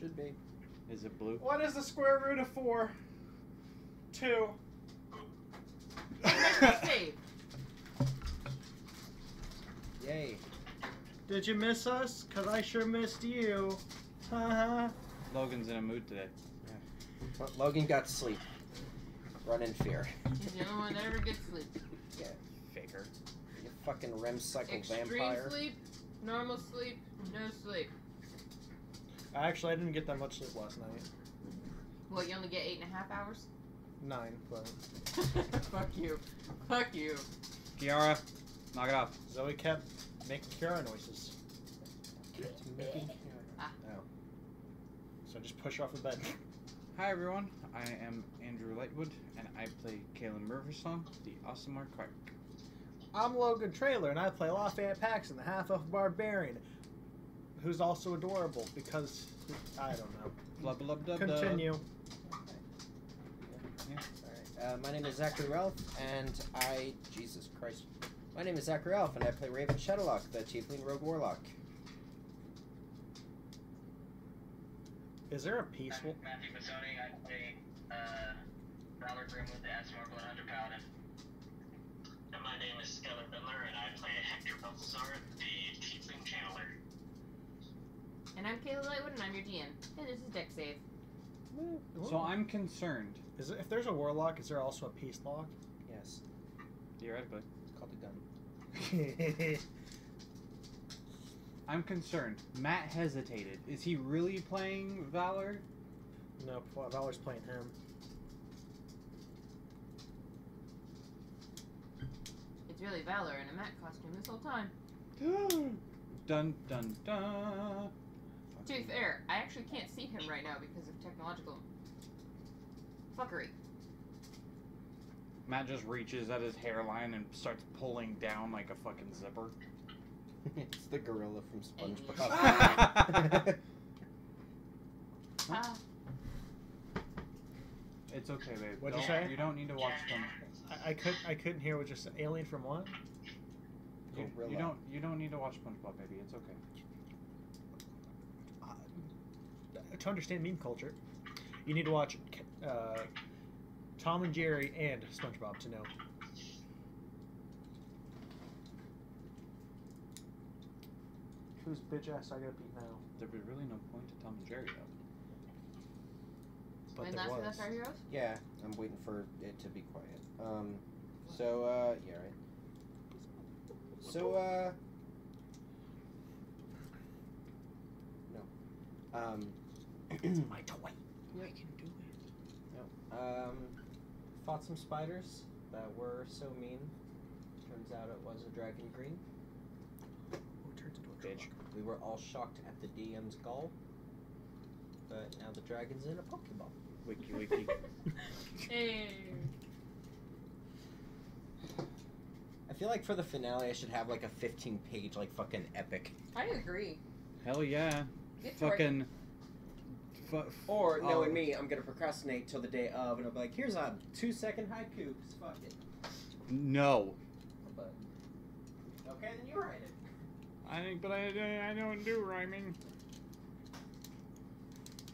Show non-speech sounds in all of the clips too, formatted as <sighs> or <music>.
Should be. Is it blue? What is the square root of four? Two. Save. <laughs> Yay. Did you miss us? Cause I sure missed you. Haha. Logan's in a mood today. Well, Logan got sleep. Run in fear. He's the only one that ever gets sleep. Yeah. Faker. You fucking REM cycle Extreme vampire. sleep, normal sleep, no sleep. Actually, I didn't get that much sleep last night. Well, you only get eight and a half hours? Nine, but <laughs> Fuck you. Fuck you. Kiara, knock it off. Zoe kept making Kiara noises. Making- Ah. Oh. So I just push off the bed. Hi everyone, I am Andrew Lightwood, and I play Kaylin Merversong, the Awesome Clark. I'm Logan Trailer, and I play Lafayette Paxton, the half of Barbarian, who's also adorable because I don't know. Blah blah blah blah. Continue. Alright. Uh, my name is Zachary Ralph, and I. Jesus Christ. My name is Zachary Ralph, and I play Raven Shadowlock, the Tiefling Rogue Warlock. Is there a peaceful? I'm Matthew Mazzoni. I play uh, Valor Grimwood, the Aasimar Bloodhunter Paladin. And my name is Skylar Bindler, and I play Hector Balthazar, the Tiefling Channeler. And I'm Kayla Lightwood, and I'm your DM. And this is Dex Save. So I'm concerned, Is it, if there's a warlock, is there also a peace lock? Yes. theoretically. It's called a gun. <laughs> <laughs> I'm concerned. Matt hesitated. Is he really playing Valor? no, Valor's playing him. It's really Valor in a Matt costume this whole time. <gasps> dun dun dun. To be fair, I actually can't see him right now because of technological fuckery. Matt just reaches at his hairline and starts pulling down like a fucking zipper. <laughs> it's the gorilla from SpongeBob. <laughs> Ah, It's okay, babe. What'd you Don't- say? You don't need to watch them. I, I could I couldn't hear what you said. Alien from what? You, you don't. You don't need to watch SpongeBob, baby. It's okay. Uh, to understand meme culture, you need to watch uh, Tom and Jerry and SpongeBob to know. Whose bitch ass I gotta beat now? There'd be really no point to Tom and Jerry though. But and there that's was. that's our heroes? yeah, I'm waiting for it to be quiet. Um, so, uh, yeah, right. So, uh. <laughs> No. Um. My toy. I can do it. No. Um, fought some spiders that were so mean. Turns out it was a dragon green. Who turns into a Bitch. We were all shocked at the DM's gall. But now the dragon's in a Pokeball. Wiki wiki. <laughs> <laughs> Hey. I feel like for the finale I should have like a 15 page like fucking epic. I agree. Hell yeah. Get. Fucking. Fu- Or knowing Oh. me, I'm gonna procrastinate till the day of and I'll be like, here's a two second haiku, 'cause fuck it. no. But Okay, then you write it. I think, but I, I don't do rhyming.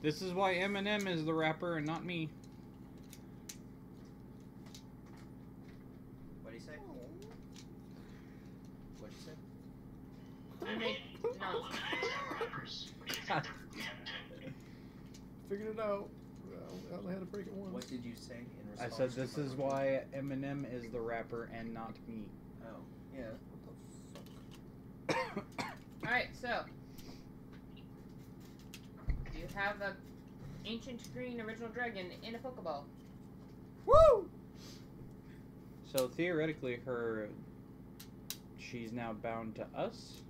This is why Eminem is the rapper and not me. What do you say? What'd you say? You make no. <laughs> rappers. What do you think they're Figured it out. I only had to break it once. What did you say in I response? said this to is why Eminem is the rapper and not me. Oh, yeah. <coughs> Alright, so. You have a ancient green original dragon in a Pokeball. Woo! So theoretically, her she's now bound to us.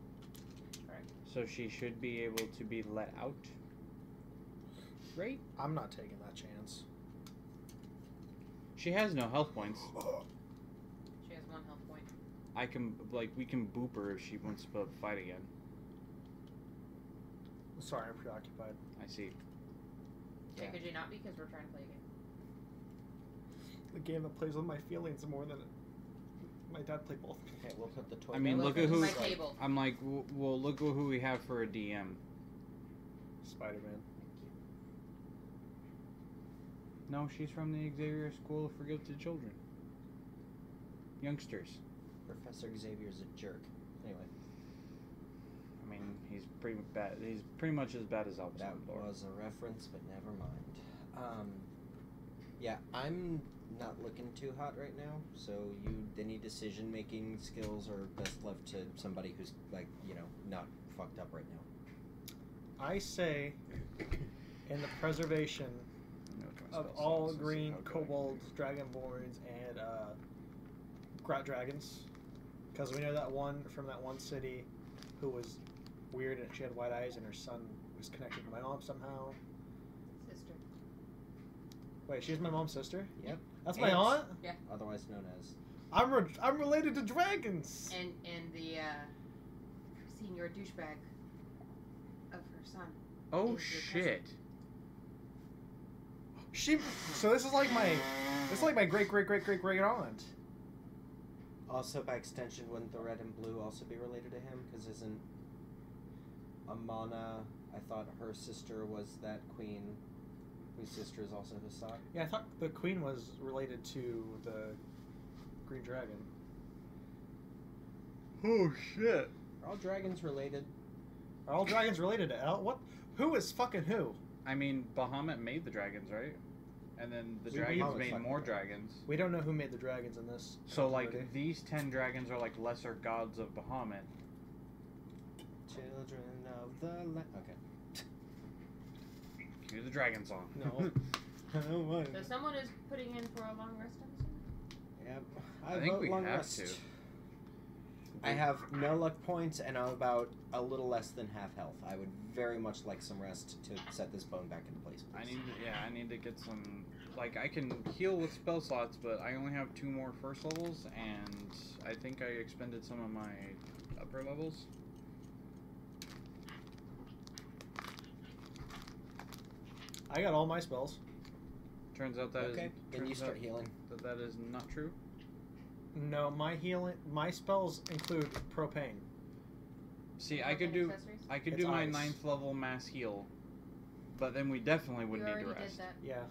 Correct. So she should be able to be let out. Right? I'm not taking that chance. She has no health points. <gasps> She has one health point. I can like we can boop her if she wants to fight again. Sorry, I'm preoccupied. I see. Yeah. Yeah. Could you not because we're trying to play a game? The game that plays with my feelings more than my dad played both. Okay, we'll put the toy. I mean, look at who. My table. I'm like, well, look at who we have for a DM. Spider Man. No, she's from the Xavier School for Gifted Children. Youngsters. Professor Xavier's a jerk. Anyway, I mean, he's pretty bad. He's pretty much as bad as Albus that Dumbledore. was a reference, but never mind. Um, yeah, I'm not looking too hot right now. So you, any decision making skills are best left to somebody who's like, you know, not fucked up right now. I say, in the preservation Let me look at my of all slots and see green how good I can kobolds, dragonborns, and uh, grat dragons, because we know that one from that one city who was weird and she had white eyes and her son was connected to my mom somehow. Sister. Wait, she's my mom's sister. Yep. That's my Aunt. aunt. Otherwise known as. I'm re- I'm related to dragons. And and the uh, senior douchebag of her son. Oh is your shit! She. So this is like my. This is like my great great great great great aunt. Also, by extension, wouldn't the red and blue also be related to him? Because isn't Amana? I thought her sister was that queen, whose sister is also Hassan. Yeah, I thought the queen was related to the green dragon. Oh shit! Are all dragons related? Are all dragons related to El? What? Who is fucking who? I mean, Bahamut made the dragons, right? And then the We- dragons Bahamut's made more dragons. We don't know who made the dragons in this. So like these ten dragons are like lesser gods of Bahamut. Children of the land. Okay. <laughs> Cue the dragon song. No. <laughs> <laughs> I don't want So someone is putting in for a long rest. I'm assuming? Yep. I I, think vote we long have rest. to. I mm. have no luck points and I'm about a little less than half health. I would very much like some rest to set this bone back into place. I need to, yeah, I need to get some like I can heal with spell slots, but I only have two more first levels and I think I expended some of my upper levels. I got all my spells. Turns out that is okay, then you start out healing. that that is not true. No, my healing, my spells include propane. See, I Weapon could do? I could It's do my ice. ninth level mass heal, but then we definitely wouldn't need already to rest. did that. Yeah,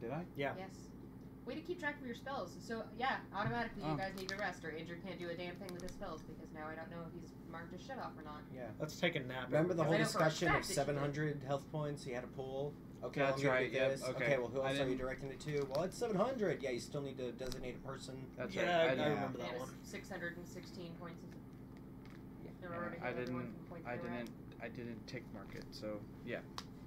Did I? yeah. Yes. Way to keep track of your spells. So yeah, automatically Oh. you guys need to rest, or Andrew can't do a damn thing with his spells because now I don't know if he's marked his shit off or not. Yeah. Let's take a nap. Remember the Because whole know for a discussion of fact that you did. 700 health points? He had a pool. Okay, That's I'm right, do yep, this. okay. well, who else are you directing it to? Well, it's 700. Yeah, you still need to designate a person. That's yeah, right. I, I, I remember that and one. 616 points in order to I heal everyone didn't. from point I they were at. didn't. I didn't tick mark it. So yeah,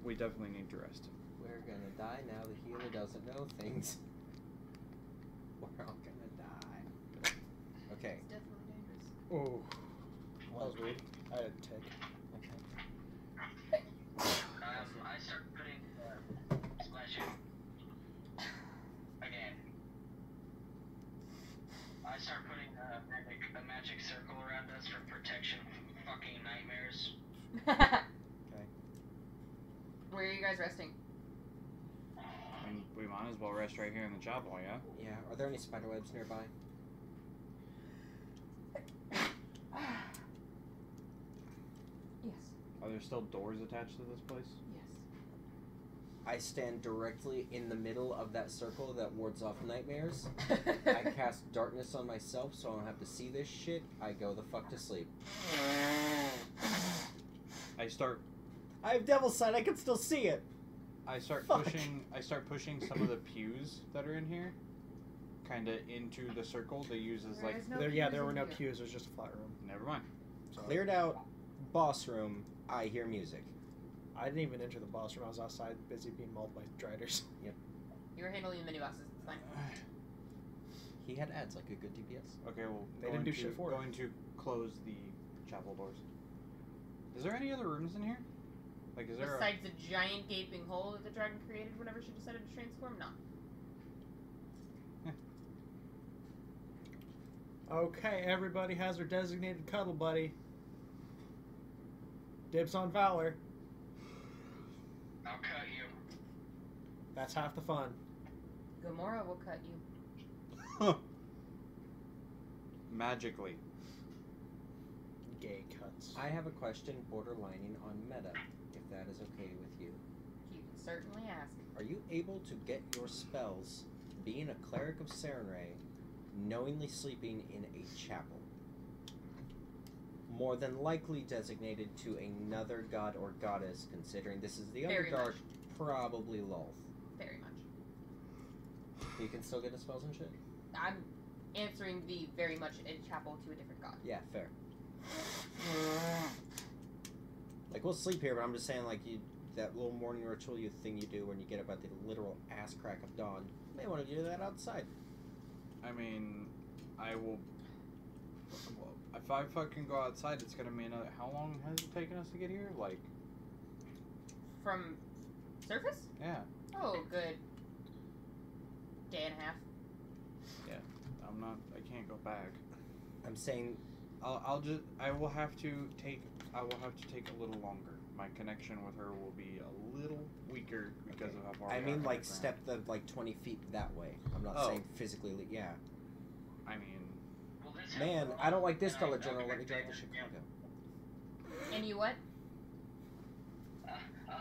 we definitely need to rest. We're gonna die now. The healer doesn't know things. <laughs> We're all gonna die. <laughs> Okay. It's definitely dangerous. Oh, that was weird. I had a tick. Okay. Um, I start putting uh, splashing again. I start putting uh, magic, a magic circle around us for protection from fucking nightmares. <laughs> Where are you guys resting? And we might as well rest right here in the chapel, yeah. Yeah. Are there any spider webs nearby? Yes. Are there still doors attached to this place? Yes. I stand directly in the middle of that circle that wards off nightmares. <laughs> I cast darkness on myself so I don't have to see this shit. I go the fuck to sleep. <laughs> I start. I have devil's sight. I can still see it. I start Fuck. pushing. I start pushing some of the pews that are in here, kind of into the circle to use as There like. no there, yeah, pews there were in no here. pews. It was just a flat room. Never mind. So Cleared out boss room. I hear music. I didn't even enter the boss room. I was outside, busy being mauled by driders. <laughs> Yep. You were handling the mini bosses. It's fine. <sighs> He had ads like a good DPS. Okay, well, They going didn't do to, shit for it. Going to close the chapel doors. Is there any other rooms in here? Like, is there? A, Besides the giant gaping hole that the dragon created whenever she decided to transform, no. <laughs> Okay, everybody has their designated cuddle buddy. Dibs on Valor. I'll cut you. That's half the fun. Gamora will cut you. <laughs> magically. Gay cuts. I have a question borderlining on meta, if that is okay with you. You can certainly ask. Are you able to get your spells, being a cleric of Serenray, knowingly sleeping in a chapel? More than likely designated to another god or goddess, considering this is the Very Underdark, much. probably Lolth. Very much. You can still get the spells and shit? I'm answering the very much in chapel to a different god. Yeah, fair. Mm. Like, we'll sleep here, but I'm just saying, like, you that little morning ritual you thing you do when you get up at the literal ass crack of dawn. You may want to do that outside. I mean, I will. If I fucking go outside, it's gonna be another. How long has it taken us to get here? Like, From surface? yeah, Oh, good. Day and a half. Yeah, I'm not. I can't go back. I'm saying, I'll, I'll just. I will have to take. I will have to take a little longer. My connection with her will be a little weaker because of how far. I we mean, are like, underground. step the, like, 20 feet that way. I'm not Oh. saying physically, le- yeah. I mean, Will this Man. I don't like this Can color, General. Let me drive to yeah. Chicago. And you what? Uh, <laughs> uh,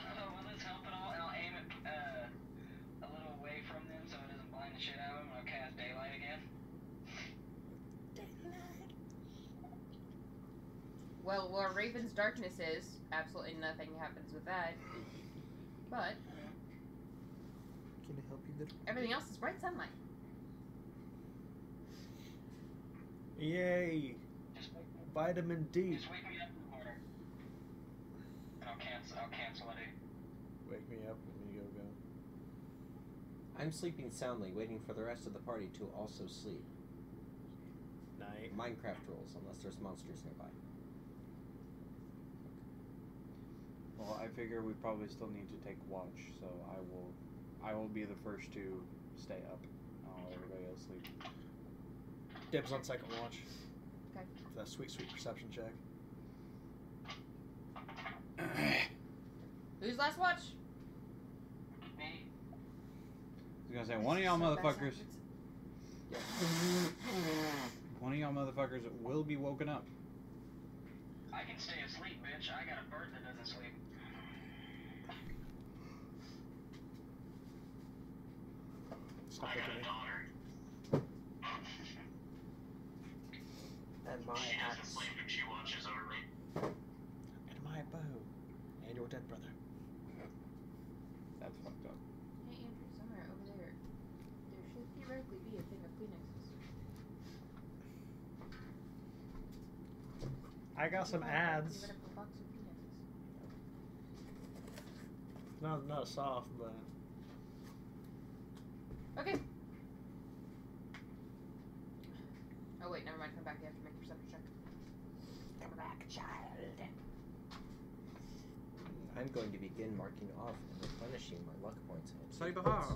Well, where Raven's darkness is, absolutely nothing happens with that. But Can I help you there? everything else is bright sunlight. Yay! Just wake, Vitamin D. just wake me up in the morning. And I'll cancel. I'll cancel it. Wake me up when you go go. I'm sleeping soundly, waiting for the rest of the party to also sleep. Night. Minecraft rules, unless there's monsters nearby. Well, I figure we probably still need to take watch, so I will. I will be the first to stay up. I'll let everybody else sleep. Dibs on second watch. Okay. For that sweet, sweet perception check. Who's last watch? Me. I was gonna say one of y'all motherfuckers. backwards. One of y'all motherfuckers will be woken up. I can stay asleep, bitch. I got a bird that doesn't sleep. Stop I got a daughter. And my she doesn't axe. sleep and she watches over me. And my bow. And your dead brother. That's fucked up. Hey Andrew, somewhere over there, there should theoretically be a thing of Kleenexes. I got some Give it a- ads. Give it a box of Kleenexes. Not not soft, but Okay. Oh wait, never mind. Come back. You have to make a perception check. Come back, child. I'm going to begin marking off and replenishing my luck points. I have two Cyberha.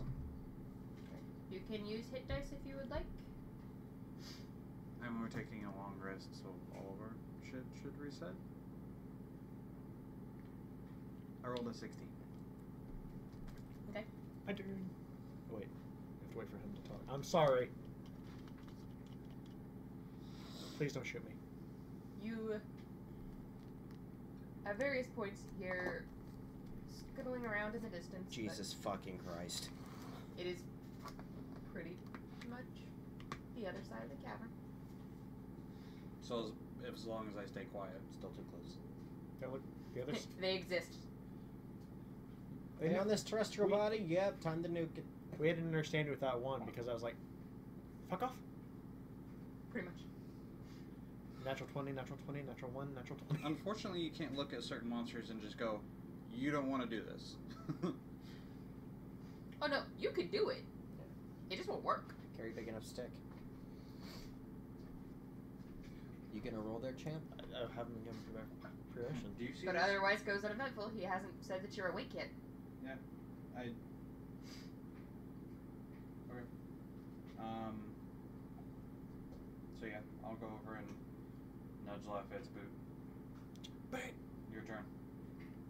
You can use hit dice if you would like. And we're taking a long rest, so all of our shit should reset. I rolled a 16. Okay. my turn. Oh, wait, I have to wait for him to talk. I'm sorry. Please don't shoot me. You, at various points, hear scribbling around in the distance. Jesus fucking Christ. It is pretty much the other side of the cavern. So as, as long as I stay quiet. Still too close. Now look, the others. <laughs> they exist. They Hey, on this terrestrial we- body? Yep, time to nuke it. We didn't understand it with that one because I was like, fuck off. Pretty much. Natural 20, natural 20, natural 1, natural 20. <laughs> Unfortunately, you can't look at certain monsters and just go, you don't want to do this. <laughs> Oh no, you could do it. It just won't work. Carry big enough stick. You gonna roll there, champ? I, I haven't been given pre- creation. do you see But this? otherwise goes uneventful. He hasn't said that you're awake yet. Yeah, I. Okay. Um. So yeah, I'll go over and nudge Lafayette's boot. Bang! Your turn.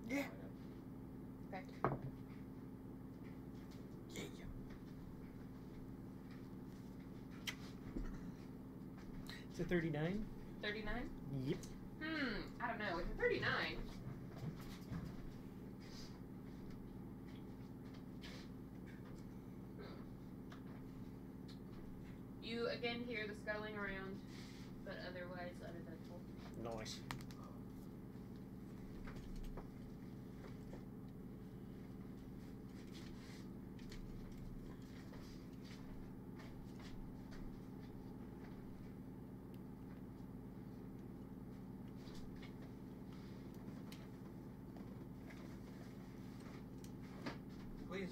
Yeah. Okay. Yeah. Is it 39? 39? Yep. Hmm, I don't know. With a 39, You again hear the scuttling around, but otherwise uneventful. Nice.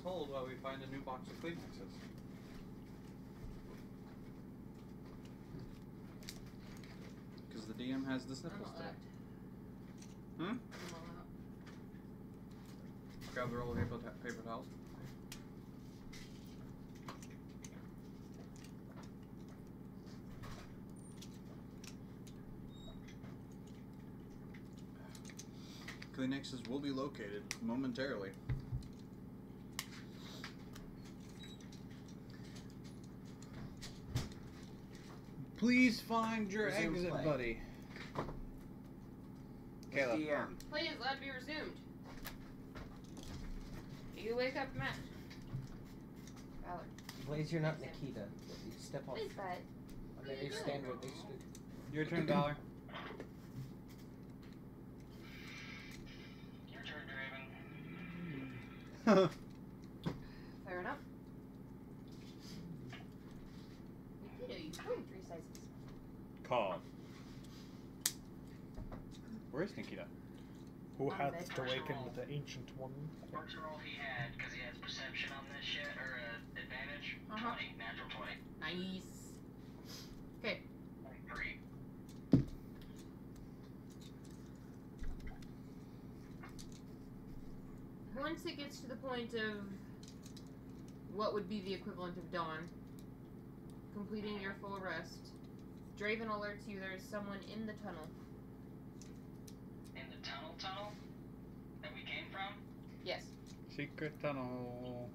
Please hold while we find a new box of Kleenexes. Because the DM has the I'm sniffles today. out. Hmm? I'm all out. Grab the roll of paper, paper towels. Kleenexes will be located momentarily. Please find your Resume exit, play. buddy. Caleb. DM. Play is allowed to be resumed. You wake up, Matt. Valor. Blaze, you're not Nikita. You step off. Please, bud. I What are mean, you you stand where they stood. Your turn, Valor. Your turn, Draven. <laughs> Fair enough. Nikita, you grew three sizes. Calm. Where's Nikita? Who On hath bed. Awakened the ancient one? First roll he had, because he has perception on this shit, or uh, advantage, Uh-huh. 20, natural 20. Nice. Okay. 23. Once it gets to the point of what would be the equivalent of dawn, completing your full rest, Draven alerts you there is someone in the tunnel. In the tunnel tunnel that we came from, Yes. Secret tunnel.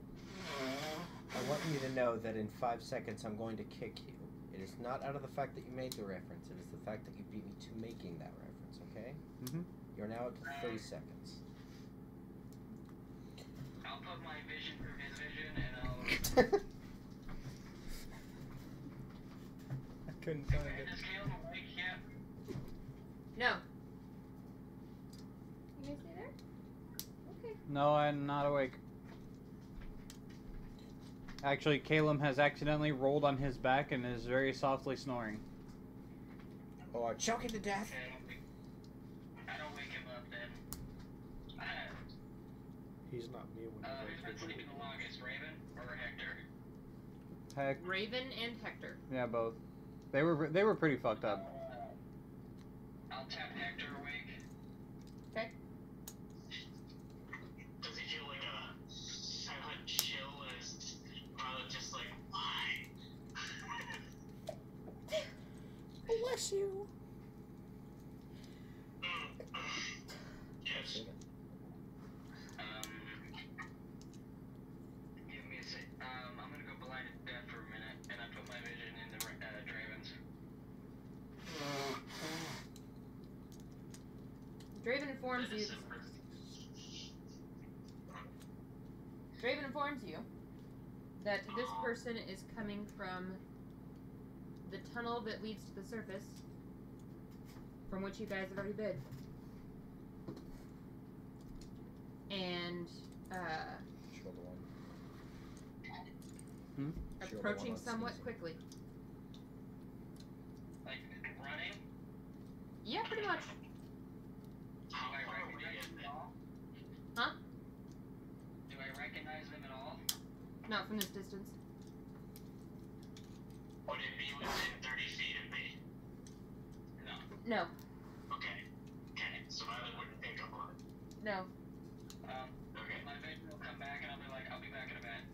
I want you to know that in five seconds I'm going to kick you. It is not out of the fact that you made the reference. It is the fact that you beat me to making that reference. Okay? Mm-hmm. You're now at 30 seconds. I'll put my vision through his vision, and I'll. <laughs> I couldn't Hey, find man, it. is Caleb awake yet? No. You guys stay there? Okay. No, I'm not awake. Actually, Caleb has accidentally rolled on his back and is very softly snoring. or choking to death. Okay, I don't wake, I don't wake him up then. Uh, He's not me when uh, he's who's been sleeping the longest, Raven or Hector? Heck, Raven and Hector. yeah, both. They were they were pretty fucked up. I'll tap Hector awake. Okay. Does he feel like a silent chill as Violet just like, why? Bless you. yes. Um, give me a sec. Um, I'm gonna go blind at death for a minute, and I put my vision in the uh, Draven's. Draven informs you. Draven informs you that this person is coming from the tunnel that leads to the surface, from which you guys have already been. And uh, Sure the one. Hmm? Approaching somewhat quickly. Like running. Yeah, pretty much. Do I recognize them at all? Huh? Do I recognize them at all? Not from this distance. Would it be within 30 feet of me? No. No, Okay. Okay. So Violet wouldn't pick up on it. no. Um, Okay. my vision will come back and I'll be like, I'll be back in a minute.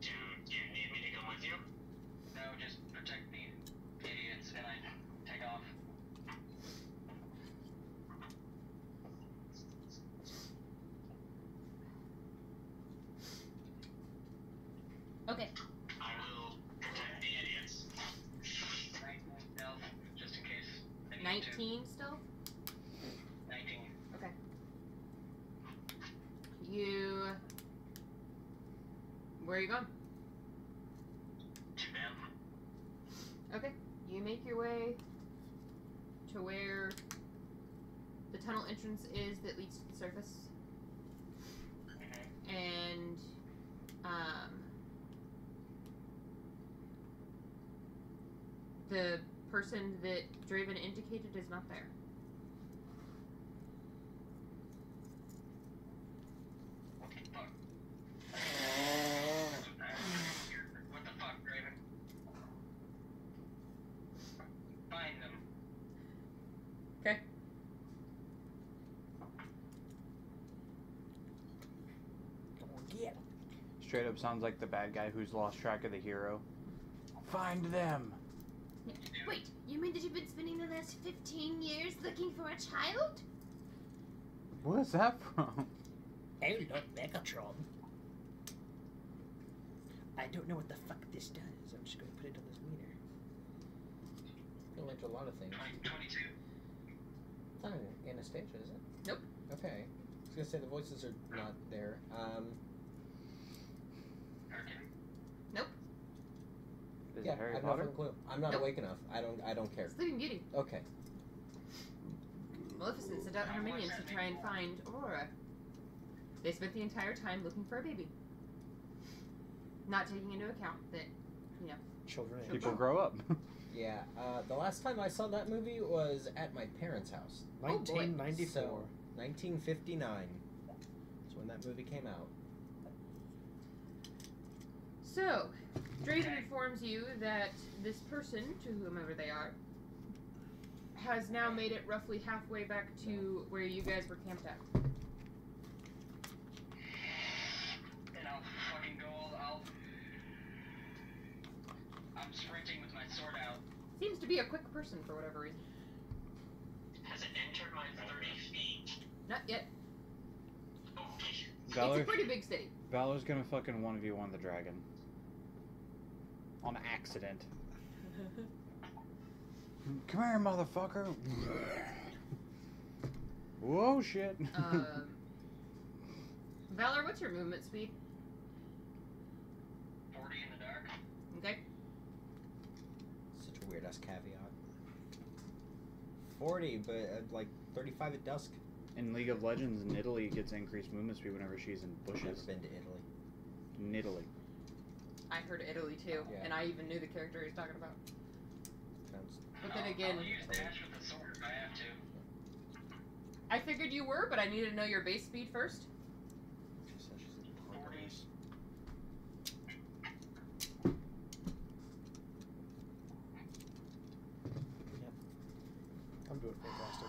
Do you need me to come with you? No, just protect the idiots and I take off. Okay. 19 still? 19. Okay. You. Where are you going? Them. Okay, you make your way to where the tunnel entrance is that leads to the surface, Mhm. and um, the person that Draven indicated is not there. What the fuck? What the fuck, Raven? Find them. Come on, get 'em. Straight up sounds like the bad guy who's lost track of the hero. Find them. Wait, you mean that you've been spending the last 15 years looking for a child? What's that from? Oh, look, Megatron. I don't know what the fuck this does. I'm just going to put it on this meter. You went to a lot of things. 22. It's not Anastasia, is it? Nope. Okay. I was gonna say the voices are not there. Um, Is yeah, it Harry I have Potter? no clue. I'm not Nope. awake enough. I don't. I don't care. Sleeping Beauty. Okay. Maleficent sent out her minions to try and find Aurora. They spent the entire time looking for a baby. Not taking into account that you know, Children. age. People grow up. <laughs> Yeah. Uh, the last time I saw that movie was at my parents' house. Oh, boy. 1994. So, 1959. That's when that movie came out. So, Draven informs you that this person, to whomever they are, has now made it roughly halfway back to where you guys were camped at. And I'll fucking go I'll. I'm sprinting with my sword out. Seems to be a quick person for whatever reason. Has it entered my 30 feet? Not yet. Okay. It's a pretty big city. Valor's gonna fucking 1v1 the dragon. On accident. Come here, motherfucker. Whoa, shit. um, Valor, what's your movement speed? 40 in the dark. Okay. Such a weird ass caveat. 40, but uh, like 35 at dusk. In League of Legends, in Italy gets increased movement speed whenever she's in bushes. I've never been to Italy. In Italy. I heard Italy too, Yeah. and I even knew the character he was talking about. Sounds But then I'll- again, I'll use dash with the sword if I have to. I figured you were, but I needed to know your base speed first. She said she's in 40. Honduras. Yep. I'm doing fantastic.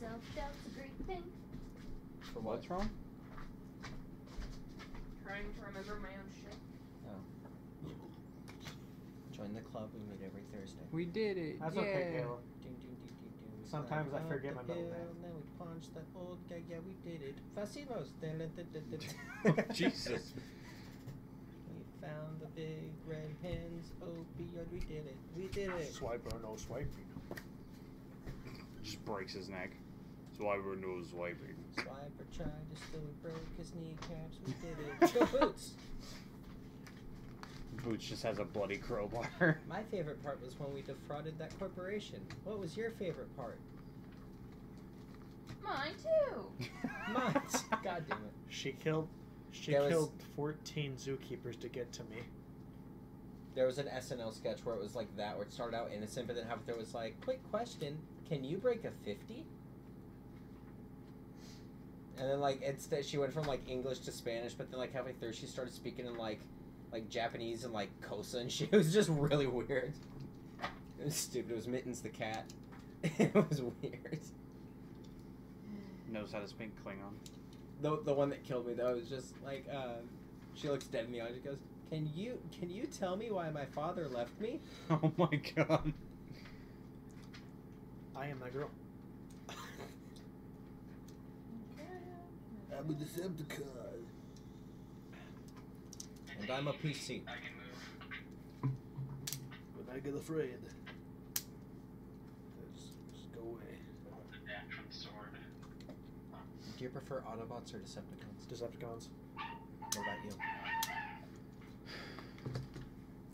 Self doubt's a great thing. for? What's wrong? Trying to remember my own shit. Join the club. We meet every Thursday. We did it. That's yeah. okay, Caleb. Ding, ding, ding, ding, ding. Sometimes I forget my the middle hill, name. Then we punched that old guy. Yeah, we did it. Dun. <laughs> Oh, Jesus. We found the big red hens. Opioid. We did it. We did it. Swipe or no swiping. Just breaks his neck. So I would know swiping. Swiper tried to still break his kneecaps. We did it. <laughs> Go Boots. Boots just has a bloody crowbar. <laughs> My favorite part was when we defrauded that corporation. What was your favorite part? Mine too. <laughs> Mine. <laughs> God damn it. She killed. She There was- killed 14 zookeepers to get to me. There was an SNL sketch where it was like that, where it started out innocent, but then halfway through it was like, "Quick question: Can you break a 50? And then like instead, she went from like English to Spanish, but then like halfway through, she started speaking in like like Japanese and like Xhosa and shit. <laughs> It was just really weird. It was stupid. It was Mittens the cat. <laughs> it was weird. Knows how to speak Klingon. The the one that killed me though was just like uh, she looks dead in the eye. She goes, "Can you can you tell me why my father left me?" <laughs> Oh my god. I am that girl. I'm a Decepticon. And I'm a PC. I can move. When I get afraid, just, just go away. The dash from the sword. Do you prefer Autobots or Decepticons? Decepticons. What about you?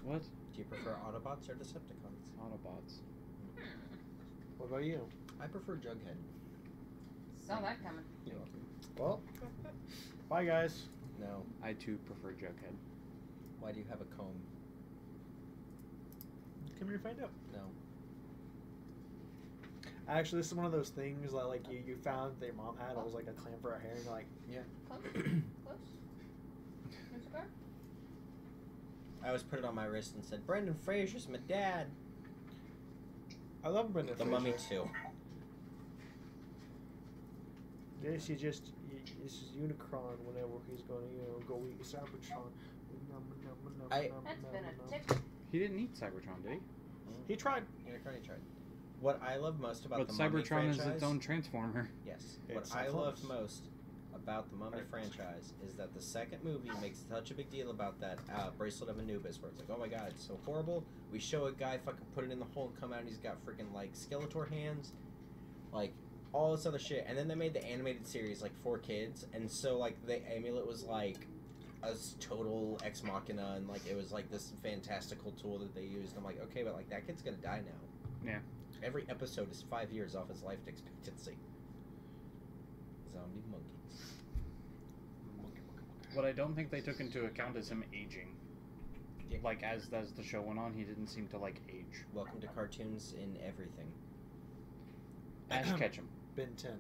What? Do you prefer Autobots or Decepticons? Autobots. Hmm. What about you? I prefer Jughead. Saw that coming. You're welcome. Well, <laughs> bye guys. No. I too prefer Jughead. Why do you have a comb? Come here and find out. No. Actually, this is one of those things that like you, you found that your mom had. It was like a clamp for her hair, and you're like, yeah. Close. <clears throat> Close. No cigar? I always put it on my wrist and said, Brendan Fraser's my dad. I love Brendan The Fraser. Mummy too. This is just this is Unicron whenever he's gonna you know go eat Cybertron. I- That's been a tick. He didn't eat Cybertron, did he? He tried. Yeah, Carney tried. What I love most about But the Mummy Cybertron is franchise, its own transformer. Yes. <laughs> It's what I love most about the Mummy Right. franchise is that the second movie makes such a big deal about that uh, bracelet of Anubis, where it's like, oh my god, it's so horrible. We show a guy fucking put it in the hole and come out, and he's got freaking like Skeletor hands, like all this other shit. And then they made the animated series like for kids, and so like the amulet was like a s- total ex machina, and like it was like this fantastical tool that they used. I'm like, okay, but like that kid's gonna die now. Yeah. Every episode is five years off his life expectancy. Zombie monkeys. What I don't think they took into account is him aging. Yeah. Like as as the show went on, he didn't seem to like age. Welcome to cartoons in everything. Ash <clears throat> Ketchum. Ben 10.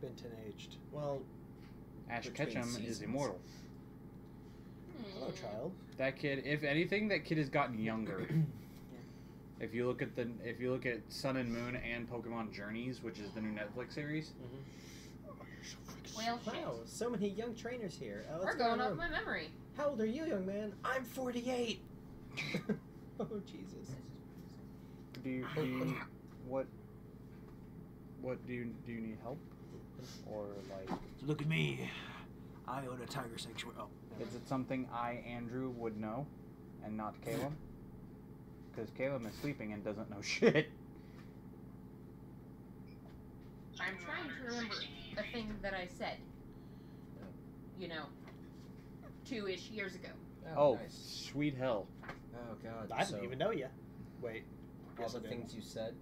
Ben 10 aged. Well, Ash Between Ketchum is immortal. Hello, Hmm. child. That kid, if anything, that kid has gotten younger. <coughs> If you look at the, if you look at Sun and Moon and Pokemon Journeys, which is the new Netflix series, Well, shit. wow, so many young trainers here. Uh, We're going off my memory. How old are you, young man? I'm 48. <laughs> oh Jesus. do you, do you, what, what do you do you need help, or like, Look at me. I own a tiger sanctuary. Oh, is it something I Andrew would know, and not Caleb? <laughs> Because Caleb is sleeping and doesn't know <laughs> shit. I'm trying to remember a thing that I said. You know, two-ish years ago. Oh, oh nice. sweet hell! Oh God. I didn't even know you. Wait. All Yes, the things you said.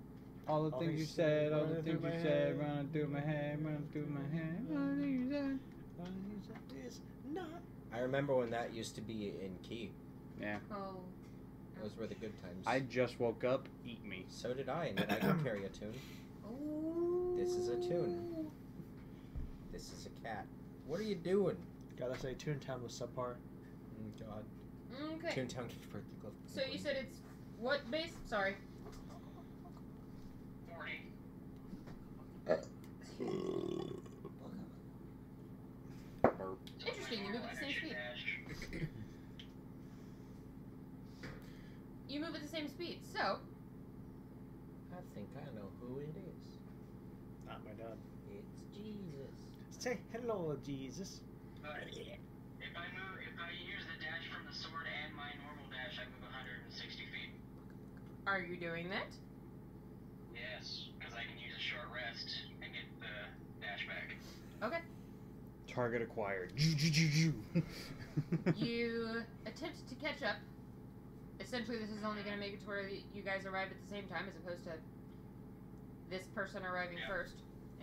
All the All things you said, all the things you said, head. running through my head, running through my head, all the things you said. Is not. I remember when that used to be in Key. Yeah. Oh. Those were the good times. I just woke up. Eat me. So did I, and then I go <coughs> carry a tune. Oh. This is a tune. This is a cat. What are you doing? Gotta say, Toontown was subpar. Oh God. Okay. Toontown gets birthday glove. So you said it's what base? Sorry. 40. Burp. Interesting. You move at the same speed. <coughs> You move at the same speed. So I think I know who it is. Not my dad. It's Jesus. Say hello, Jesus. Uh, but if I move, if I use the dash from the sword and my normal dash, I move 160 feet. are you doing that? Yes, because I can use a short rest and get the dash back. Target acquired. <laughs> You attempt to catch up. Essentially, this is only going to make it to where you guys arrive at the same time, as opposed to this person arriving Yeah. first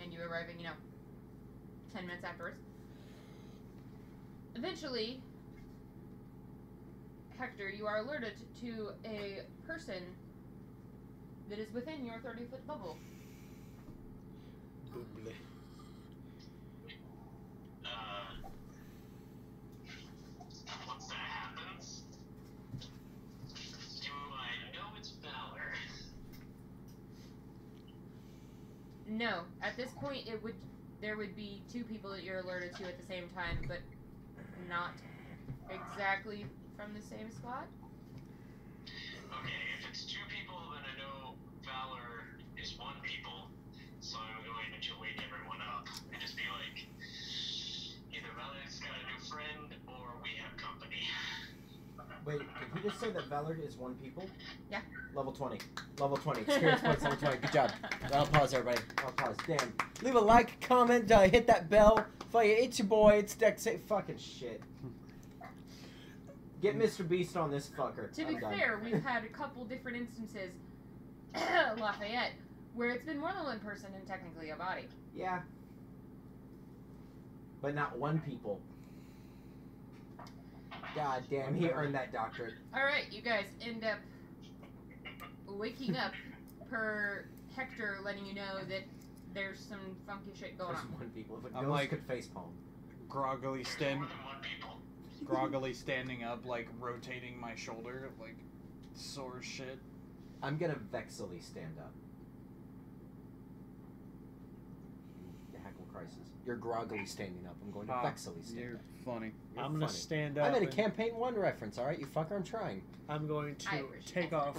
and you arriving, you know, ten minutes afterwards. Eventually, Hector, you are alerted to a person that is within your thirty foot bubble. Boobly. Uh, once that happens, do I know it's Valor? No, at this point, it would there would be two people that you're alerted to at the same time, but not exactly from the same spot. Okay, if it's two people, then I know Valor is one people, so I'm going to wake everyone up and just be like, either Valor's got a new friend or we have company. Wait, did he just say that Valor is one people? Yeah. Level 20. Level 20. Experience points level 20. Good job. I'll pause, everybody. I'll pause. Damn. Leave a like, comment, uh, hit that bell. Fuck it, It's your boy. It's Dex. Say fucking shit. Get Mr. Beast on this fucker. To I'm be done. fair, we've had a couple different instances, <coughs> Lafayette, where it's been more than one person and technically a body. Yeah. But not one people. God damn, he earned that doctorate. All right, you guys end up waking up per Hector letting you know that there's some funky shit going There's on. one people. If a I'm ghost like- could facepalm. Groggily stand, More one people. groggily standing up, like rotating my shoulder, like sore shit. I'm gonna vexily stand up. The heckle crisis. You're groggily standing up. I'm going to Ah, vexily stand You're up. funny. You're I'm gonna funny. stand up. I'm in a and campaign one reference. All right, you fucker. I'm trying. I'm going I to appreciate take that. off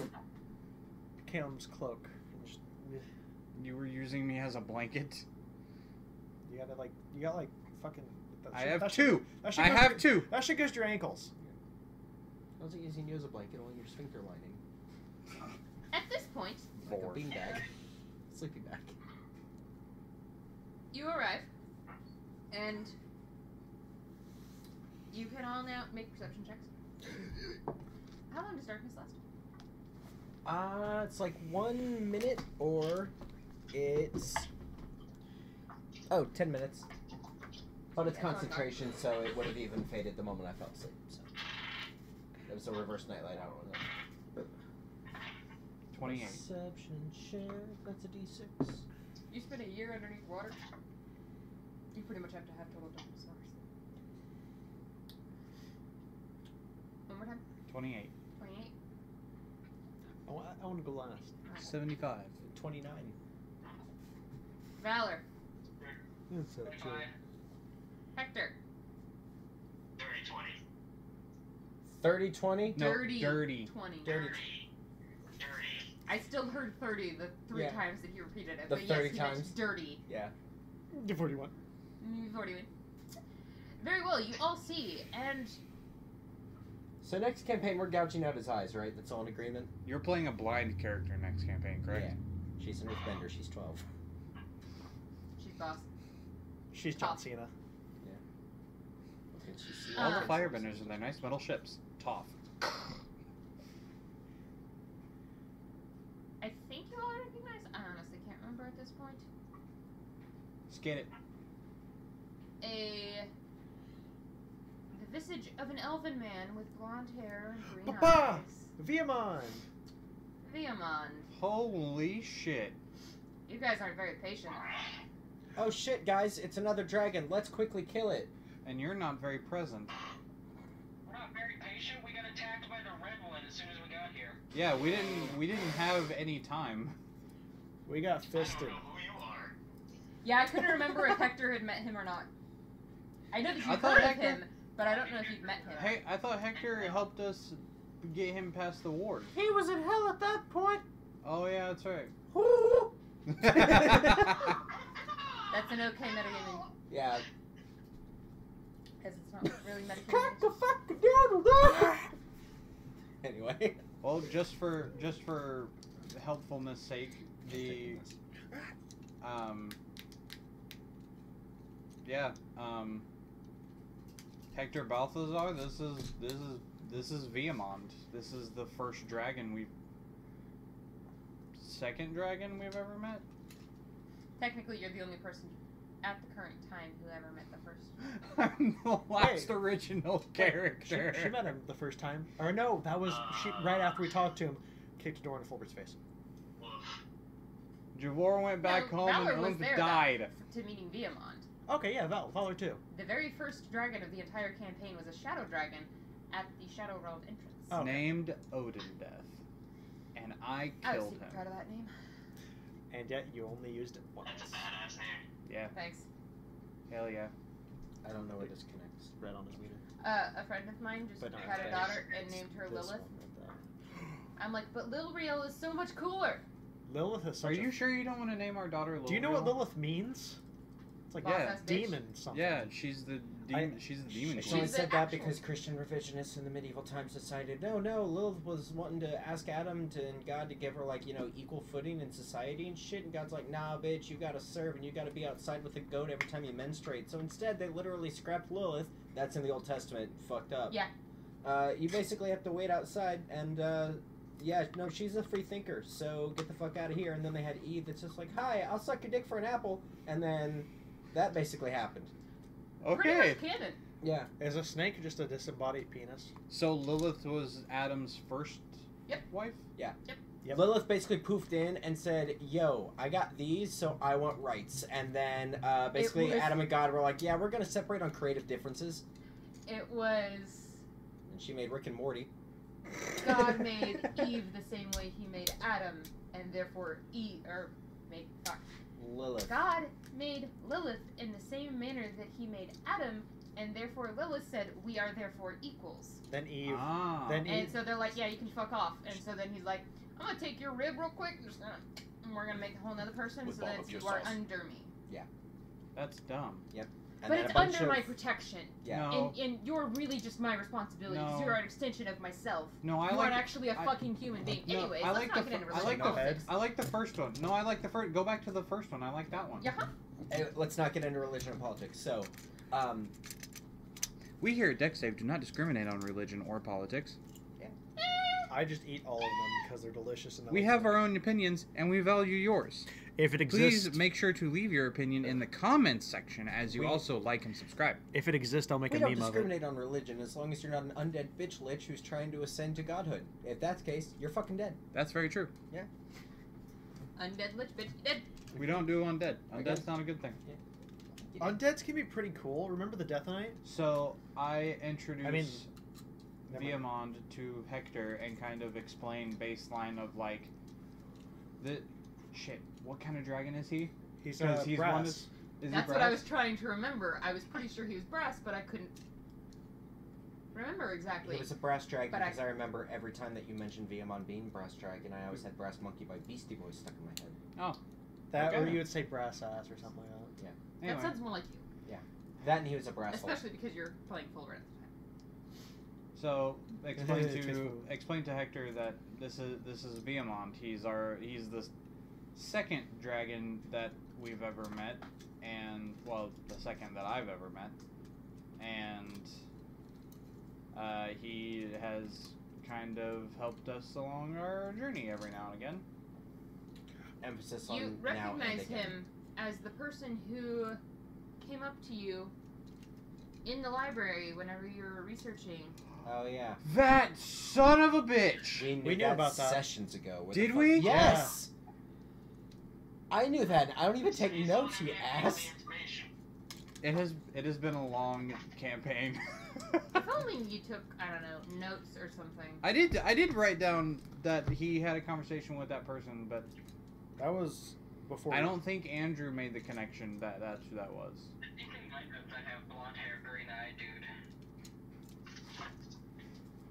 Calum's cloak. just- You were using me as a blanket. You gotta like, you got like fucking. that I shit- have that shit- two. That shit I goes have to two. your- That shit goes to your ankles. I was using you as a blanket only your sphincter lining. At this point, Like Four. a beanbag. <laughs> sleeping bag. you arrive, and you can all now make perception checks. How long does darkness last? Uh, it's like one minute or it's. Oh, ten minutes. But it's Yeah, it's on concentration, so it would have even faded the moment I fell asleep. So. It was a reverse nightlight. I don't know. 28. Perception check. That's a d6. You spent a year underneath water. You pretty much have to have total darkness. obviously. One more time. 28. Twenty-eight. I want, I want to go last. 75. 29. Valor. That's so true. Hector. 30, 20. 30 20? No, dirty. dirty. Twenty. Dirty. 30. Dirty. I still heard thirty the three Yeah. times that he repeated it. The but yes, 30 he meant times? dirty. Yeah. You're 41. Mm, Forty one. Very well. You all see, and So next campaign, we're gouging out his eyes, right? That's all in agreement? You're playing a blind character next campaign, correct? Yeah. She's an earthbender. She's 12. she's boss. She's John Top. Cena. Can she see All Uh, the firebenders in their nice metal ships. Tough. I think you all recognize. I honestly can't remember at this point. Skid it. A the visage of an elven man with blonde hair and green Papa! eyes. Viamon! Viamond. Holy shit. You guys aren't very patient. Oh shit, guys! It's another dragon. Let's quickly kill it. And you're not very present. We're not very patient. We got attacked by the red one as soon as we got here. Yeah, we didn't we didn't have any time. We got I don't fisted. know who you are. Yeah, I couldn't remember if Hector had met him or not. I know that you've thought heard of Hector- him, but I don't know if you've met him. Hey, I thought Hector helped us get him past the ward. He was in hell at that point. Oh yeah, that's right. <laughs> That's an okay metagaming Yeah. because it's not really Crack the metagaming. fuck doodle! Anyway. well, just for just for helpfulness sake, the um yeah, um Hector Balthazar, this is this is this is Viamond. This is the first dragon we've second dragon we've ever met. Technically, you're the only person at the current time who ever met the first. <laughs> I'm the last Wait. original She, character. she met him the first time. Or no, that was she right after we talked to him. Kicked a door in Fulbert's face. Woof. Javor went back No, home Valor and was there, died. To meeting Viamond. Okay, yeah, Val, Valor too. The very first dragon of the entire campaign was a shadow dragon at the Shadow Realm entrance. Oh. Okay. Named Odin Death. And I I was killed super him. proud of that name. And yet you only used it once. That's a badass name. Yeah, Thanks. hell yeah. I don't know where this connects. Red on his meter. Uh, a friend of mine just But not had a this. daughter and named her This Lilith. one, not that. I'm like, but Lil Real is so much cooler. Lilith is such Are a- you sure you don't want to name our daughter Lil Do you know what Lilith means? It's like Yeah. ass bitch. demon something. Yeah, she's the demon. she's the demon She queen. only said that because Christian revisionists in the medieval times decided, no, no, Lilith was wanting to ask Adam to, and God to give her, like, you know, equal footing in society and shit. And God's like, nah, bitch, you gotta serve and you gotta be outside with a goat every time you menstruate. So instead, they literally scrapped Lilith. That's in the Old Testament. Fucked up. Yeah. Uh, you basically have to wait outside, and uh, yeah, no, she's a free thinker, so get the fuck out of here. And then they had Eve that's just like, "Hi, I'll suck your dick for an apple," and then that basically happened. Okay. Pretty Okay. much canon. Yeah, Is a snake just a disembodied penis? So Lilith was Adam's first Yep. wife? Yeah. Yep. Lilith basically poofed in and said, "Yo, I got these, so I want rights." And then uh, basically was- Adam and God were like, "Yeah, we're gonna separate on creative differences." It was And she made Rick and Morty. God made <laughs> Eve the same way he made Adam, and therefore Eve or made fuck. Lilith. God made Lilith in the same manner that he made Adam, and therefore Lilith said, "We are therefore equals." Then Eve. Ah. Then Eve. And so they're like, "Yeah, you can fuck off." And so then he's like, "I'm gonna take your rib real quick, and, just gonna, and we're gonna make a whole other person, With so that barbecue you are under me." Yeah. That's dumb. And but it's under of, my protection, Yeah. No. and, and you're really just my responsibility. 'cause No. You're an extension of myself. No, I you like aren't actually a I- fucking human being. no, Anyways, I let's like not the get into I like religion the- politics. I like the first one. No, I like the first. Go back to the first one. I like that one. Yeah. Eh, let's not get into religion and politics. So, um, We here at DexSave do not discriminate on religion or politics. Yeah. I just eat all of them because they're delicious. And We have our own opinions and we value yours. If it exists, Please make sure to leave your opinion in the comments section as you We- also like and subscribe. if it exists, I'll make we a meme of it. don't discriminate on religion as long as you're not an undead bitch lich who's trying to ascend to godhood. If that's the case, you're fucking dead. That's very true. Yeah. Undead lich bitch dead. We don't do undead. Okay. Undead's not a good thing. Undeads can be pretty cool. Remember the Death Knight? So I introduced I mean, Viamond to Hector and kind of explain baseline of like the shit. What kind of dragon is he? He's, Because uh, he's brass. one Is he That's what I was trying to remember. I was pretty sure he was brass, but I couldn't remember exactly. It was a brass dragon But I- because I... remember every time that you mentioned Viamon being brass dragon, I always had Brass Monkey by Beastie Boys stuck in my head. Oh, that, or you would say brass ass or something like that. Anyway, That sounds more like you, Yeah, That and he was a brass hole. especially because you're playing full red. At the time. So explain <laughs> to explain to Hector that this is this is Viamond. He's our he's the second dragon that we've ever met, and well, the second that I've ever met, and uh, he has kind of helped us along our journey every now and again. Emphasis on You now and recognize again. him as the person who came up to you in the library whenever you were researching. Oh yeah, That son of a bitch! we knew, We knew that about that. sessions ago. Did we? Yes. I knew that. I don't even take He's notes, you getting ass. It has it has been a long campaign. If <laughs> only you took, I don't know, notes or something. I did I did write down that he had a conversation with that person, but That was before. I don't think Andrew made the connection that that's who that was. I think we might that have blonde hair, green eye dude.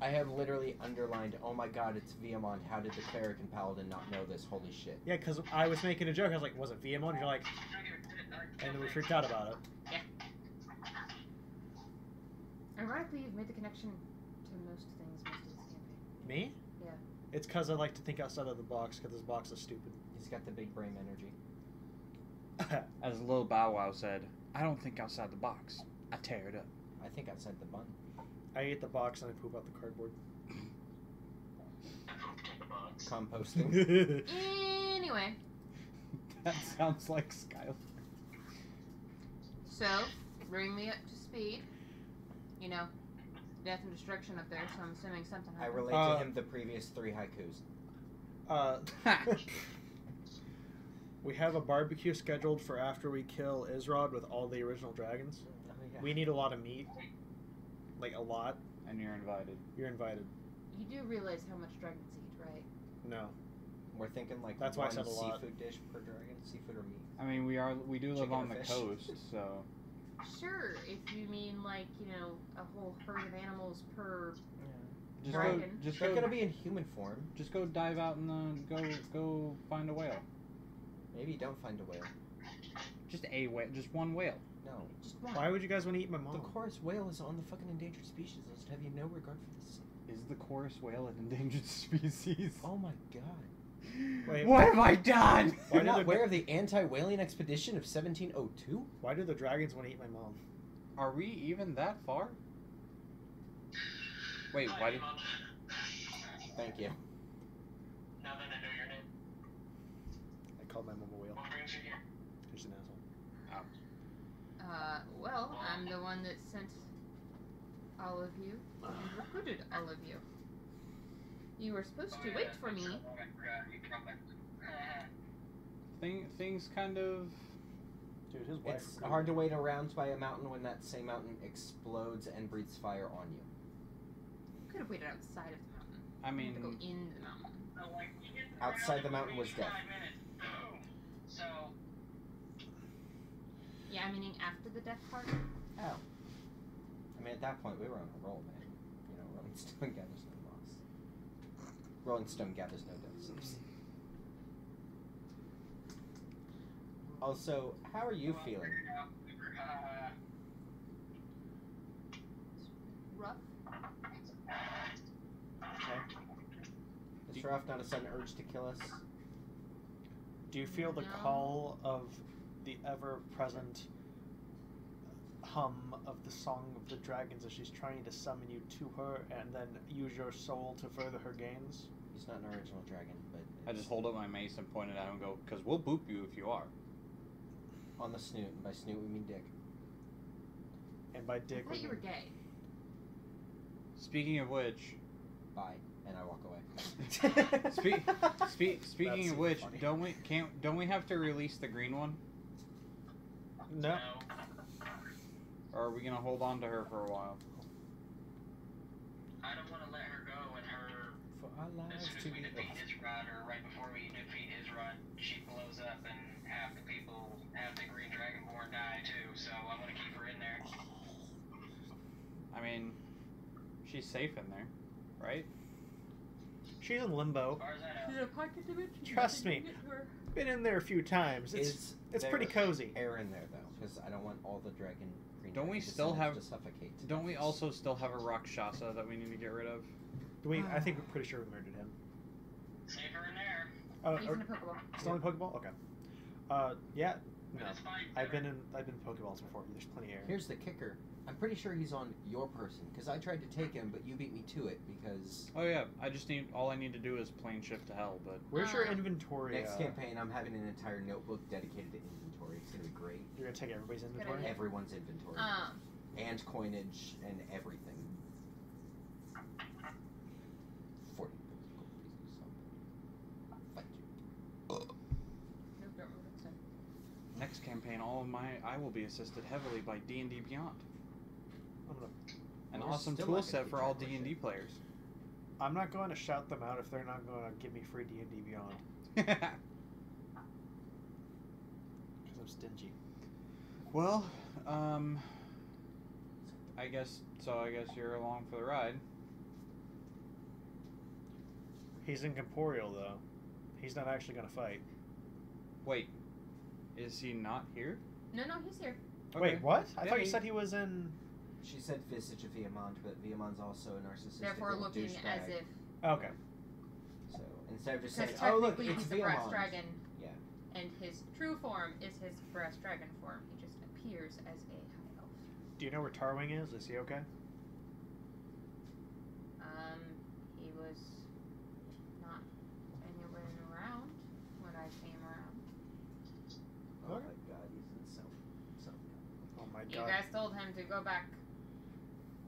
I have literally underlined, oh my god, it's Viamon. How did the cleric and paladin not know this? Holy shit. Yeah, because I was making a joke. I was like, "Was it VMO?" And you're like, and then we freaked out about it. Yeah. Ironically, you've made the connection to most things most of this campaign. Me? Yeah. It's because I like to think outside of the box. Because this box is stupid. He's got the big brain energy. <laughs> As Lil Bow Wow said, I don't think outside the box. I tear it up. I think outside the bun. I eat the box and I poop out the cardboard. I pooped in the box. Composting. <laughs> Anyway, <laughs> That sounds like Skylar. so bring me up to speed. You know, death and destruction up there, so I'm assuming something I happened. relate Uh, to him the previous three haikus. uh, <laughs> we have a barbecue scheduled for after we kill Isrod with all the original dragons. Oh, yeah. We need a lot of meat. Like a lot. and you're invited. You're invited. You do realize how much dragons eat, right? No. We're thinking like That's why I one said a lot. seafood dish per dragon, seafood or meat. I mean, we are we do live Chicken or on the fish? coast, <laughs> so Sure, if you mean like, you know, a whole herd of animals per. Yeah. just Dragon. go just They're go gonna be in human form. just go dive out and the go go find a whale. Maybe don't find a whale. Just a whale, just one whale. No. Just one. Why would you guys want to eat my mom? The chorus whale is on the fucking endangered species list. Have you no regard for this? Is the chorus whale an endangered <laughs> species? Oh my god. Wait, what have I done? <laughs> Why You're not the- aware of the anti-whaling expedition of 1702? Why do the dragons want to eat my mom? Are we even that far? Wait, Hi, why did? Mom. Thank you. Now that I know your name, I called my mom a whale. what brings you here? She's an asshole. Uh, well, I'm the one that sent all of you and recruited all of you. You were supposed to wait for me. Thing, things kind of. Dude, his wife. It's hard to wait around by a mountain when that same mountain explodes and breathes fire on you. You could have waited outside of the mountain. I You had to go in the mountain. Outside the mountain was death. So, Yeah, I meaning after the death part. Oh. I mean, at that point, we were on a roll, man. You know, Rolling Stone gathers no loss. Rolling Stone gathers no deaths. Also, how are you feeling? uh, Rough. Okay. Is Sharaf not a sudden urge to kill us? Do you feel the No. call of the ever-present hum of the song of the dragons as she's trying to summon you to her and then use your soul to further her gains? He's not an original dragon, but I just hold up my mace and point it at him and go, "Cause we'll boop you if you are." on the snoot, and by snoot we mean dick. And by dick. I dick, thought we you were mean- gay. Speaking of which, Bye, and I walk away. <laughs> Speak, speak, <laughs> speaking That's of which, funny. don't we can't don't we have to release the green one, No. or are we gonna hold on to her for a while? I don't want to let her go and her For our As soon as to we be defeat Isrod, or right before we defeat Isrod, she blows up and half the people, half the Green Dragonborn die too, so I want to keep her in there. I mean, she's safe in there, right? She's in As limbo. far as I know. Did a pocket dimension? Trust me. Been in there a few times. It's Is it's pretty cozy. air in there though, because I don't want all the dragon. Green Don't we still have- to suffocate? Don't we also still have a Rakshasa that we need to get rid of? Do we? I think we're pretty sure we murdered him. Save her in there. Oh, He's or- in a Pokeball. still in Pokeball? Okay. Uh, yeah. No. it's fine. I've been in I've been in Pokeballs before. There's plenty of air. Here's the kicker. I'm pretty sure he's on your person, because I tried to take him, but you beat me to it. Because Oh yeah, I just need all I need to do is plane shift to hell. But Where's your Uh, inventory? next uh, campaign, I'm having an entire notebook dedicated to inventory. It's gonna be great. You're gonna take everybody's inventory. idea. Everyone's inventory Um, and coinage and everything. Forty gold pieces. something. Fight you. nope, don't remember what it said. next campaign, all of my I will be assisted heavily by D and D Beyond, I'm gonna. An We're awesome still tool not gonna set for all D&D players. I'm not going to shout them out if they're not going to give me free D and D Beyond <laughs> because I'm stingy. well, um, I guess so. I guess you're along for the ride. He's incorporeal though. He's not actually going to fight. Wait, is he not here? No, no, he's here. Wait, what? I Yeah, thought you he- said he was in. She said Visage of Viamont, but Viamont's also a narcissistic Therefore, little looking douchebag. as if Okay. So instead of just because saying, "Oh look, technically it's he's a brass Viamont," dragon. Yeah. And his true form is his brass dragon form. He just appears as a high elf. Do you know where Tarwing is? Is he okay? Um, he was not anywhere around when I came around. Oh Okay. my god, he's in some some. Oh my You god. guys told him to go back.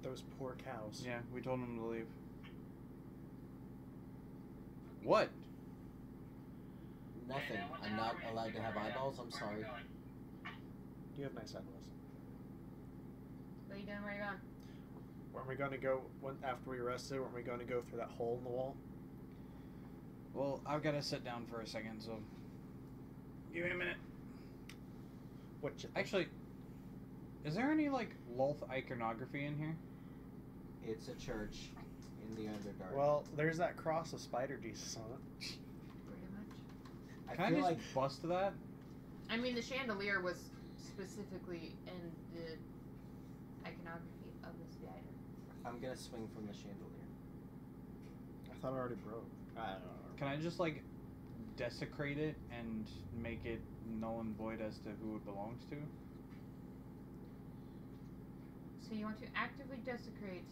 Those poor cows. Yeah, we told them to leave. What? Nothing. I'm not allowed to have eyeballs. I'm sorry. You have nice eyeballs. What are you doing? Where are you going? Weren't we going to go when, after we rested? Weren't we going to go through that hole in the wall? Well, I've got to sit down for a second, so give me a minute. What you think? Actually, is there any like Lolth iconography in here? It's a church in the Underdark. Well, there's that cross of Spider Jesus on it. Pretty much. I Can I, feel just like bust that? I mean, the chandelier was specifically in the iconography of the spider. I'm gonna swing from the chandelier. I thought I already broke. I don't know. Can I just like desecrate it and make it null and void as to who it belongs to? So you want to actively desecrate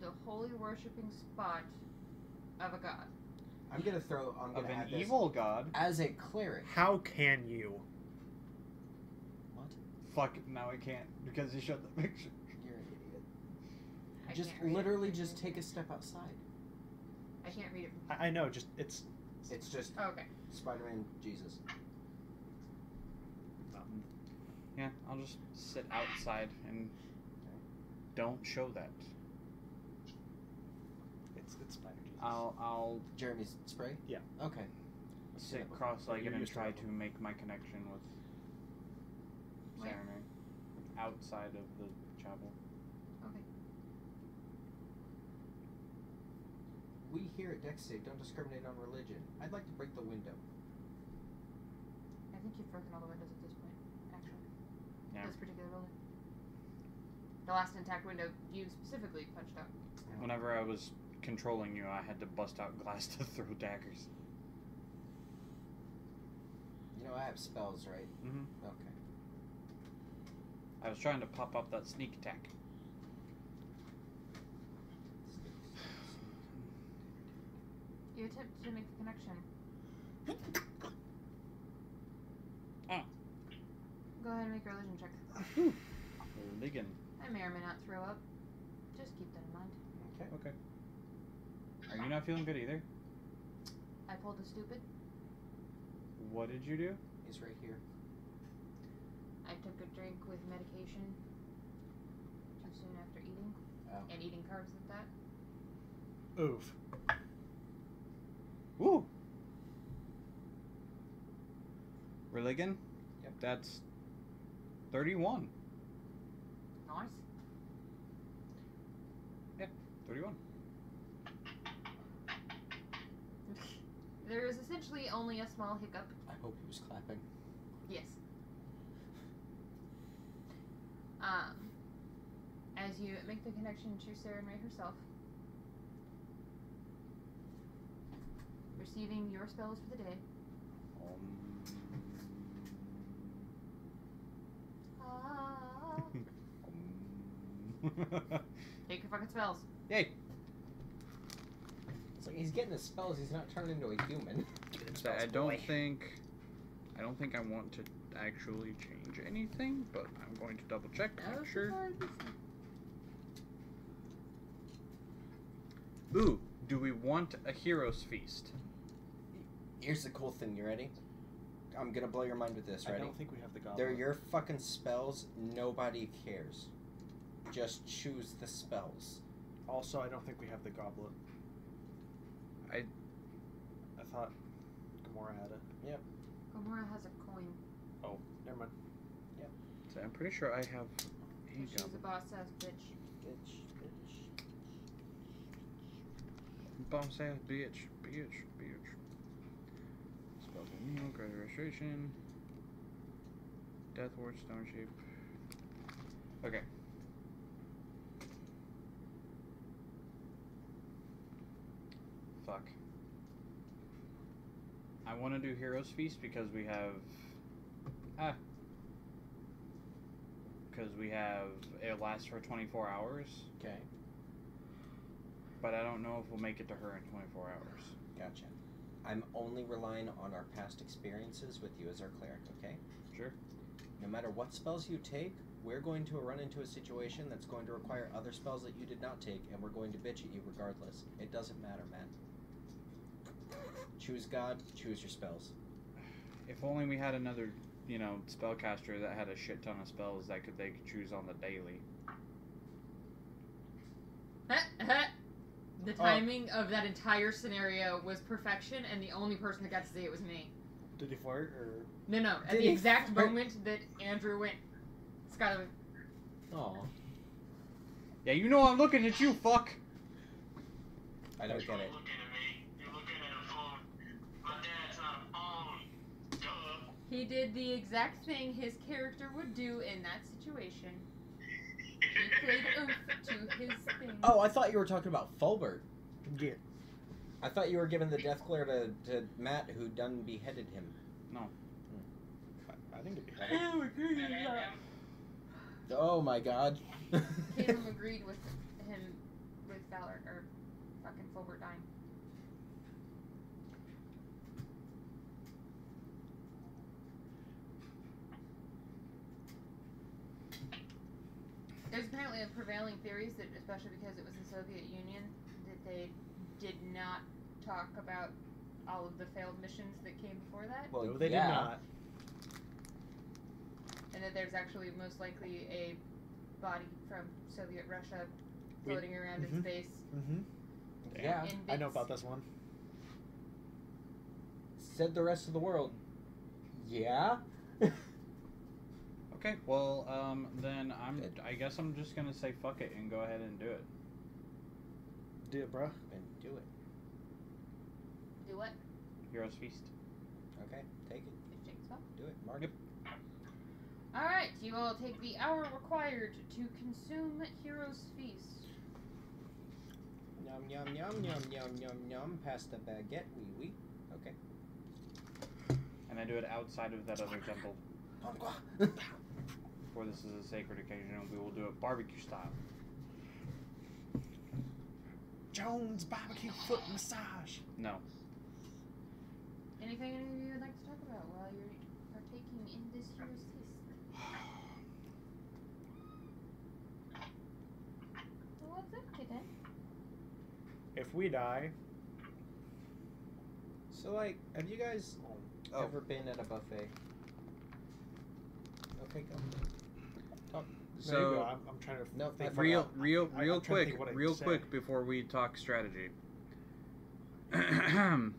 the holy worshipping spot of a god. I'm gonna throw. I'm Of gonna an add this evil god. as a cleric. How can you? What? Fuck, now I can't because you showed the picture. You're an idiot. I just can't read it literally just take a step outside. I can't read it. From I, I know. Just it's. It's just oh, okay. Spider-Man Jesus. Um, Yeah, I'll just sit outside and don't show that. It's it's Spider Jesus. I'll I'll Jeremy's spray. Yeah. Okay. sit cross-legged and try to make my connection with Where? Saturday outside of the chapel. Okay. We here at Dex Save don't discriminate on religion. I'd like to break the window. I think you've broken all the windows at this point. Actually. Yeah. This particular building. The last intact window you specifically punched out. Whenever I was controlling you, I had to bust out glass to throw daggers. You know I have spells, right? Mm-hmm. Okay. I was trying to pop up that sneak attack. You attempt to make the connection. <coughs> Ah. Go ahead and make a religion check. Ligon. I may or may not throw up. Just keep that in mind. Okay. Okay. Are you not feeling good either? I pulled a stupid. What did you do? He's right here. I took a drink with medication too soon after eating. Oh. And eating carbs at that. Oof. Woo! Religion? Yep. That's 31. Nice. Yep. 31. There is essentially only a small hiccup. I hope he was clapping. Yes. Um, as you make the connection to Sarah Ray herself, receiving your spells for the day. Ah. <laughs> Um. Take your fucking spells. Yay! It's like he's getting his spells. He's not turned into a human. So I don't think I don't think I want to actually change anything, but I'm going to double check to make sure. Ooh, do we want a hero's feast? Here's the cool thing. You ready? I'm gonna blow your mind with this. I don't think we have the goblet. They're your fucking spells. Nobody cares. Just choose the spells. Also, I don't think we have the goblet. I- I thought Gamora had it. Gomorrah has a coin. Oh, never mind. Yep. So I'm pretty sure I have a She's a boss ass bitch. Bitch, bitch. Boss ass bitch, bitch, bitch. Spells of meal, greater restoration. Death ward, stone shape. Okay. Fuck. I want to do Heroes Feast because we have. Ah. Because we have. It lasts for 24 hours, Okay, but I don't know if we'll make it to her in 24 hours. gotcha. I'm only relying on our past experiences with you as our cleric. Okay. Sure. No matter what spells you take, we're going to run into a situation that's going to require other spells that you did not take, and we're going to bitch at you regardless. It doesn't matter, man. Choose God, choose your spells. If only we had another, you know, spellcaster that had a shit ton of spells that could they could choose on the daily. <laughs> the Oh. timing of that entire scenario was perfection, and the only person that got to see it was me. Did he flirt or? No, no. At Did the exact flirt? moment that Andrew went, Skylar went, Oh, Yeah, you know I'm looking at you, fuck. I don't You're get it. looking at me. You're looking at a phone. My dad's not a phone. Duh. He did the exact thing his character would do in that situation. He played oomph to his thing. Oh, I thought you were talking about Fulbert. Yeah. I thought you were giving the death glare to, to Matt, who done beheaded him. I, hmm. I think it'd be better. Oh my god. Caleb <laughs> agreed with him with Valor or fucking Fulbert dying. There's apparently a prevailing theory that, especially because it was the Soviet Union, that they did not talk about all of the failed missions that came before that, Well, no, they yeah. did not. and that there's actually most likely a body from Soviet Russia We- floating around in mhm. space. Mm-hmm. Yeah. in I know about this one. Said the rest of the world. Yeah. <laughs> Okay, well, um, then I'm. Good. I guess I'm just gonna say fuck it and go ahead and do it. Do it, bruh. and do it. Do what? Heroes Feast. Okay, take it. Just take spell. Do it. Mark Yep. All right, you all take the hour required to consume Heroes Feast. Yum yum yum yum yum yum yum. Pass the baguette. Wee wee. Okay. And I do it outside of that other temple. <laughs> <laughs> For this is a sacred occasion, and we will do it barbecue style. Jones barbecue foot massage. No. Anything any of you would like to talk about while you're partaking in this year's Feast? <sighs> Well, what's up, kitten? If we die, So like, have you guys Oh. ever been at a buffet? Okay, go. There go. So I'm, I'm trying to No, think real, I- real, I- real I'm trying quick, think what I real say. quick before we talk strategy. <clears throat>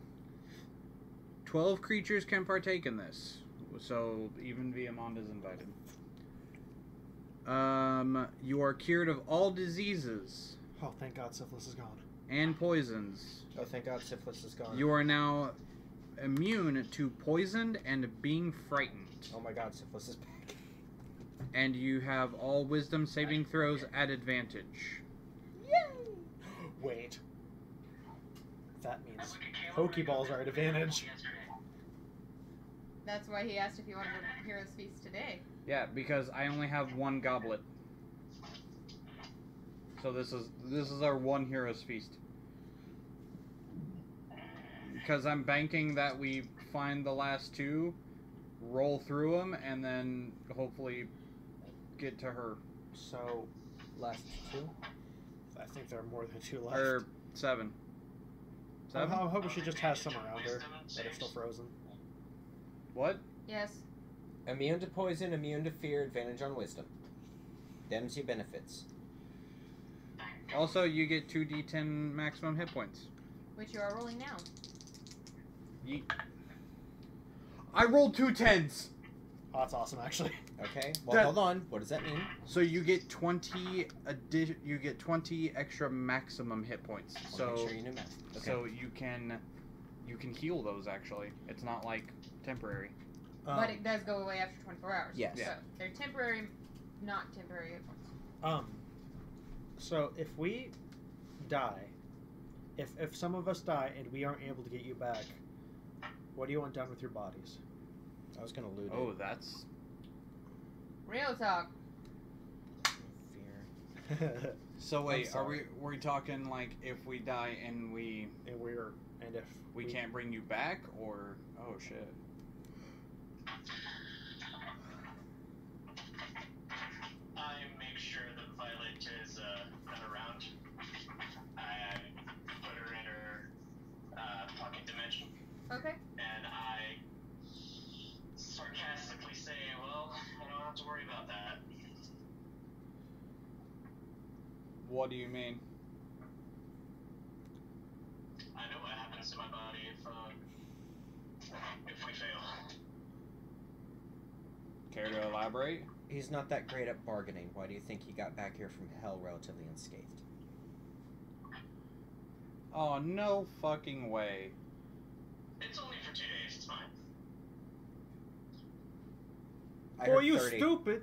Twelve creatures can partake in this, so even Viamond is invited. Um, you are cured of all diseases Oh, thank God, syphilis is gone. and poisons. Oh, thank God, syphilis is gone. You are now immune to poisoned and being frightened. Oh my God, syphilis is back. And you have all wisdom saving throws at advantage. Yay! Wait. That means That's like a camera Pokeballs are at advantage. That's why he asked if you wanted a Hero's Feast today. Yeah, because I only have one goblet. So this is this is our one hero's feast. Because I'm banking that we find the last two, roll through them, and then hopefully get to her. So, last two. I think there are more than two left. Or seven. I, Seven? I hope she just has some around her that are still frozen. What? Yes. Immune to poison, immune to fear, advantage on wisdom. Them's your benefits. Also, you get two d10 maximum hit points. Which you are rolling now. Yeet. I rolled two tens! Oh, that's awesome, actually. <laughs> Okay. Well, That- hold on. What does that mean? So you get 20 addi- you get 20 extra maximum hit points. I'll So make sure you knew math. Okay. so you can you can heal those actually. It's not like temporary. Um, but it does go away after 24 hours. Yes. So they're temporary, not temporary hit points. Um, so if we die, if if some of us die and we aren't able to get you back, what do you want done with your bodies? I was gonna loot Oh, that's Real talk. Fear. <laughs> so. Wait, are sorry. we we talking like if we die and we and we're and if we can't bring you back or oh shit. I make sure that Violet is uh, not around. I put her in her uh, pocket dimension, Okay. and I sarcastically say, "Well, I don't have to worry about that." What do you mean? I know what happens to my body if uh, if we fail. Care to elaborate? He's not that great at bargaining. Why do you think he got back here from hell relatively unscathed? Oh no fucking way. It's only for two days. It's fine. I Boy, you 30. stupid!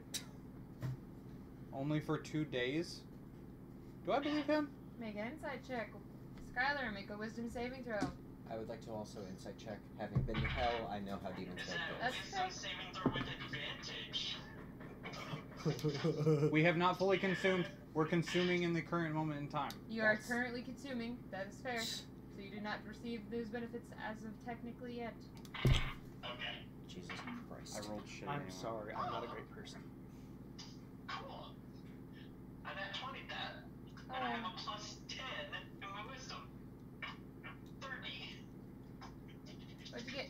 Only for two days? Do I believe him? Make an insight check. Skylar, make a wisdom saving throw. I would like to also insight check. Having been to hell, I know how demons Is work. that That's wisdom fair. saving throw with advantage? <laughs> We have not fully consumed. We're consuming in the current moment in time. You are That's- currently consuming. That is fair. So you do not receive those benefits as of technically yet. Okay. Jesus Christ. I rolled shit. I'm anyway. sorry, I'm not a great person. Cool. I'm 20 that. And I have Oh. a plus 10 in my wisdom. 30. What'd you get?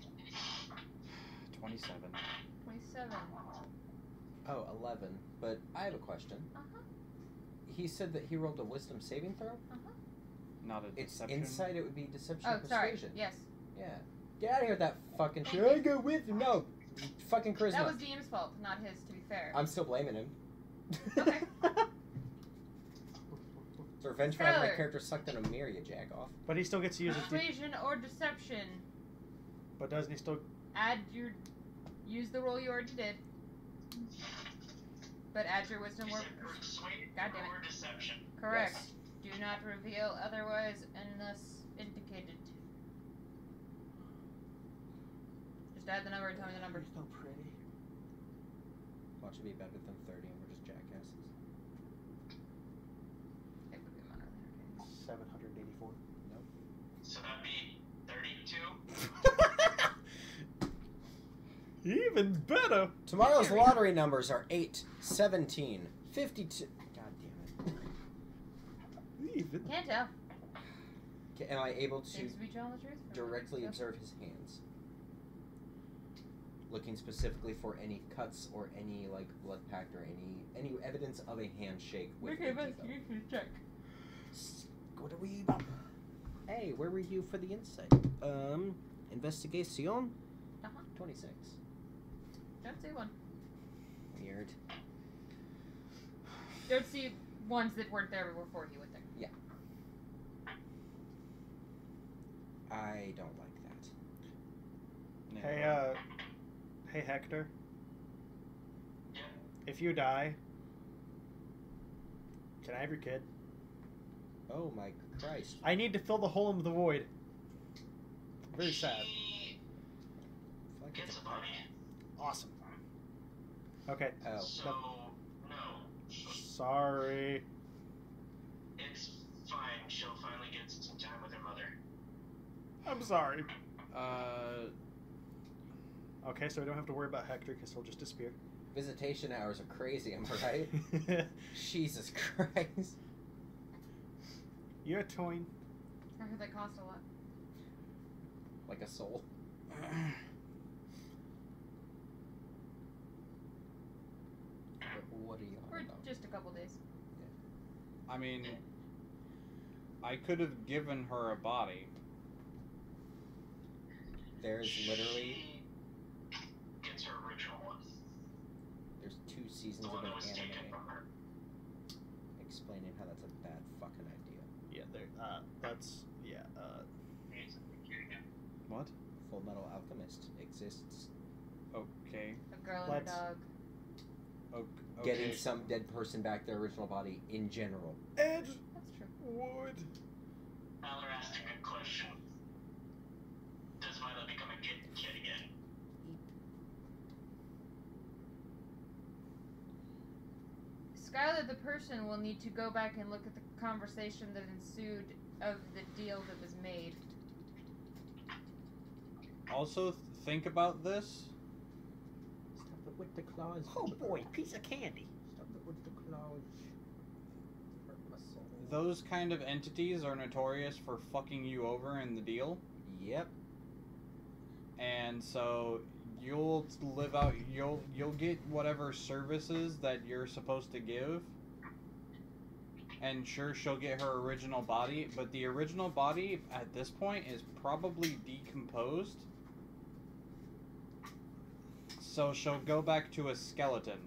Twenty-seven. 27. Oh, 11. But I have a question. Uh huh. He said that he rolled a wisdom saving throw? Uh huh. Not a It's deception. inside, it would be deception Oh, or sorry. persuasion. Yes. Yeah. Get out of here with that fucking Thank shit. I go with him. No. Fucking charisma. That was DM's fault, not his, to be fair. I'm still blaming him. Okay. <laughs> It's revenge for having my Skylar. character sucked in a mirror, you jack off. But he still gets to use his. De- Persuasion or deception. but doesn't he still? Add your. Use the roll you already did. But add your wisdom You or. said God damn it. or deception. Correct. Yes. Do not reveal otherwise unless indicated. Just add the number and tell me the number. so pretty. Watch it be better than 30 and we're just jackasses. It would be my other Seven hundred eighty-four. So that'd be 32. <laughs> Even better. Tomorrow's lottery numbers are 8, 17, 52. God damn it. Even. Can't tell. Am I able to to be the truth. directly once. observe his hands? Looking specifically for any cuts or any like blood pact or any any evidence of a handshake with Okay, a Devo. investigation check. What are we? Hey, where were you for the insight? Um, investigation. Uh-huh. Twenty-six. Don't see one. Weird. Don't see ones that weren't there before you went there. Yeah. I don't like that. Yeah. Hey, uh, hey Hector. Yeah. If you die, can I have your kid? Oh my Christ. I need to fill the hole in the void. Very sad. He Fuck gets it's a body. Awesome. Okay. Oh. So, no. Sorry. It's fine. She'll finally get some time with her mother. I'm sorry. Uh, Okay, so I don't have to worry about Hector because he'll just disappear. Visitation hours are crazy, am I <laughs> right? Jesus Christ. You're a toy. I heard that cost a lot. Like a soul. What- What are you For on about? just a couple days. I mean, I could have given her a body. There's literally She gets her original one. there's two seasons The of an that was taken anime explaining how that's a bad fucking idea. Yeah, there. Uh, that's yeah. Uh, What? Fullmetal Alchemist exists. Okay. A girl and Let's- a dog. Okay. Getting some dead person back their original body in general. Ed That's true. Wood. Tyler asked a good question. Does Violet become a kid, kid again? Skylar, the person, will need to go back and look at the conversation that ensued of the deal that was made. Also, th- think about this. Stop it with the claws. Oh boy, piece of candy. Stop it with the claws. Hurt my soul. Those kind of entities are notorious for fucking you over in the deal, Yep. and so you'll live out. You'll you'll get whatever services that you're supposed to give. And sure, she'll get her original body, but the original body at this point is probably decomposed. So she'll go back to a skeleton.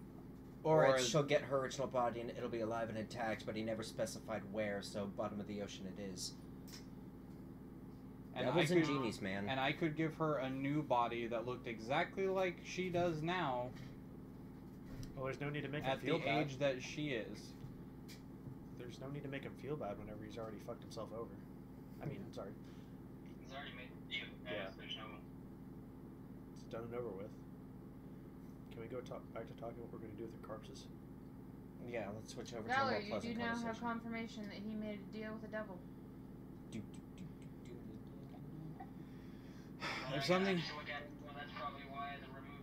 Or, Or- she'll get her original body and it'll be alive and intact, but he never specified where, so bottom of the ocean it is. And that I was could, ingenious, man. and I could give her a new body that looked exactly like she does now Well, there's no need to make him feel at the feel bad. age that she is. There's no need to make him feel bad whenever he's already fucked himself over. I mean, I'm sorry. He's already made you. Yeah. There's no. It's done and over with. Can we go talk back to talking what we're going to do with the corpses? Yeah, let's switch over Valor, to a more you do now have confirmation that he made a deal with the devil. Do, do, do, do, do. If something- I look at, well, that's probably why the remove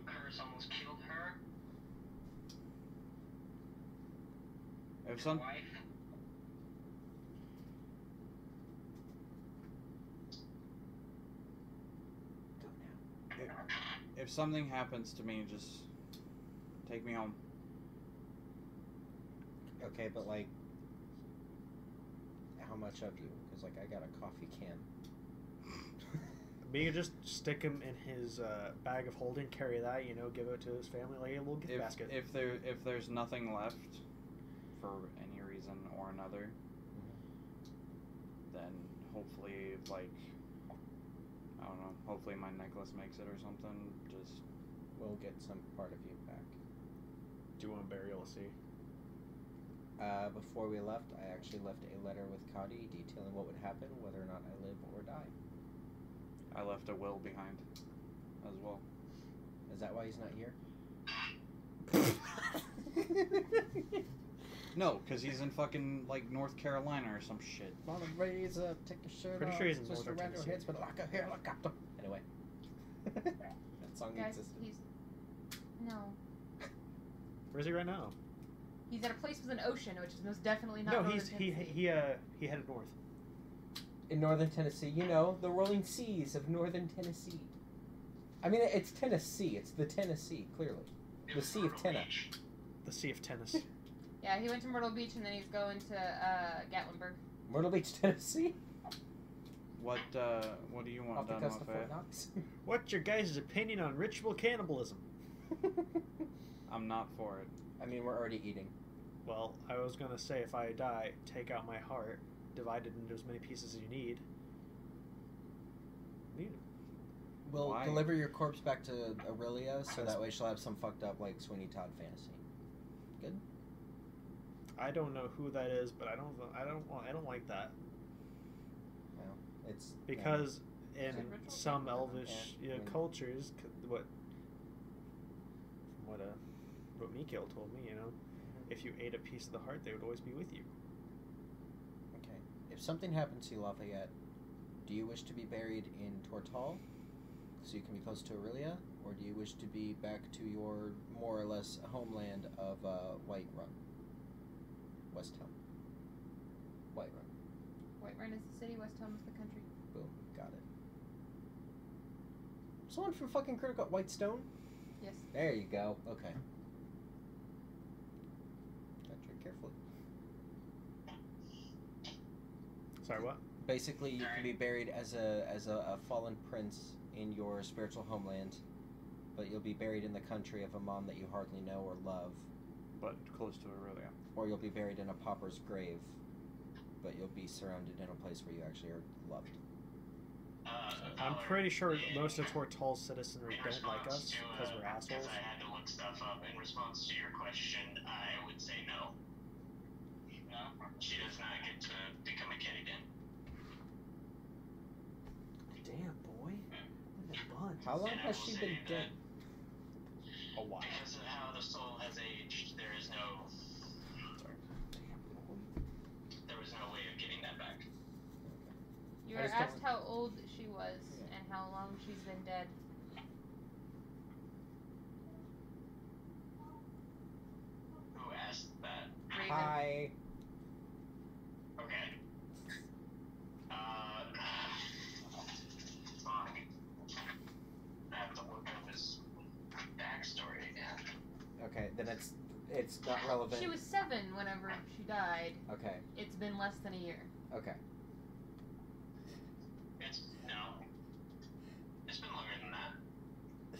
curse almost killed her. If some wife. Go now. if something happens to me, just take me home. Okay, but like, how much of you? Because like I got a coffee can. But you could just stick him in his uh, bag of holding, carry that, you know, give it to his family like a little gift If basket. if there if there's nothing left for any reason or another, then hopefully like I don't know. Hopefully my necklace makes it or something. Just We'll get some part of you back. Do you want burial to see? Uh, before we left, I actually left a letter with Kadi detailing what would happen, whether or not I live or die. I left a will behind as well. Is that why he's not here? <laughs> No, because he's in fucking like North Carolina or some shit. Wanna raise up, take your shirt Pretty off, sure he's in twist northern around your Tennessee. heads with like a helicopter. Anyway, <laughs> that song Guys, existed. he's no. Where's he right now? He's at a place with an ocean, which is most definitely not. no, Northern he's he Tennessee. he uh he headed north. In northern Tennessee. You know, the rolling seas of northern Tennessee. I mean, it's Tennessee. It's the Tennessee, clearly. The Sea of Myrtle Tenna. The Sea of Tennis. <laughs> Yeah, he went to Myrtle Beach and then he's going to uh, Gatlinburg. Myrtle Beach, Tennessee, What uh what do you want off the done, coast of Fort Lafayette? Knox. <laughs> What's your guys' opinion on ritual cannibalism? <laughs> I'm not for it. I mean, we're already eating. Well, I was gonna say if I die, take out my heart, divide it into as many pieces as you need. Need We'll Why? deliver your corpse back to Aurelia, so that way she'll have some fucked up like Sweeney Todd fantasy. Good. I don't know who that is, but I don't I don't I don't like that Well, it's because in Is some elvish Yeah, you know, cultures, what from what uh what Mikhail told me, you know, if you ate a piece of the heart, they would always be with you. If something happens to you, Lafayette, do you wish to be buried in Tortal, so you can be close to Aurelia, or do you wish to be back to your more or less homeland of uh, Whiterun, West Helm? White Run. Whiterun is the city, West Helm is the country. Boom. Got it. Someone from fucking Critical Whitestone. Yes. There you go. Okay. Sorry, what? Basically, you can be buried as a as a, a fallen prince in your spiritual homeland, but you'll be buried in the country of a mom that you hardly know or love, But close to Aurelia. or you'll be buried in a pauper's grave, but you'll be surrounded in a place where you actually are loved. Uh, I'm pretty sure in- most of Tortal's citizenry don't like us because uh, we're assholes. I had to look stuff up. In response to your question, I would say no. No, she does not get to become a kid again. Damn boy, what a bunch. How long And has she been dead? A while. Because of how the soul has aged, there is no, there was no way of getting that back. You were just don't asked how old she was Yeah. and how long she's been dead. Who asked that? Raven. Hi. Okay. Uh. I have to look up his backstory again. Okay, then it's it's not relevant. She was seven whenever she died. Okay. It's been less than a year. Okay. It's no. It's been longer than that.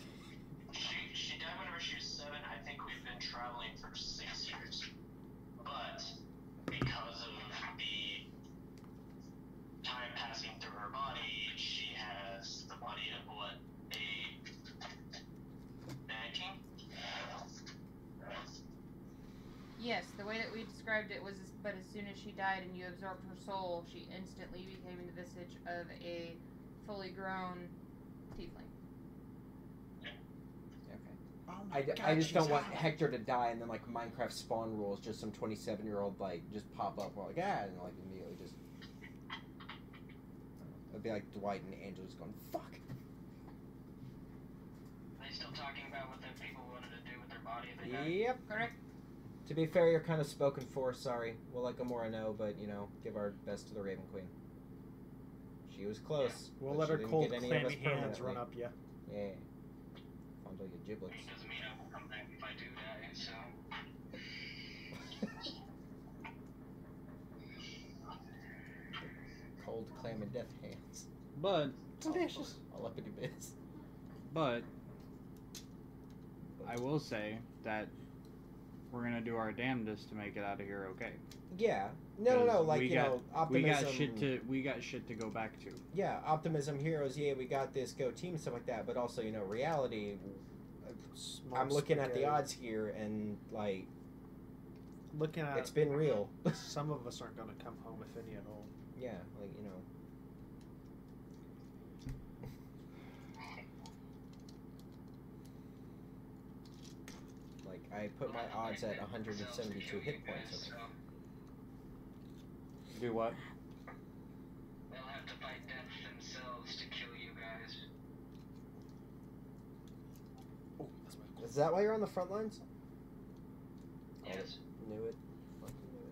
She she died whenever she was seven. I think we've been traveling for six years. But because of the time passing through her body, she has the body of what a nineteen. Yes, the way that we described it was, but as she died and you absorbed her soul, she instantly became the visage of a fully grown tiefling. Okay. Oh I, d- I just don't want Hector to die and then like Minecraft spawn rules, just some 27 year old like just pop up. We're like, ah, and like immediately just. It'd be like Dwight and Angela's going, fuck. Are they still talking about what the people wanted to do with their body if they died? Yep. Correct. To be fair, you're kind of spoken for. Sorry. We'll let Gamora know, but you know, give our best to the Raven Queen. She was close. We'll let her cold, get any of clammy hands run up you. Yeah. Fondle your giblets. It doesn't mean I will come back if I do die, so. <laughs> Cold, clammy death hands. But Delicious. All up in your bits. but I will say that we're gonna do our damnedest to make it out of here okay. Yeah. No, no, no. Like we you got- know, We got shit to we got shit to go back to. yeah, optimism, heroes. Yeah, we got this. Go team, stuff like that. But also, you know, reality. Small I'm looking at the odds here, and like Looking at it's been real. some of us aren't going to come home if any at all. <laughs> yeah, like you know. Like I put my odds at 172 hit points. Okay. Do what? They'll have to fight death themselves to kill you guys. Oh, that's my Is that why you're on the front lines? Yes. Oh, knew it. Fucking knew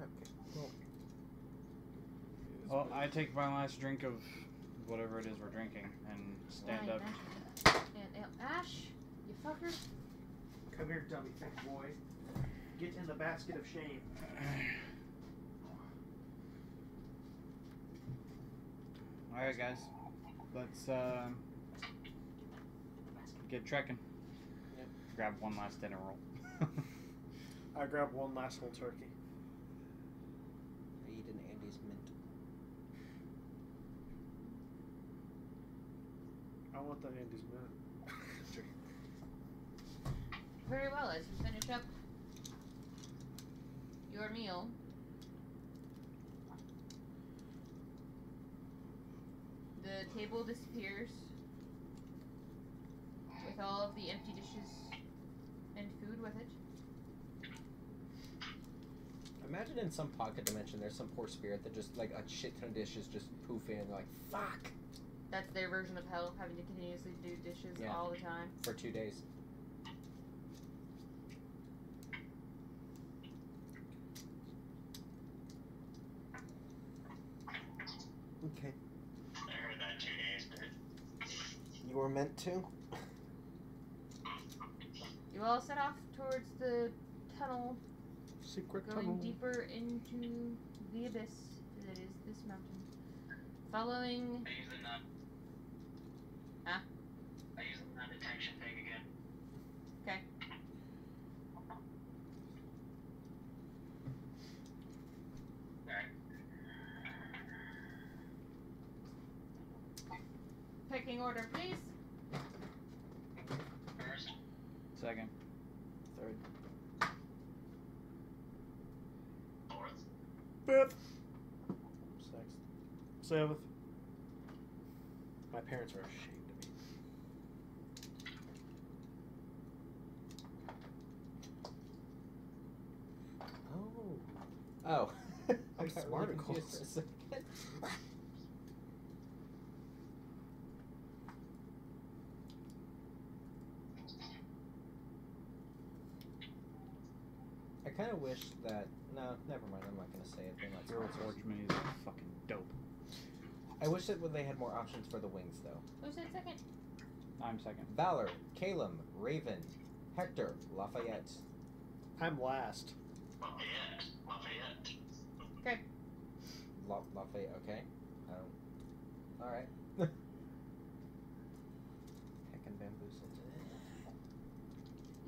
it. Okay. Well, I take my last drink of whatever it is we're drinking and stand Why, up. Ash? And Ash, you. Come here, dummy thick boy. Get in the basket of shame. All right, guys, let's uh, get trekking. Yep. Grab one last dinner roll. <laughs> I grabbed one last whole turkey. I eat an Andy's mint. I want that Andy's minute. Very well, as you finish up your meal, the table disappears with all of the empty dishes and food with it. Imagine in some pocket dimension, there's some poor spirit that just like a shit ton of dishes just poof in, like fuck, That's their version of hell, having to continuously do dishes Yeah. all the time. for two days. Okay. I heard that two days, but You were meant to. You all set off towards the tunnel Secret going tunnel. deeper into the abyss that is this mountain. Following I use the non. Huh? I use the non-detection thing again. Okay. Alright. Pecking order, please. First, Second. Third. fourth, Fifth. Sixth. Seventh. My parents are ashamed of me. Oh. Oh. <laughs> I Hey, got smart really confused <laughs> calls. for a second. I kind of wish that. No, never mind. I'm not gonna say it. They're not Zero sponsors. Torch Mini is fucking dope. I wish that when they had more options for the wings, though. Who said second? I'm second. Valor, Calum, Raven, Hector, Lafayette. I'm last. Lafayette, Lafayette. La- Lafayette, okay. Um, alright. <laughs> Heckin' bamboozled.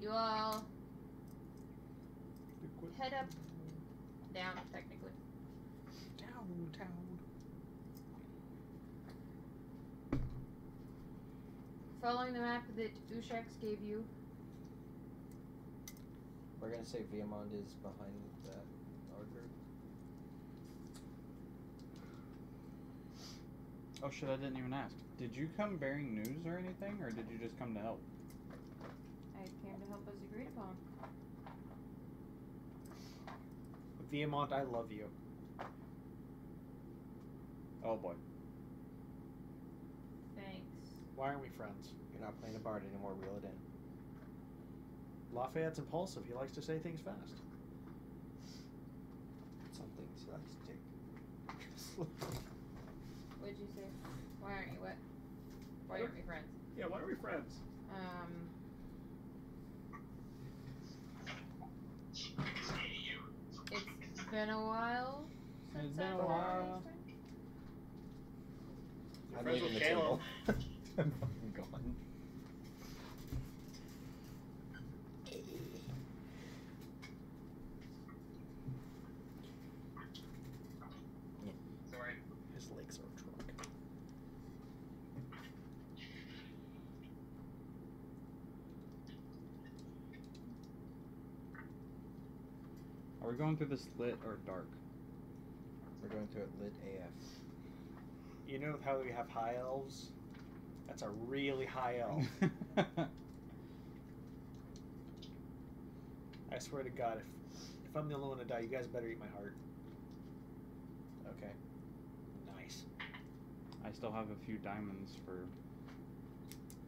You all head up, down technically. Downtown. Following the map that Ushax gave you, We're gonna say Viamond is behind that our group. Oh shit! I didn't even ask. Did you come bearing news or anything, or did you just come to help? I came to help as agreed upon. Viamont, I love you. Oh boy. Thanks. Why aren't we friends? You're not playing a bard anymore. Reel it in. Lafayette's impulsive. He likes to say things fast. Some things he likes <laughs> to do. What'd you say? Why aren't you what? Why aren't we friends? Yeah, why are we friends? Um, Because I hate you. it's been a while It's been a while. I'm friends leaving the with Caleb. table. <laughs> I'm fucking gone. Sorry. His legs are drunk. Are we going through this lit or dark? We're going through it lit AF. You know how we have high elves? That's a really high elf. <laughs> I swear to God, if if I'm the only one to die, you guys better eat my heart. Okay. Nice. I still have a few diamonds for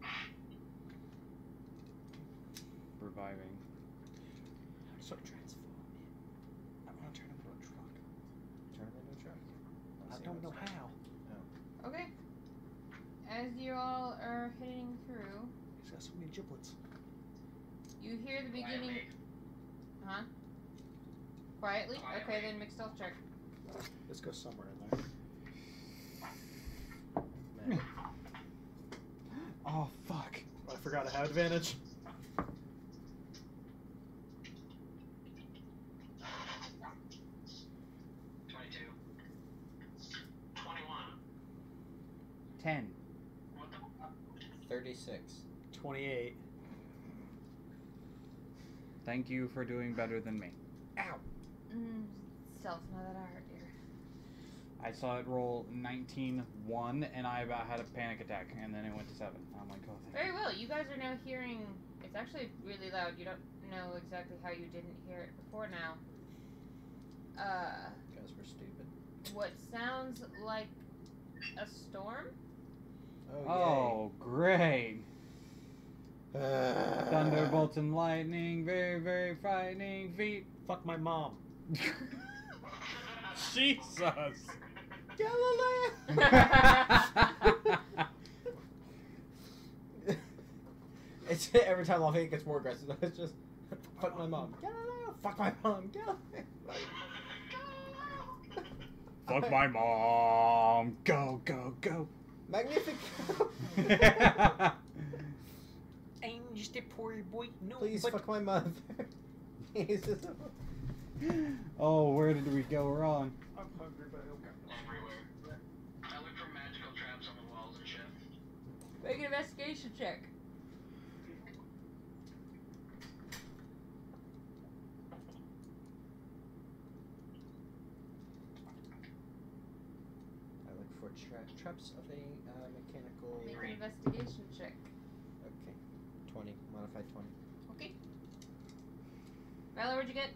ah. reviving. So transform it. I want to turn him into a truck. Turn him into a truck. I see don't know what's- how. Okay. As you all are heading through, He's got so many giblets. you hear the beginning. Quietly. Huh? Quietly? Okay, then make stealth check. Let's go somewhere in there. Man. <gasps> Oh fuck! I forgot I have advantage. 10. 36. 28. Thank you for doing better than me. Ow! Mm, still, it's not that hard, dear. I saw it roll 19 1, and I about had a panic attack, and then it went to 7. I'm like, oh, Very well. You guys are now hearing. It's actually really loud. You don't know exactly how you didn't hear it before now. Uh. You guys were stupid. What sounds like a storm? Oh, Oh, great. yay. Thunderbolts and lightning, very, very frightening feet. Fuck my mom. <laughs> Jesus. Galileo! <laughs> it's every time Lafayette gets more aggressive. <laughs> It's just fuck my mom. Galileo, fuck my mom. Galileo. Fuck my mom. Go, go, go. Magnific. <laughs> I'm just a poor boy. No, Please but fuck my mother. <laughs> Jesus. oh, where did we go wrong? I'm hungry, but I don't Everywhere. I look for magical traps on the walls and shit. Make an investigation check. I look for tra- traps of a investigation check. Okay. 20. Modified 20. Okay. Valor, what'd you get?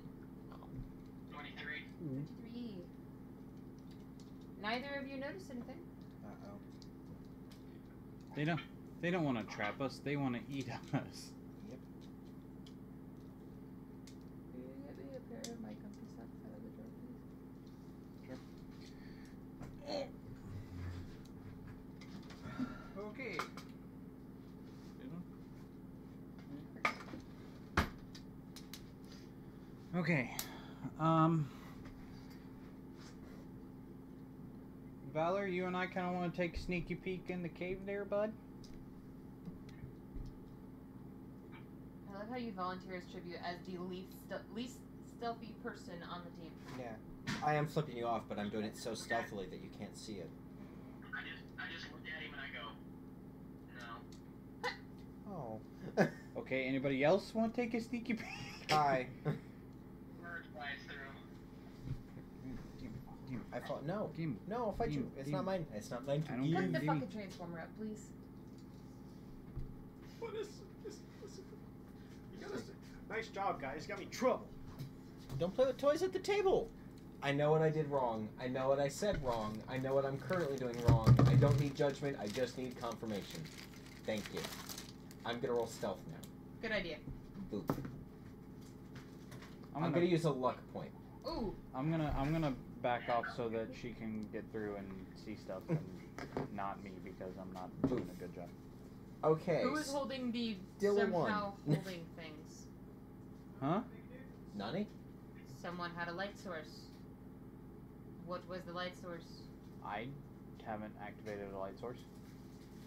Twenty-three. Three. Neither of you noticed anything. Uh oh. They don't. They don't want to trap us. They want to eat us. Will you get me a pair of my comfy socks out of the drawer, please? Okay. Okay. Um. Valor, you and I kind of want to take a sneaky peek in the cave there, bud. I love how you volunteer as tribute as the least stel- least stealthy person on the team. Yeah. I am flipping you off, but I'm doing it so stealthily that you can't see it. I just, I just look at him and I go, no. <laughs> Oh. Okay. Anybody else want to take a sneaky peek? Hi. <laughs> Bird flies through. You, you I fought. No, Give me. no, I'll fight you. It's demon. not mine. It's not mine to I don't give. Put the Give fucking transformer up, please. What is this? this you got us. Nice job, guys. You got me in trouble. Don't play with toys at the table. I know what I did wrong. I know what I said wrong. I know what I'm currently doing wrong. I don't need judgment. I just need confirmation. Thank you. I'm gonna roll stealth now. Good idea. Boop. I'm I'm gonna, gonna use a luck point. Ooh, I'm gonna I'm gonna back off so that she can get through and see stuff and not me because I'm not doing a good job. Okay. who is holding the Still a somehow one. <laughs> holding things? Huh? Nani? Someone had a light source. What was the light source? I haven't activated a light source.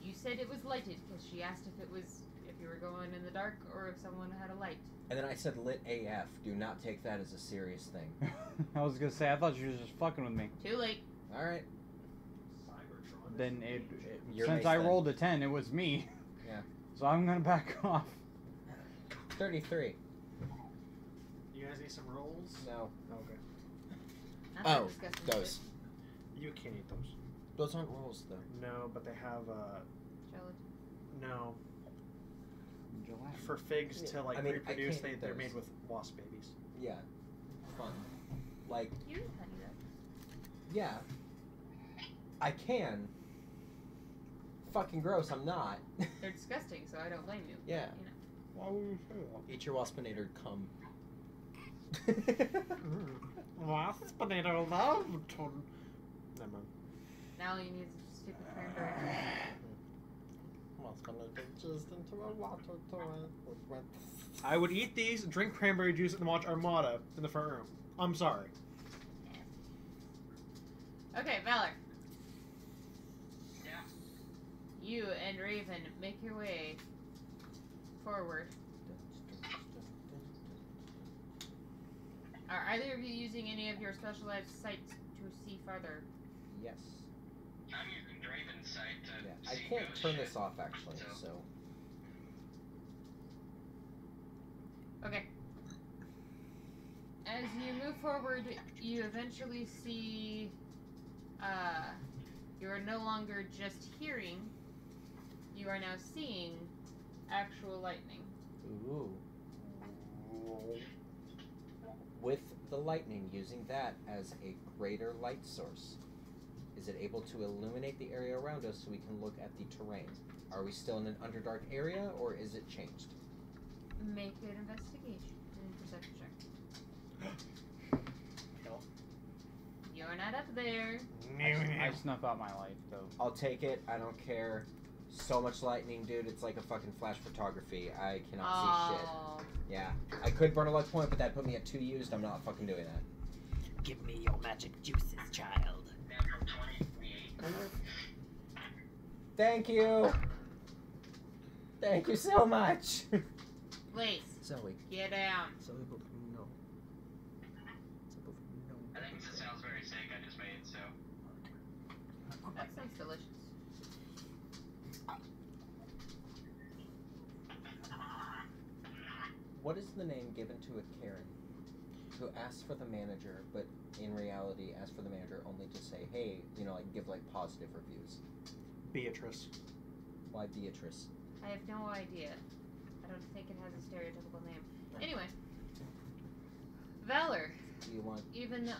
You said it was lighted because she asked if it was if you were going in the dark or if someone had a light. And then I said lit AF. Do not take that as a serious thing. <laughs> I was gonna say I thought you were just fucking with me. Too late. All right. Cybertron. Then it, it Your since mace I then. rolled a ten, it was me. Yeah. <laughs> So I'm gonna back <laughs> off. Thirty-three. You guys need some rolls? No. Okay. Not that Oh, disgusting those. You can't eat those. Those aren't rolls though. No, but they have uh. Gelatin. no Gelatin. for figs to like I mean, I reproduce. can't They eat they're those. made with wasp babies. Yeah. Fun. Like, You eat honey though. yeah. I can. Fucking gross. I'm not. They're <laughs> disgusting, so I don't blame you. Yeah. You know. Why would you say that? Eat your waspinator. Come. <laughs> Waspinator love to. Never mind. Now you need some stupid cranberry. <sighs> <laughs> I would eat these, drink cranberry juice, and watch Armada in the front room. I'm sorry. Okay, Valor. Yeah. You and Raven make your way forward. Are either of you using any of your specialized sights to see farther? Yes. I'm using sight to Yeah. I can't ghost turn shit. this off actually, So- so. Okay. As you move forward, you eventually see. Uh, you are no longer just hearing, you are now seeing actual lightning. Ooh. With the lightning, using that as a greater light source, is it able to illuminate the area around us so we can look at the terrain? Are we still in an underdark area, or is it changed? Make an investigation and perception check. <gasps> You're not up there. I, I snuff out my light though. I'll take it. I don't care. So much lightning, dude. It's like a fucking flash photography. I cannot see shit. Oh, Yeah. I could burn a luck point, but that put me at two used. I'm not fucking doing that. Give me your magic juices, child. Natural 28. Thank you. Thank you so much. Lace, Zoe. get down. Zoe, no. Zoe, I think this sounds very sick. I just made so. That sounds delicious. What is the name given to a Karen who asks for the manager, but in reality asks for the manager only to say, hey, you know, like give like positive reviews? Beatrice. Why Beatrice? I have no idea. I don't think it has a stereotypical name. Anyway, Valor. Do you want? Even though,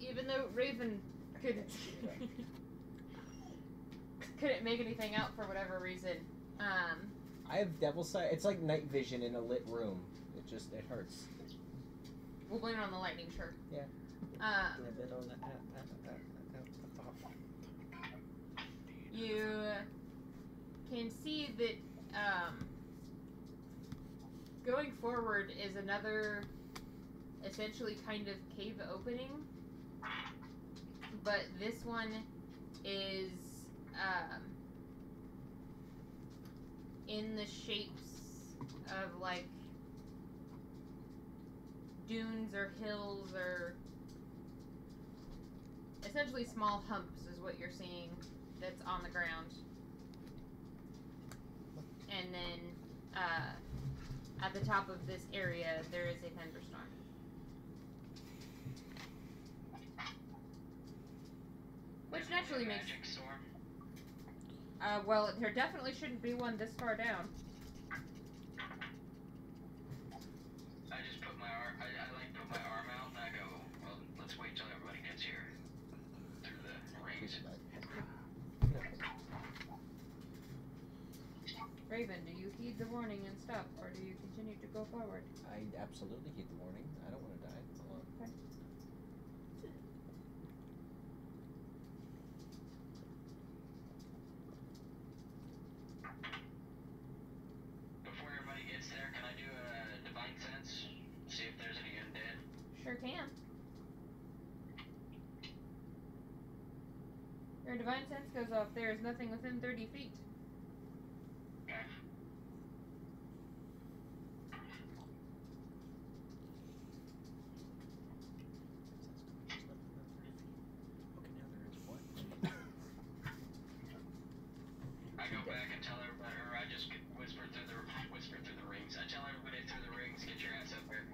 even though Raven couldn't <laughs> couldn't make anything out for whatever reason, um, I have devil sight. It's like night vision in a lit room. It just it hurts. We'll blame it on the lightning. Sure. Yeah. Um, you can see that um, going forward is another essentially kind of cave opening but this one is um, in the shapes of like dunes or hills or essentially small humps is what you're seeing that's on the ground. And then uh, at the top of this area, there is a thunderstorm. Which naturally makes. Storm. Uh, well, there definitely shouldn't be one this far down. I just put my arm. I, I like put my arm out and I go. Well, let's wait till everybody gets here. Through the rings. Raven, do you heed the warning and stop, or do you continue to go forward? I absolutely heed the warning. I don't want to die. Hold on. Before everybody gets there, can I do a divine sense? See if there's any undead. Sure can. Your divine sense goes off. There is nothing within 30 feet. Okay. Okay, now there is what? I go back and tell everybody, or I just whisper through the whisper through the rings. I tell everybody through the r whisper through the rings, get your ass up here.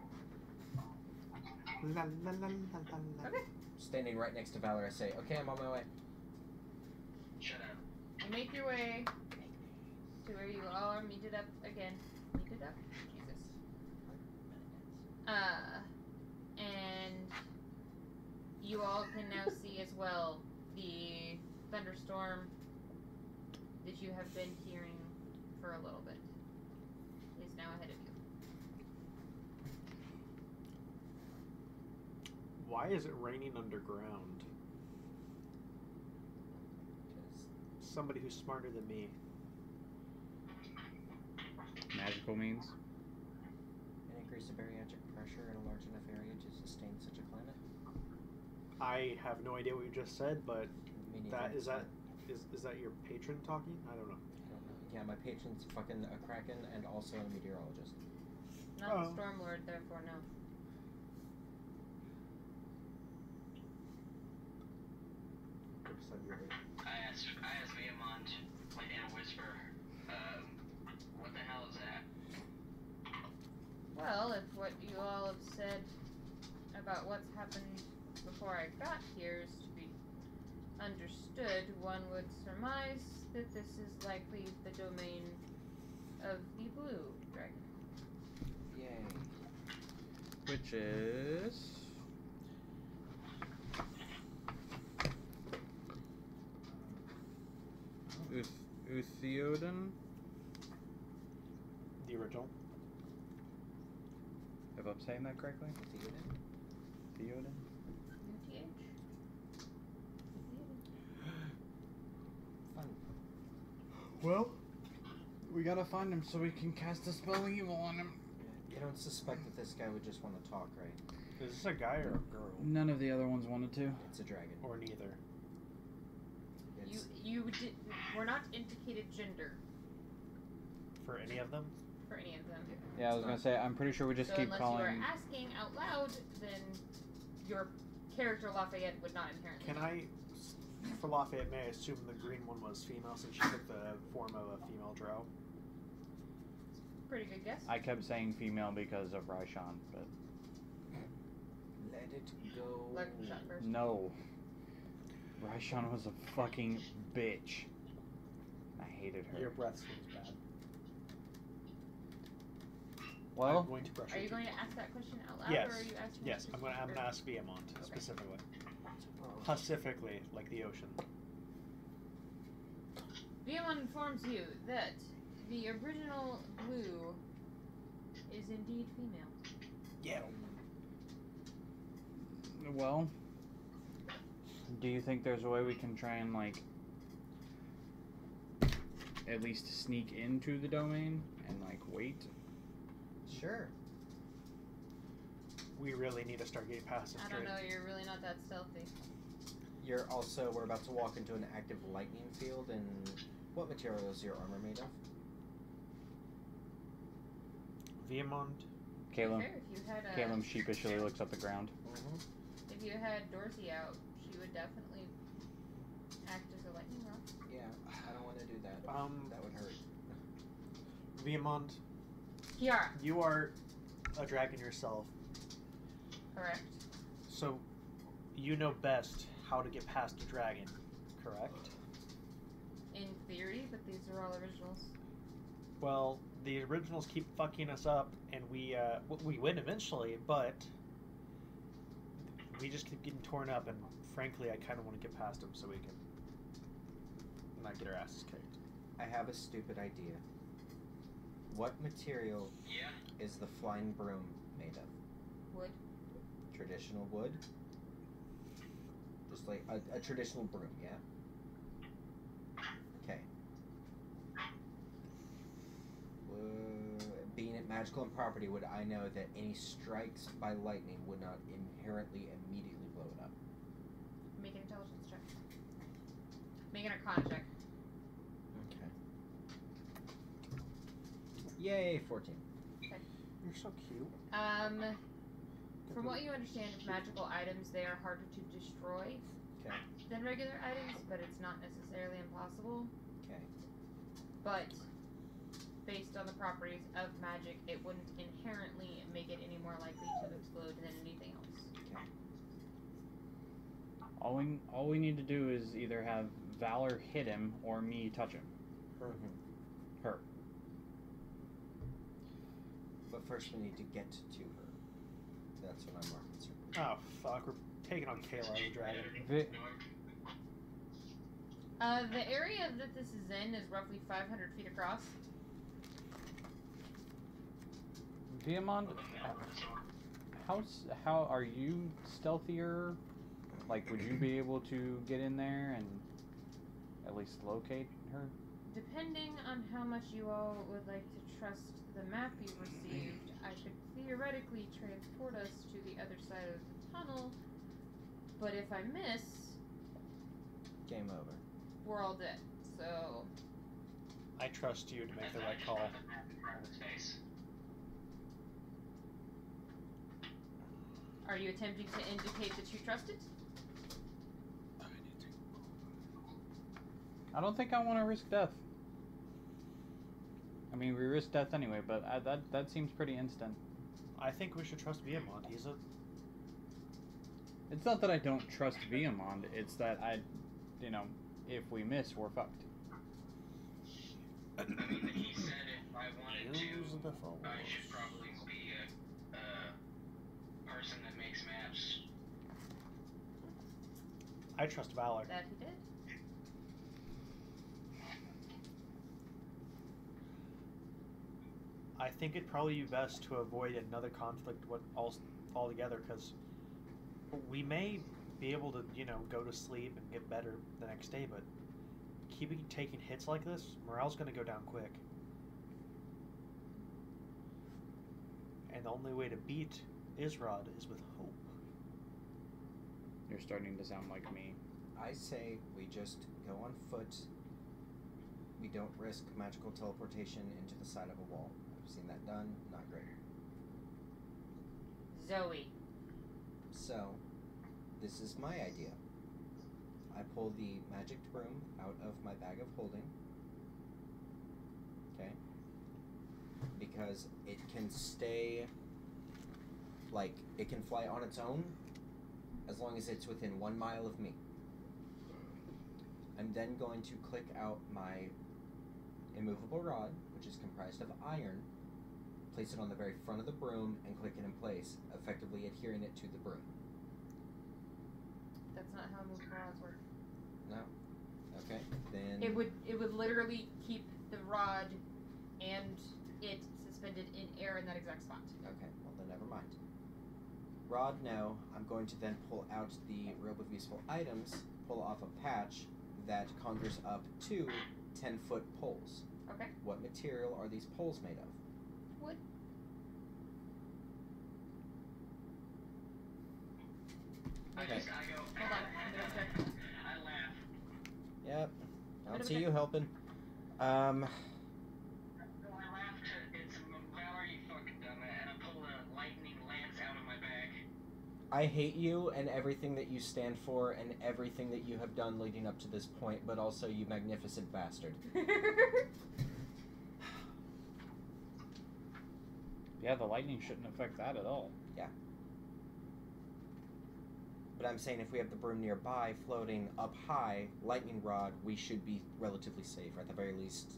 La, la, la, la, la, la. Okay. Standing right next to Valor, I say, "Okay, I'm on my way." Shut up. You make your way to where you all are meted up again. Meted up? Jesus. Uh, and you all can now <laughs> see as well the thunderstorm that you have been hearing for a little bit is now ahead of you. Why is it raining underground? Somebody who's smarter than me. Magical means. An increase of barometric pressure in a large enough area to sustain such a climate. I have no idea what you just said, but that is that is is that your patron talking? I don't know. I don't know. Yeah, my patron's fucking a kraken and also a meteorologist. Not Oh. the Stormlord, therefore, no. Oops, I'm really- I asked I asked Viamond, like in a whisper, um, what the hell is that? Well, if what you all have said about what's happened before I got here is to be understood, one would surmise that this is likely the domain of the blue dragon. Yay. Which is. Uth- Uthiodan? The original. If I'm saying that correctly? Theoden? Theoden? UTH? Fun. Well, we gotta find him so we can cast a spell evil on him. You don't suspect that this guy would just want to talk, right? Is this a guy or a girl? None of the other ones wanted to. It's a dragon. Or neither? You It's, you did, were not indicated gender For any of them? for any of them. Yeah, I was It's gonna say, I'm pretty sure we just so keep unless calling. you were asking out loud, then your character Lafayette would not inherently. Can. I, for Lafayette, may I assume the green one was female since she took the form of a female drow? Pretty good guess. I kept saying female because of Raishan, but let it go. Let him shot first. no. Raishan was a fucking bitch. I hated her. Your breath smells bad. I'm well, going to brush Are you going to ask that question out loud, Yes. or are you asking? Yes, I'm going. to I'm going to ask Viamont Okay. specifically. Pacifically, like the ocean. Viamon informs you that the original blue is indeed female. Yeah. well. Do you think there's a way we can try and like at least sneak into the domain and like wait? Sure. We really need a Stargate passage. I don't know. You're really not that stealthy. You're also. We're about to walk into an active lightning field, and what material is your armor made of? Viamont. Caleb, Fair, if you had a, Caleb sheepishly looks at the ground. Mm-hmm. if you had Dorsey out, she definitely act as a lightning rod. Yeah, I don't want to do that. Um, That would hurt. Viamont, Kiara, you are a dragon yourself, correct. so you know best how to get past a dragon. correct? In theory, but these are all originals. Well, the originals keep fucking us up, and we uh, w- we win eventually, but we just keep getting torn up. And frankly, I kind of want to get past them so we can not get our asses kicked. I have a stupid idea. What material Yeah. is the flying broom made of? Wood. Traditional wood? Just like a, a traditional broom, yeah? Okay. Uh, being it magical and property, would I know that any strikes by lightning would not inherently immediately blow it up? Make an intelligence check. Make an arcana check. Okay. Yay, 14. You're so cute. Um, from what you understand of magical items, they are harder to destroy Okay. than regular items, but it's not necessarily impossible. Okay. But based on the properties of magic, it wouldn't inherently make it any more likely to explode than anything else. Okay. All we all we need to do is either have Valor hit him or me touch him. Mm-hmm. Her. But first, we need to get to her. That's what I'm more concerned. with. Oh fuck, we're taking on Kayla the dragon. <laughs> Vi- Uh, the area that this is in is roughly 500 feet across. Viamond, how how are you stealthier? Like, would you be <clears throat> able to get in there and at least locate her? Depending on how much you all would like to trust the map you received, I could theoretically transport us to the other side of the tunnel. But if I miss, Game over. we're all dead. So I trust you to make the right call. Space. Are you attempting to indicate that you trust it? I don't think I want to risk death. I mean, we risk death anyway, but I, that that seems pretty instant. I think we should trust Viamont. He's a It's not that I don't trust Viamond. It's that I, you know, if we miss, we're fucked. I he said if I wanted use to, the I should probably be a, a person that makes maps. I trust Valor. That he did. I think it'd probably be best to avoid another conflict what all altogether because we may be able to you know go to sleep and get better the next day, but keeping taking hits like this, morale's gonna go down quick. And the only way to beat Isrod is with hope. You're starting to sound like me. I say we just go on foot. We don't risk magical teleportation into the side of a wall. Seen that done. Not great. Zoe. So, this is my idea. I pull the magic broom out of my bag of holding. Okay. Because it can stay, like, it can fly on its own as long as it's within one mile of me. I'm then going to click out my immovable rod, which is comprised of iron, place it on the very front of the broom, and click it in place, effectively adhering it to the broom. That's not how movable rods work. No. Okay, then. It would it would literally keep the rod and it suspended in air in that exact spot. Okay, well then never mind. Rod, no. I'm going to then pull out the robe of useful items, pull off a patch that conjures up two 10 foot poles. Okay. What material are these poles made of? Wood. I Okay. just, I go, Hold on, I'm gonna check. I laugh. Yep. I don't see you helping. Um, No, I laugh to, it's Valerie fucking done that, and I pull a lightning lance out of my bag. I hate you and everything that you stand for and everything that you have done leading up to this point, but also you magnificent bastard. <laughs> Yeah, the lightning shouldn't affect that at all. Yeah. But I'm saying if we have the broom nearby, floating up high, lightning rod, we should be relatively safe. Or at the very least,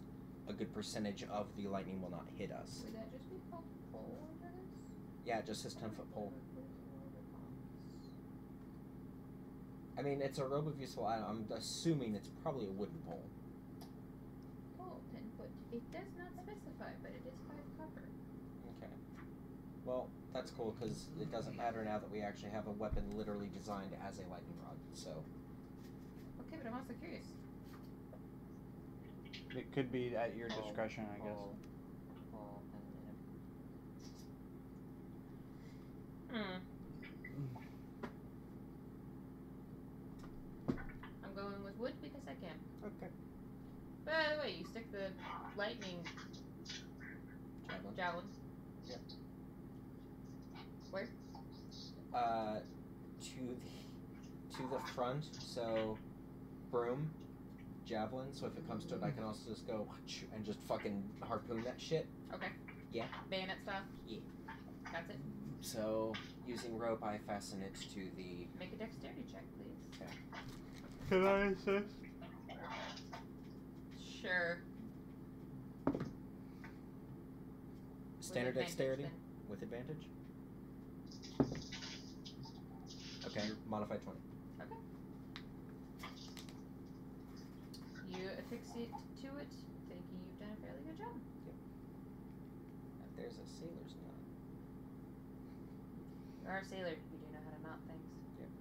a good percentage of the lightning will not hit us. Would that just be called pole under this? Yeah, just his 10 foot pole. I mean, it's a rope of useful item. I'm assuming it's probably a wooden pole. Pole, ten foot. It does not specify, but it is five cover. Okay. Well, that's cool because it doesn't matter now that we actually have a weapon literally designed as a lightning rod. So, Okay, but I'm also curious. It could be at your Pole, discretion, I guess. pole, pole, and then a- Hmm. I'm going with wood because I can. okay. By the way, you stick the lightning Javelin. javelin. Yep. Where? Uh, to the to the front. So, broom, javelin. So if it comes to it, I can also just go and just fucking harpoon that shit. Okay. Yeah. Bayonet stuff. Yeah. That's it. So using rope, I fasten it to the. Make a dexterity check, please. Can I assist? Sure. Standard advantage, dexterity then. with advantage. Okay, modified twenty. Okay. You affix it to it, thinking you've done a fairly good job. Yep. There's a sailor's knot. You are a sailor. You do know how to knot things. Yep.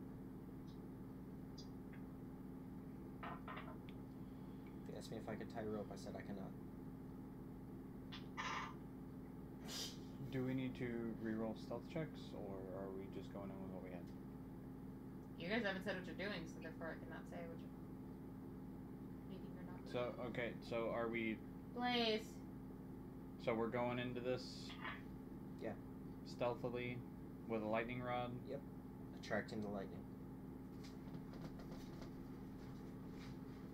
They asked me if I could tie rope. I said I cannot. Do we need to reroll stealth checks, or are we just going in with what we had? You guys haven't said what you're doing, so therefore I cannot say what you're needing or not. So okay, so are we? Blaze. So we're going into this. Yeah. Stealthily, with a lightning rod. Yep. Attracting the lightning.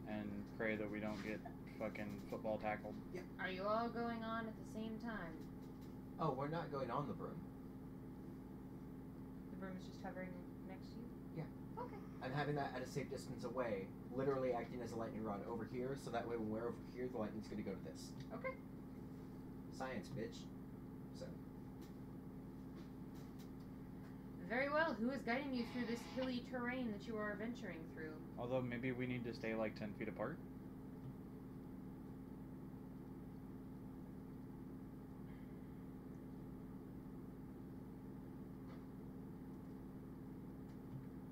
and pray that we don't get fucking football tackled. Yep. Are you all going on at the same time? Oh, we're not going on the broom. The broom is just hovering next to you? Yeah. Okay. I'm having that at a safe distance away, literally acting as a lightning rod over here, so that way when we're over here, the lightning's gonna go to this. Okay. Science, bitch. So, Very well. Who is guiding you through this hilly terrain that you are venturing through? Although maybe we need to stay like ten feet apart.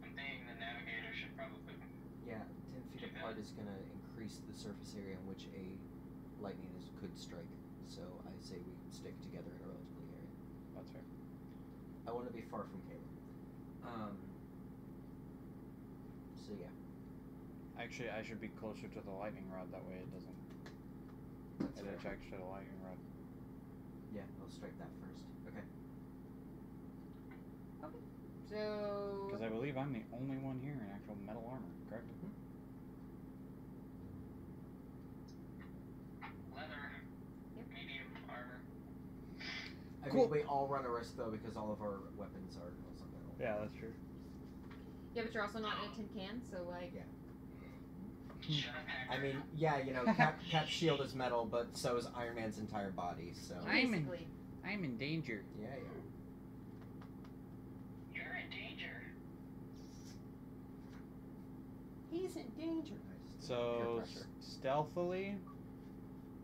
I'm thinking the navigator should probably. yeah, 10 feet apart is gonna increase the surface area in which a lightning is, could strike. So, I say we stick together in a relatively area. That's fair. I wanna be far from Caleb. Um, so, yeah. Actually, I should be closer to the lightning rod. That way, it doesn't. That's It fair. attracts to the lightning rod. Yeah, we'll strike that first. Okay. So. Because I believe I'm the only one here in actual metal armor. Correct. Leather. Yep. Medium armor. I Cool. mean, we all run a risk though because all of our weapons are also metal. Yeah, that's true. Yeah, but you're also not in a tin can, so like. Yeah. Shut up, Hacker. I mean, yeah, you know, Cap, Cap's shield is metal, but so is Iron Man's entire body. So I'm in- I'm in danger. yeah, yeah. You're in danger. He's in danger. So stealthily,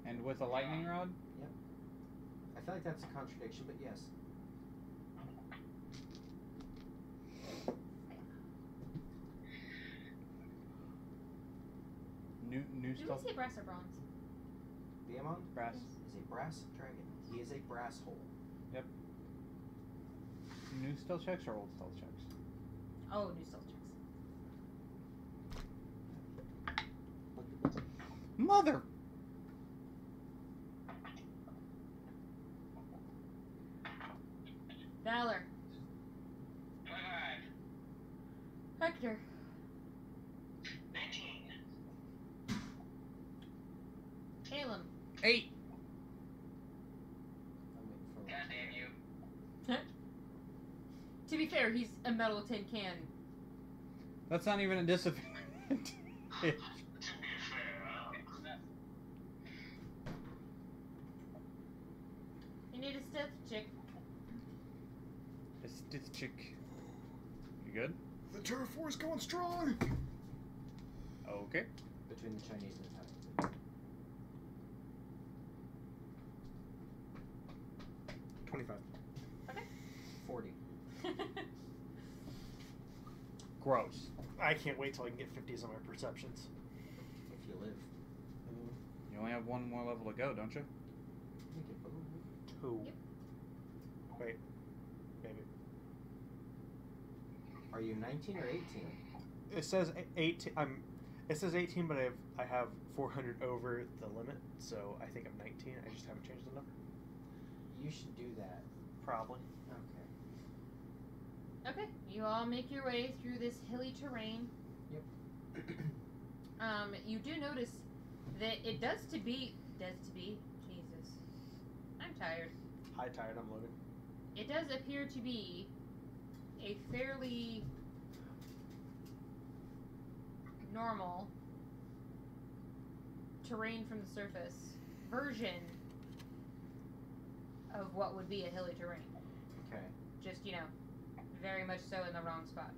and with a lightning rod. I feel like that's a contradiction, but yes. New new Did we say brass or bronze? Beamon brass. is a brass dragon. He is a brass hole. Yep. New stealth checks or old stealth checks? Oh, new stealth checks. Mother. Valor. Five. Hector. Nineteen. Calum. Eight. I'm waiting for God damn you. To be fair, he's a metal tin can That's not even a disadvantage. To be fair, You need a stiff check. it's this chick. You good? The turf war's going strong. Okay. Between the Chinese and Italians. Twenty-five. 40. Gross. I can't wait till I can get fifties on my perceptions. If you live. Mm-hmm. You only have one more level to go, don't you? You get both. Two. Yep. Wait. Maybe. Are you 19 or 18? It says e- eighteen. I'm. It says eighteen, but I have I have four hundred over the limit, so I think I'm nineteen. I just haven't changed the number. You should do that. Probably. Okay. you all make your way through this hilly terrain. Yep. <clears throat> um, you do notice that it does to be does to be Jesus. I'm tired. Hi, tired. I'm Logan. It does appear to be a fairly normal terrain from the surface version of what would be a hilly terrain. Okay. Just, you know, very much so in the wrong spot.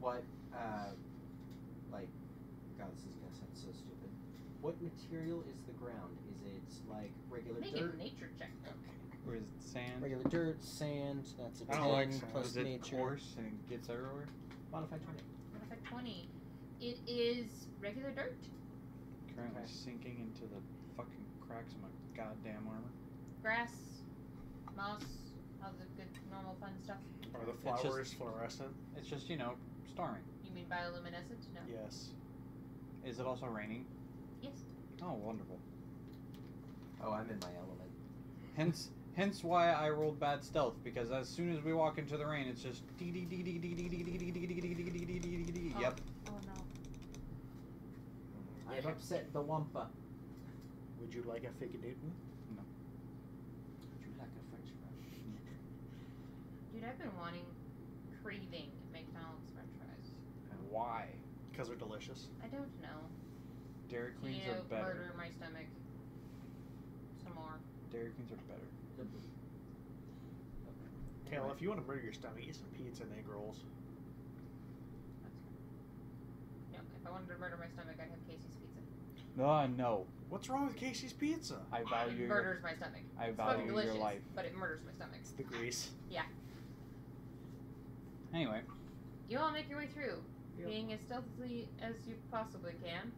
What, uh, like, God, this is gonna sound so stupid. What material is the ground? Is it like regular Make dirt? a nature check. Okay. Or is it sand? Regular dirt, sand, that's a I 10 don't like sand. plus is it nature. coarse and it gets everywhere? Modify 20. Modify 20. It is regular dirt. Currently Okay. sinking into the fucking cracks of my goddamn armor. Grass, moss, all the good normal fun stuff. Are the It's just- flowers fluorescent? It's just, you know, storming. You mean bioluminescent? No. Yes. Is it also raining? Yes. Oh, wonderful. Oh, I'm in my element. Hence, hence why I rolled bad stealth because as soon as we walk into the rain, it's just dee dee dee dee dee dee dee dee dee dee dee dee dee dee dee dee dee. Yep. Oh no. I've upset the Wampa. Would you like a fig Newton? Would you like a French fry? Dude, I've been wanting, craving McDonald's French fries. Why? Because they're delicious. I don't know. Dairy Queens you know, are better. murder my stomach. Some more. Dairy Queens are better. Tail, if you want to murder your stomach, eat some pizza and egg rolls. No, if I wanted to murder my stomach, I'd have Casey's pizza. No, no. What's wrong with Casey's Pizza? I it value your, murders my stomach. I It's fucking value delicious, your life. but it murders my stomach. It's the grease. Anyway, You all make your way through, Yep. being as stealthily as you possibly can.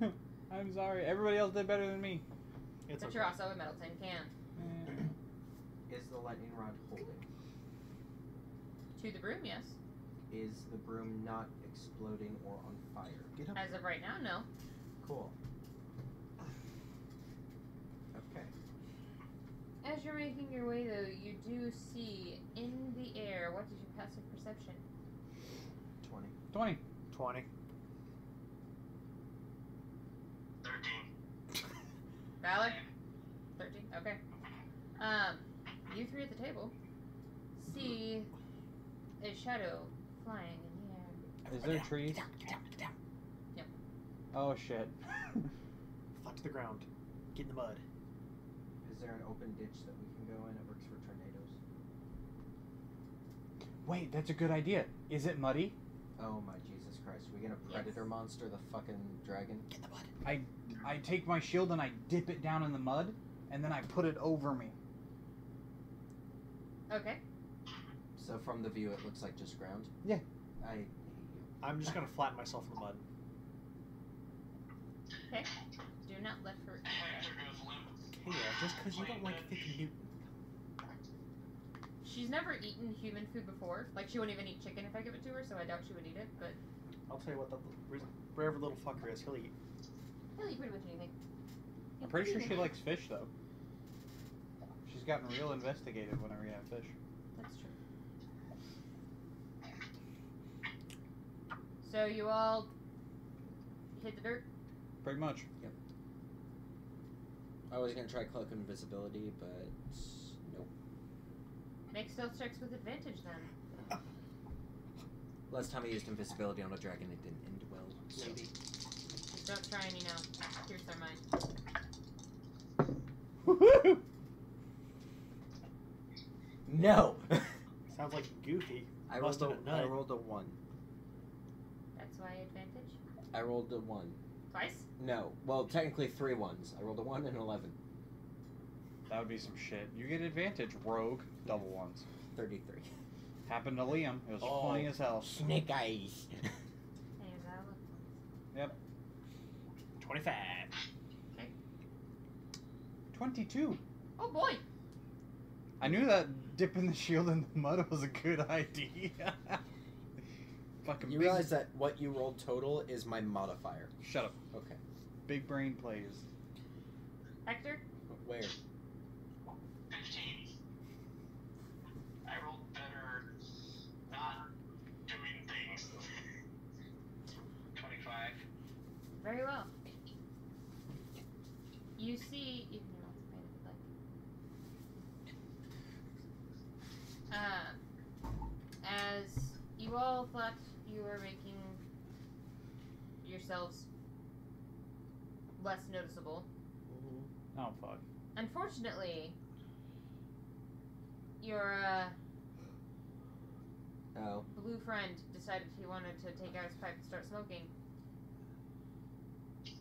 <laughs> I'm sorry. Everybody else did better than me. It's but okay. you're also a metal tin can. <clears throat> Is the lightning rod holding? To the broom, yes. Is the broom not exploding or on fire? Get up. As of right now, no. Cool. Okay. As you're making your way, though, you do see in the air. What is your passive perception? 20. 20. 20. 13. <laughs> Valid. Thirteen. Okay. Um, you three at the table see a shadow flying in the air. Is there trees? Get down, down, get down. Oh shit. Flat to the ground. Get in the mud. Is there an open ditch that we can go in? It works for tornadoes. Wait, that's a good idea. Is it muddy? Oh my Jesus Christ. We gonna Yes. predator monster the fucking dragon? Get the mud. I I take my shield and I dip it down in the mud, and then I put it over me. Okay. So from the view, it looks like just ground? Yeah. I. I'm just gonna flatten myself in the mud. Okay. Do not let her. Hector goes. Hey, uh, just because you don't like fig Newton. She's never eaten human food before. Like she wouldn't even eat chicken if I give it to her, so I doubt she would eat it. But I'll tell you what, the wherever little fucker is, he'll eat. he'll eat pretty much anything. I'm pretty sure she likes fish though. She's gotten real investigative whenever you have fish. That's true. So you all hit the dirt. Pretty much. Yep. I was gonna try cloak invisibility, but nope. Make stealth checks with advantage then. Last time I used invisibility on a dragon, it didn't end well. So. Maybe. Just don't try any now. Pierce their mind. <laughs> No. <laughs> Sounds like Goofy. I rolled Busted a, a I rolled a one. That's why advantage. I rolled a one. Twice? No, well, technically three ones. I rolled a one and an eleven. That would be some shit. You get advantage, rogue, double ones. Thirty-three. Happened to Liam. It was Oh. funny as hell. Snake eyes. <laughs> Hey, is that a look? 25. 22. Oh boy! I knew that dipping the shield in the mud was a good idea. <laughs> Fucking You big, realize that what you rolled total is my modifier. Shut up. Okay. Big brain plays. Hector? Where? 15. I rolled better not doing things. 25. Very well. You see, you know, it's made of like, uh, as you all thought you were making yourselves less noticeable, Oh fuck. unfortunately, your uh, Oh. blue friend decided he wanted to take out his pipe and start smoking. I, I, I'm pretending to be dead and smoking.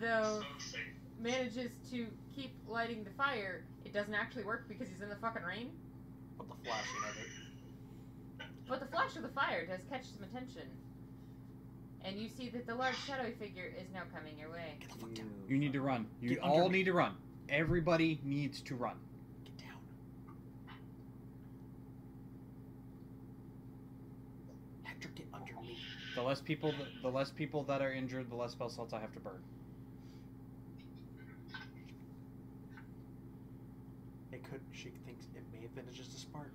Though manages to keep lighting the fire, it doesn't actually work because he's in the fucking rain. But the flashing of it. But the flash of the fire does catch some attention. And you see that the large shadowy figure is now coming your way. Get the fuck down. You need to run. You Get all need to run. Everybody needs to run. Get down. Hector, get under me. The less people, the less people that are injured, the less spell slots I have to burn. It could. She thinks it may have been just a spark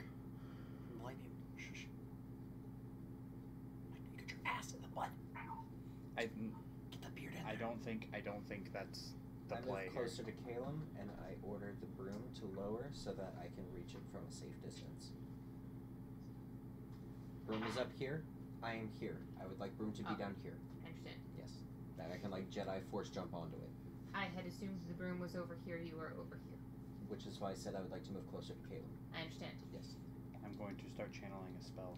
from lightning. Shush. Lightning, get your ass in the butt. I, Get the beard in I there. don't think, I don't think that's the I play moved here. closer to Calum, and I ordered the broom to lower so that I can reach it from a safe distance. Broom is up here. I am here. I would like broom to be Oh. down here. I understand. Yes. That I can like Jedi Force jump onto it. I had assumed the broom was over here, you are over here. Which is why I said I would like to move closer to Caleb. I understand. Yes. I'm going to start channeling a spell.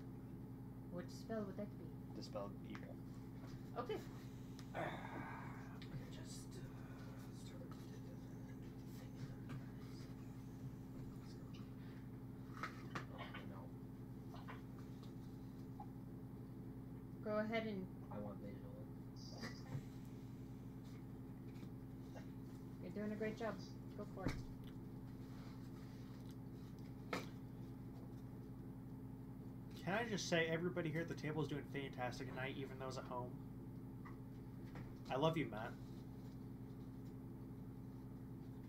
Which spell would that be? Dispel evil. Okay. <sighs> <clears throat> Just Go ahead and I want visual. you're doing a great job. Go for it. Can I just say, everybody here at the table is doing fantastic tonight, even those at home. I love you, Matt.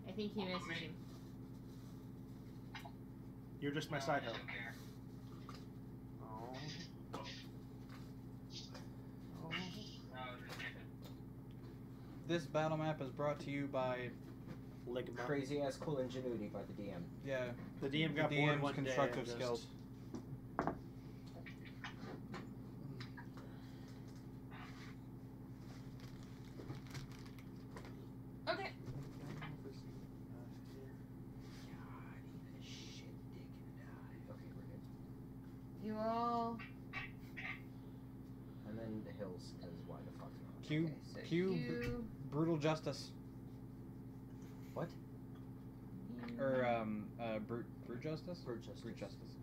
I think he missed you. You're just my side I hoe. don't care. Oh. Oh. No, just kidding. This battle map is brought to you by Ligma. Crazy ass cool ingenuity by the DM. yeah The DM The got bored DM's one constructive day and skills. Okay. Okay, we're. You all And then the hills, because why the fuck not? Q Okay, so Q you brutal justice What? or um uh brute brute justice Brute justice. brute justice.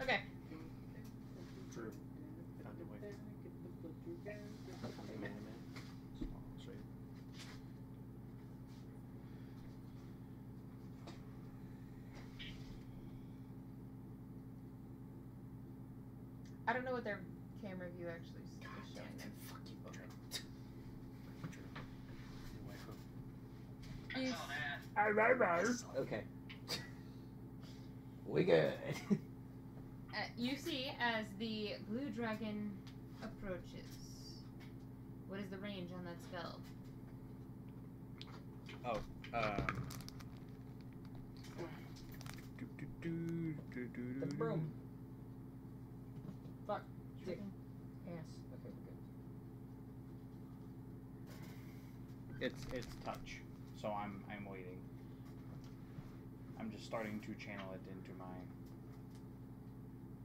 Okay. Drew. Get on your way. Hey, man, man. I'll show you. I don't know what their camera view actually is God is damn showing it, them. fuck you both. Drew. Your wife hook. You That's all that. Okay. we good. <laughs> Uh, you see as the blue dragon approaches. What is the range on that spell? Oh, um. do, do, do, do, do, The broom. Fuck. Chicken. Yes. Okay, we're good. do. It's it's touch, so I'm I'm waiting. I'm just starting to channel it into my.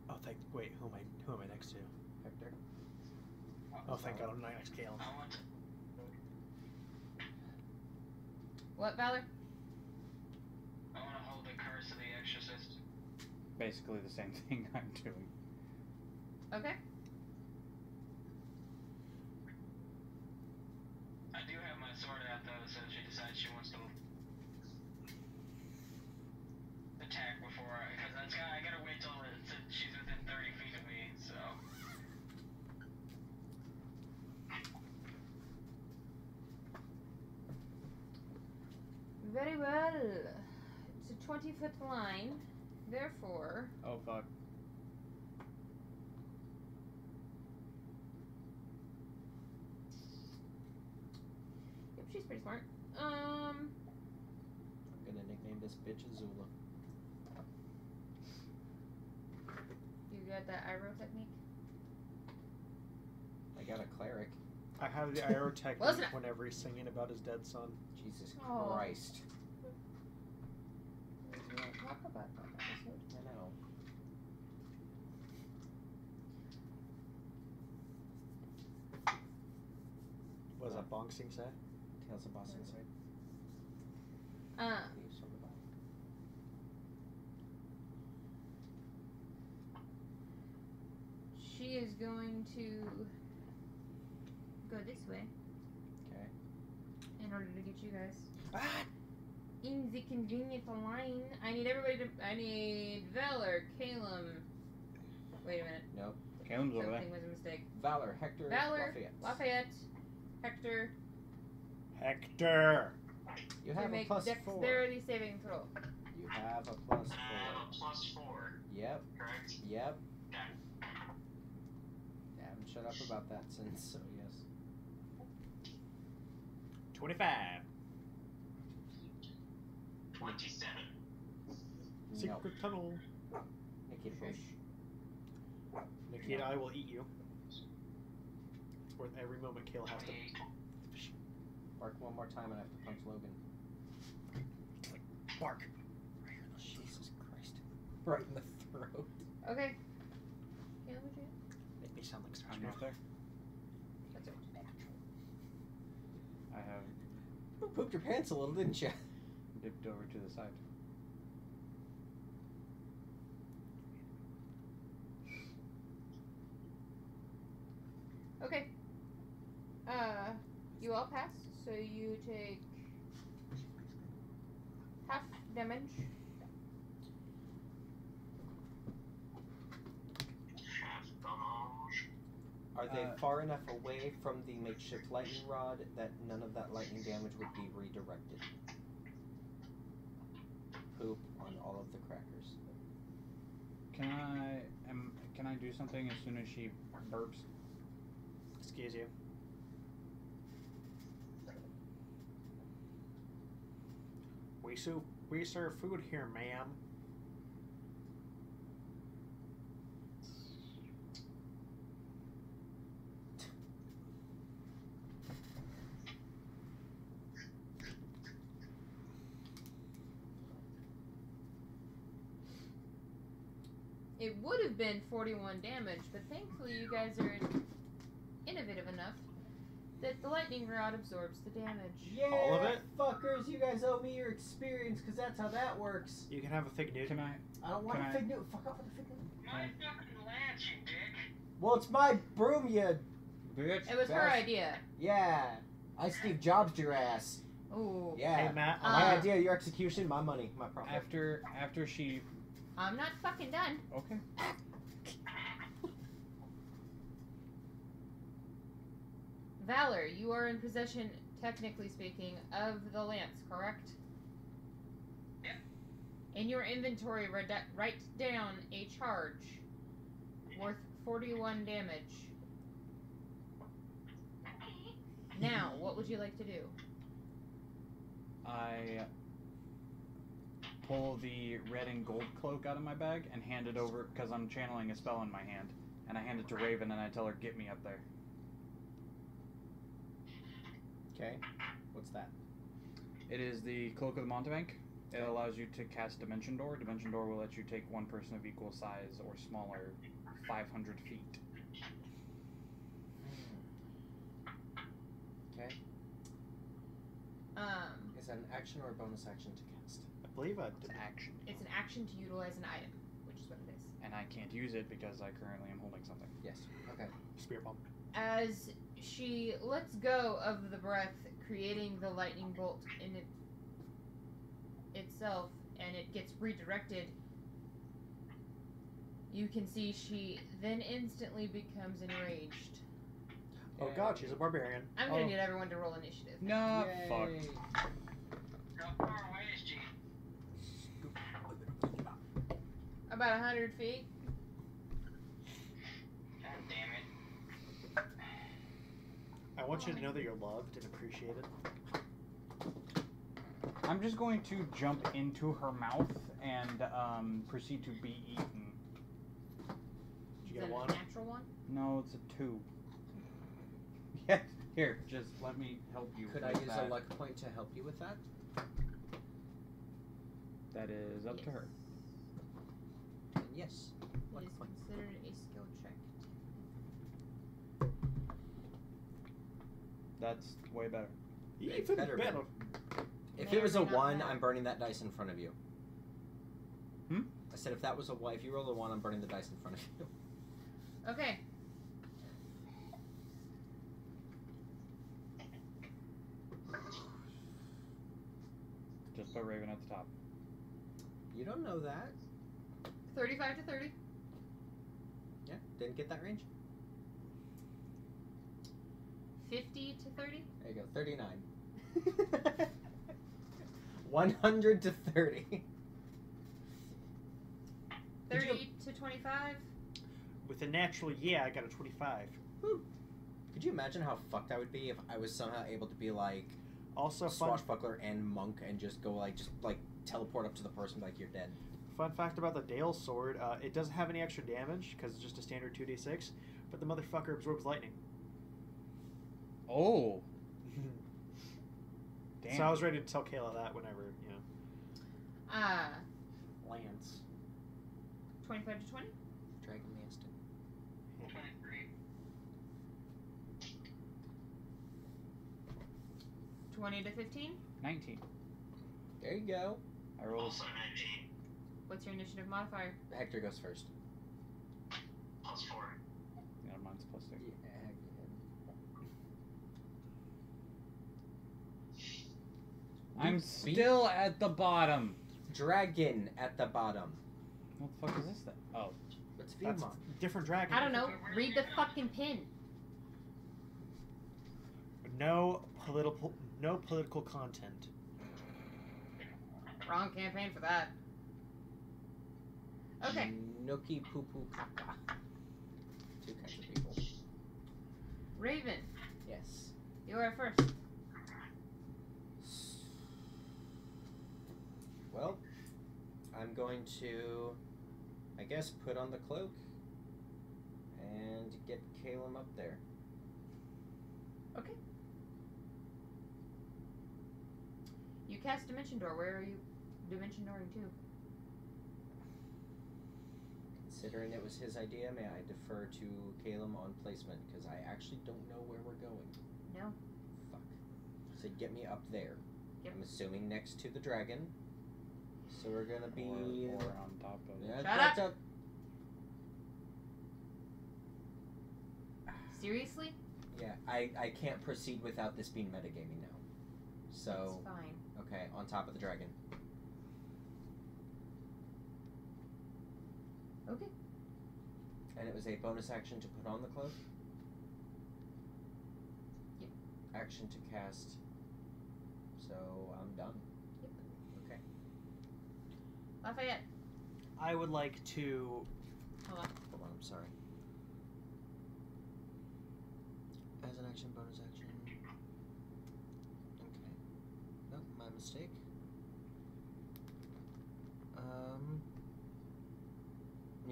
Oh, thank. Wait, who am I? Who am I next to? Hector. Oh, oh thank God, I'm not next to Kale. I want to What, Valor? I want to hold the curse of the exorcist. Basically the same <laughs> thing I'm doing. Okay. I do have my sword out though, so she decides she wants to attack before I, because that's got, I gotta wait till it's, she's within 30 feet of me. So Very well. It's a 20 foot line. Therefore, Oh fuck. yep, she's pretty smart. Um, I'm gonna nickname this bitch Azula. you got that arrow technique? I got a cleric. I have the arrow <laughs> technique Listen- whenever he's singing about his dead son. Jesus Oh. Christ. We don't talk about that episode. I know. What does that bong sing say? Tales of Boston Side. Um, Leaves from the bottom. she is going to go this way Okay. in order to get you guys Ah! In the convenient line. I need everybody to. I need Valor, Calum. Wait a minute. Nope. Caleb's over there. Something was a mistake. Valor, Hector, Valor, Lafayette. Lafayette, Hector, Hector! You have a make plus four. dexterity saving throw. You have a plus I have four. a plus four, Yep. correct? Yep. Yeah. I haven't shut up about that since, so yes. 25. 27. No. Secret tunnel. Nikita, go. Shush. Nikita, I will eat you. It's worth every moment Kale has to. Bark one more time and I have to punch Logan. Bark. Jesus Christ. Right in the throat. Okay. Calum, would you? Make me sound like I'm SpongeBob. right there. That's it. I have You pooped your pants a little, didn't you? Dipped over to the side. Okay. Uh, you all pass, so you take half damage. Half damage. Are they Uh, far enough away from the makeshift lightning rod that none of that lightning damage would be redirected? Poop on all of the crackers. Can I am can I do something as soon as she burps? Excuse you. We serve, we serve food here, ma'am. It would have been 41 damage, but thankfully you guys are innovative enough that the lightning rod absorbs the damage. Yeah, All of it? fuckers, you guys owe me your experience because that's how that works. You can have a fig newt. Can I I don't want Can a I- fig newt. Fuck off with the fig newt. My fucking lance, you dick. Well, it's my broom, you. bitch? It was her idea. Yeah. I Steve Jobs your ass. Ooh. Yeah. Hey, Matt. Uh, my idea, your execution, my money, my profit. After after she I'm not fucking done. okay. Valor, you are in possession, technically speaking, of the lance, correct? Yep. In your inventory, write down a charge worth 41 damage <laughs> Now, what would you like to do? I pull the red and gold cloak out of my bag and hand it over because I'm channeling a spell in my hand. And I hand it to Raven and I tell her, "Get me up there." Okay. What's that? It is the cloak of the Mountebank. It allows you to cast Dimension Door. Dimension Door will let you take one person of equal size or smaller, 500 feet. Okay. Um, Is that an action or a bonus action to cast? I believe I It's did. an action, it's an action to utilize an item, which is what it is. and I can't use it because I currently am holding something. Yes. Okay. Spirit bomb. As she lets go of the breath, creating the lightning bolt in it itself, and it gets redirected, you can see she then instantly becomes enraged. Oh god, she's a barbarian. I'm gonna Oh. need everyone to roll initiative. No, Yay. fuck. How far away is she? About a hundred feet. God damn it. I want you to know that you're loved and appreciated. I'm just going to jump into her mouth and um, proceed to be eaten. Did you Is get that one? a natural one? No, it's a two. Yeah, here, just let me help you. Could I use that. a luck point to help you with that? That is up to her. Then yes. It Luck is point. considered a skill check. That's way better. It's Even better, better. If May it or was may a not one, have. I'm burning that dice in front of you. Hmm? I said if that was a one, if you roll a one, I'm burning the dice in front of you. Okay. Just put Raven at the top. You don't know that. 35 to 30. Yeah. Didn't get that range. 50 to 30. There you go. Thirty-nine. <laughs> One hundred to thirty. 30 to 25. With a natural yeah, I got a 25. Could you imagine how fucked I would be if I was somehow able to be like Also, fun, swashbuckler and monk and just go like just like teleport up to the person like you're dead. Fun fact about the Dale sword uh, it doesn't have any extra damage because it's just a standard 2d6, but the motherfucker absorbs lightning. Oh, <laughs> damn. So I was ready to tell Kayla that whenever, you know. Uh, Lance. 25 to 20. Dragon Master. 23. 20 to 15. 19. There you go. I rolled. Also 19. What's your initiative modifier? Hector goes first. Plus 4. Yeah, mine's plus six. I'm Beat- still at the bottom. Dragon at the bottom. What the fuck is this thing? Oh, What's That's Viamon? a different dragon. I don't know. Read the fucking pin. No political, no political content. Wrong campaign for that. Okay. Nookie poo poo caca. Two kinds of people. Raven, Yes. you are first. Well, I'm going to, I guess, put on the cloak and get Caleb up there. Okay. You cast Dimension Door. Where are you Dimension Dooring to? Considering it was his idea, may I defer to Caleb on placement because I actually don't know where we're going. No. Fuck. So get me up there. Yep. I'm assuming next to the dragon. So we're gonna be. or, or on top of it. Yeah, Shut that's up. up. Seriously? Yeah, I, I can't proceed without this being metagaming now. So, That's fine. okay, on top of the dragon. Okay. And it was a bonus action to put on the cloak? Yep. Action to cast. So I'm done. Yep. Okay. Lafayette. I would like to. Hold on. Hold on, I'm sorry. As an action, bonus action. Okay. Nope, my mistake. Um.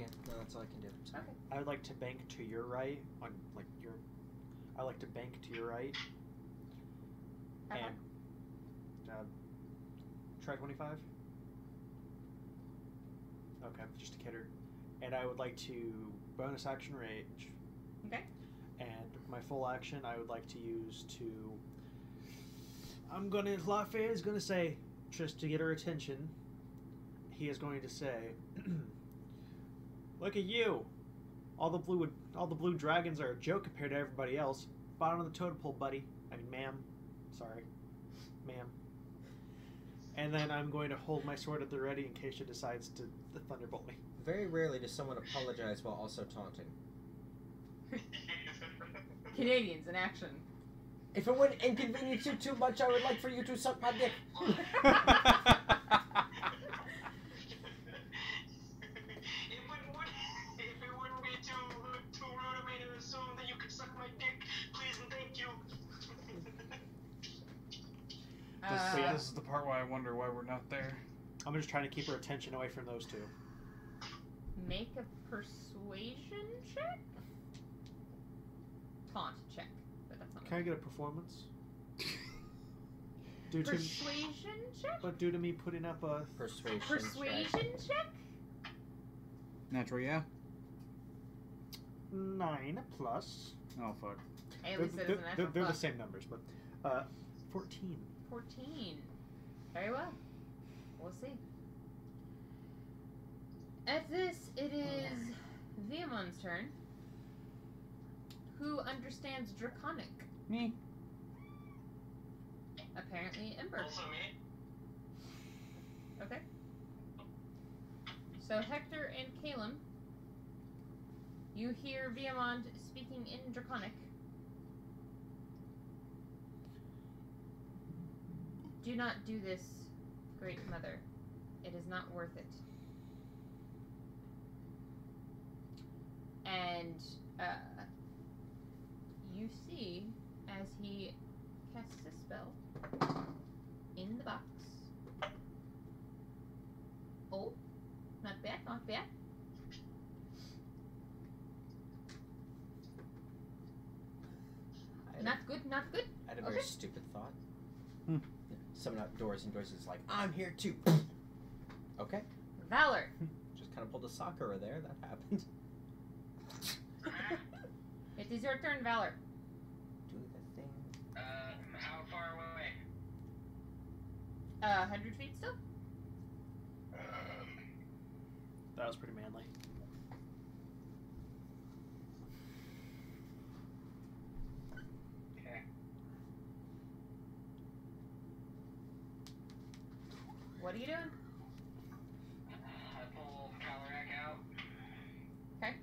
Yeah, no, that's all I can do. Sorry. Okay. I would like to bank to your right on like your. I like to bank to your right. Okay. And uh, try twenty five. Okay, just a kidder. And I would like to bonus action rage. Okay. And my full action, I would like to use to. I'm gonna. Lafayette is gonna say, just to get her attention. He is going to say, <clears throat> "Look at you! All the blue, all the blue dragons are a joke compared to everybody else. Bottom of the totem pole, buddy. I mean, ma'am. Sorry, ma'am." And then I'm going to hold my sword at the ready in case she decides to thunderbolt me. Very rarely does someone apologize while also taunting. <laughs> Canadians in action. If it wouldn't inconvenience you too much, I would like for you to suck my dick. <laughs> <laughs> If it would, if it wouldn't be too too rude of me to assume that you could suck my dick, please and thank you. This, Uh, this is the part where I wonder why we're not there. I'm just trying to keep her attention away from those two. Make a persuasion check. Taunt check, but that's not. Can I get a performance? <laughs> Due to, Persuasion check. but due to me putting up a Persuasion. check. Persuasion check. Natural, yeah. nine plus. Oh fuck. They're, they're- they're- they're the same numbers, but uh, fourteen. 14. Very well. We'll see. At this, it is Viamon's turn. Who understands Draconic? Me. Apparently, Ember. Also me. Okay. So Hector and Calum, you hear Viamond speaking in Draconic. Do not do this, Great Mother. It is not worth it. And uh, you see as he casts a spell in the box. Oh, not bad, not bad. Not good, not good. I had a very okay. stupid thought. Hmm. Someone outdoors and doors is like, I'm here too. okay. Valor. Just kind of pulled a Sakura there. That happened. <laughs> It is your turn, Valor. Do the thing. Uh, how far away? Uh, 100 feet still? Um, That was pretty manly. What are you doing? I pull Calorac out. Okay.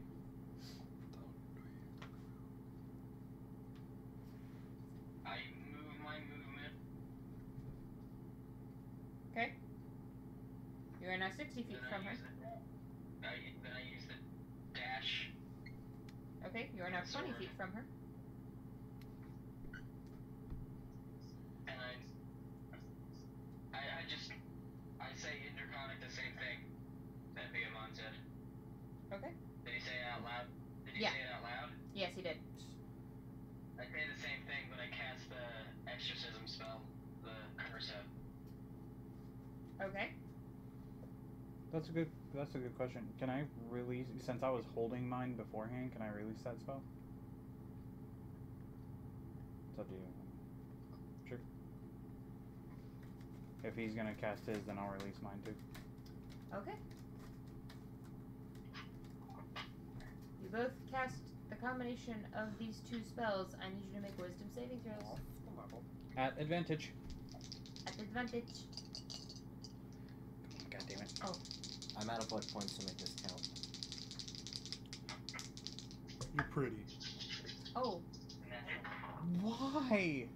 I move my movement. Okay. You are now 60 feet then from I her. the, I, then I use the dash. Okay, you are now 20 Sword. feet from her. And I, I, I just, I say in Draconic the same thing that Viamon said. Okay. Did he say it out loud? Did he Yeah. say it out loud? Yes, he did. I say the same thing, but I cast the exorcism spell, the curse out. Okay. That's a good. That's a good question. Can I release? Since I was holding mine beforehand, can I release that spell? It's up to you. Sure. If he's gonna cast his, then I'll release mine too. Okay. You both cast the combination of these two spells. I need you to make wisdom saving throws. At advantage. At advantage. God damn it. I'm out of blood points to make this count. You're pretty. Oh, And that's it. Why?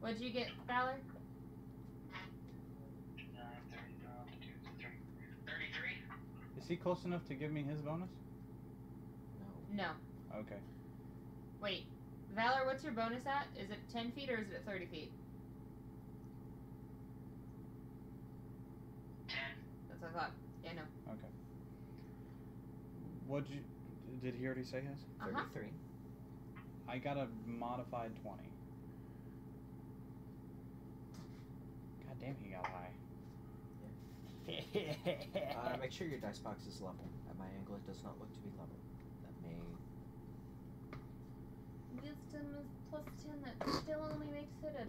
What'd you get, Valor? Uh, 30, uh, two, three. 33? Is he close enough to give me his bonus? No. No. Okay. Wait. Valor, what's your bonus at? Is it 10 feet or is it 30 feet? That's what I thought. Yeah, no. Okay. What'd you? Did he already say his? Uh huh. Thirty-three. I got a modified twenty. God damn, he got high. <laughs> Uh, make sure your dice box is level. At my angle, it does not look to be level. That may. Wisdom is plus 10. That still only makes it a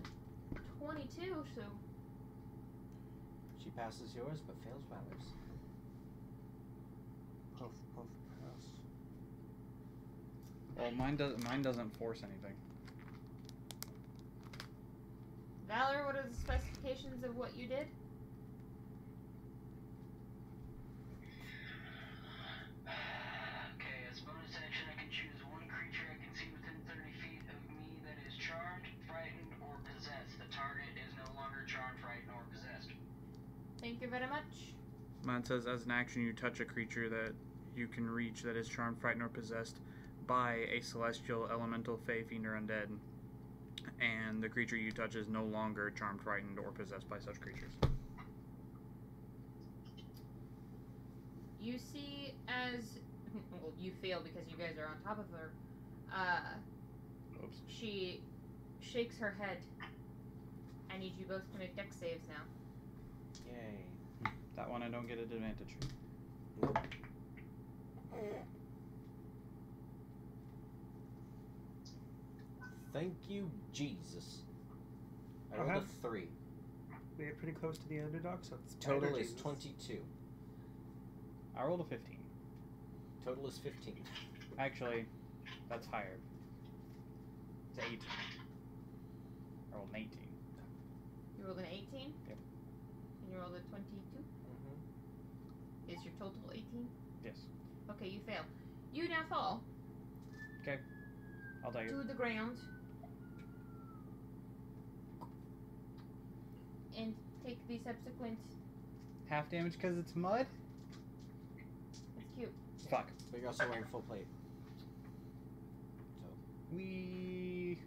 22, so. She passes yours, but fails Valor's. Puff, puff, pass. Well, mine does. Mine doesn't force anything. Valor, what are the specifications of what you did? Thank you very much. Mine says, as an action, you touch a creature that you can reach that is charmed, frightened, or possessed by a celestial, elemental, fey, fiend, or undead. And the creature you touch is no longer charmed, frightened, or possessed by such creatures. You see, as. <laughs> Well, you feel because you guys are on top of her. Uh, Oops. she shakes her head. I need you both to make Dex saves now. Yay. That one I don't get an advantage. Thank you, Jesus. I I rolled have- a uh-huh. three. We are pretty close to the underdog, so it's Total better, is Jesus. twenty-two. I rolled a 15. Total is fifteen. Actually, that's higher. It's 18. I rolled an 18. You rolled an 18? Yep. And you rolled a 22? Is your total 18? Yes. Okay, you fail. You now fall Okay. I'll die. to the ground. And take the subsequent. Half damage because it's mud? It's cute. Fuck. But you're also wearing full plate. So. We.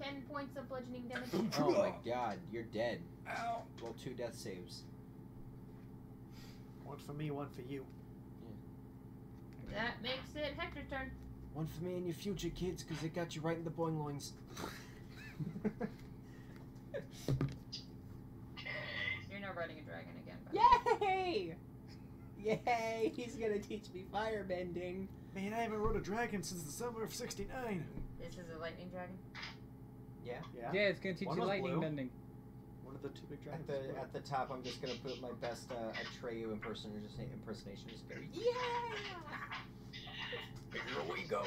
10 points of bludgeoning damage. Oh my god, you're dead. Ow. Roll two death saves. One for me, one for you. that makes it Hector's turn. One for me and your future kids, because it got you right in the boing loins. <laughs> You're not riding a dragon again. But Yay! Yay! He's gonna teach me firebending. Man, I haven't rode a dragon since the summer of '69. This is a lightning dragon. Yeah. Yeah. Yeah, it's gonna teach One you was lightning blue. bending. One of the two big At the at the top, I'm just gonna put my best uh, Atreyu impersonation. Impersonation. Just go. Yeah. Here we go.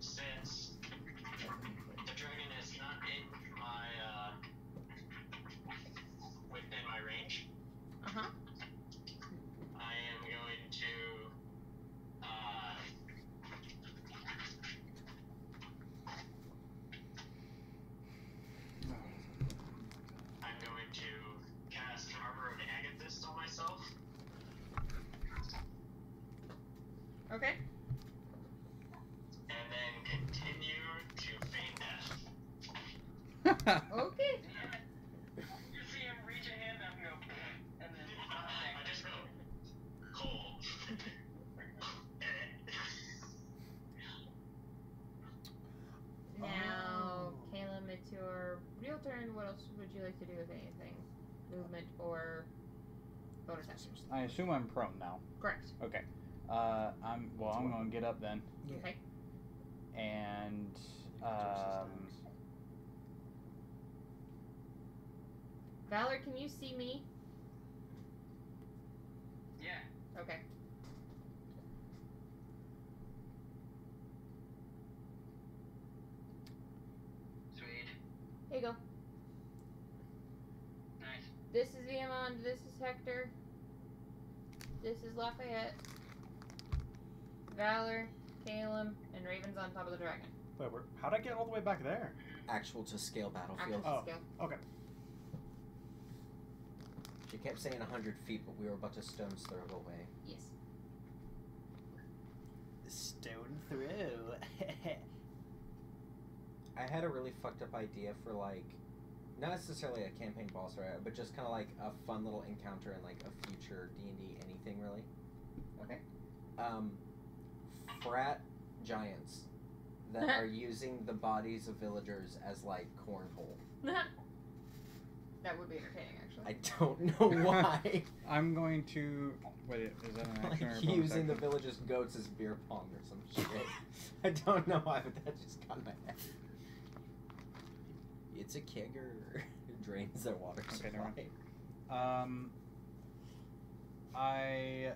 Since the dragon is not in my uh, within my range, Uh huh. I am going to uh, I'm going to cast Armor of Agathys on myself. Okay. And then continue to feign <laughs> death. Okay. You see him reach a hand up and go, and then I just go cold. Now. Caleb, it's your real turn. What else would you like to do, with anything? Movement or bonus action? I assume I'm prone now. Correct. Okay. Uh, I'm well. I'm gonna get up then, Okay. and um, Valor, can you see me? yeah. Okay. Sweet. Here you go. Nice. This is Viamond. This is Hector. This is Lafayette. Valor, Caleb, and Raven's on top of the dragon. Wait, we're, how'd I get all the way back there? Actual to scale battlefield. Actual Oh. scale. Okay. She kept saying 100 feet, but we were about to stone's throw away. Yes. Stone throw. <laughs> I had a really fucked up idea for like not necessarily a campaign boss right, but just kind of like a fun little encounter in like a future D and D anything really. Okay. Um, frat giants that <laughs> are using the bodies of villagers as like cornhole. <laughs> that would be entertaining, actually. I don't know <laughs> why. I'm going to wait. Is that an like or a bonus using the action? villagers' goats as beer pong or some shit. I don't know why, but that just got in my head. It's a kegger. It drains their water Okay, supply. Um, I.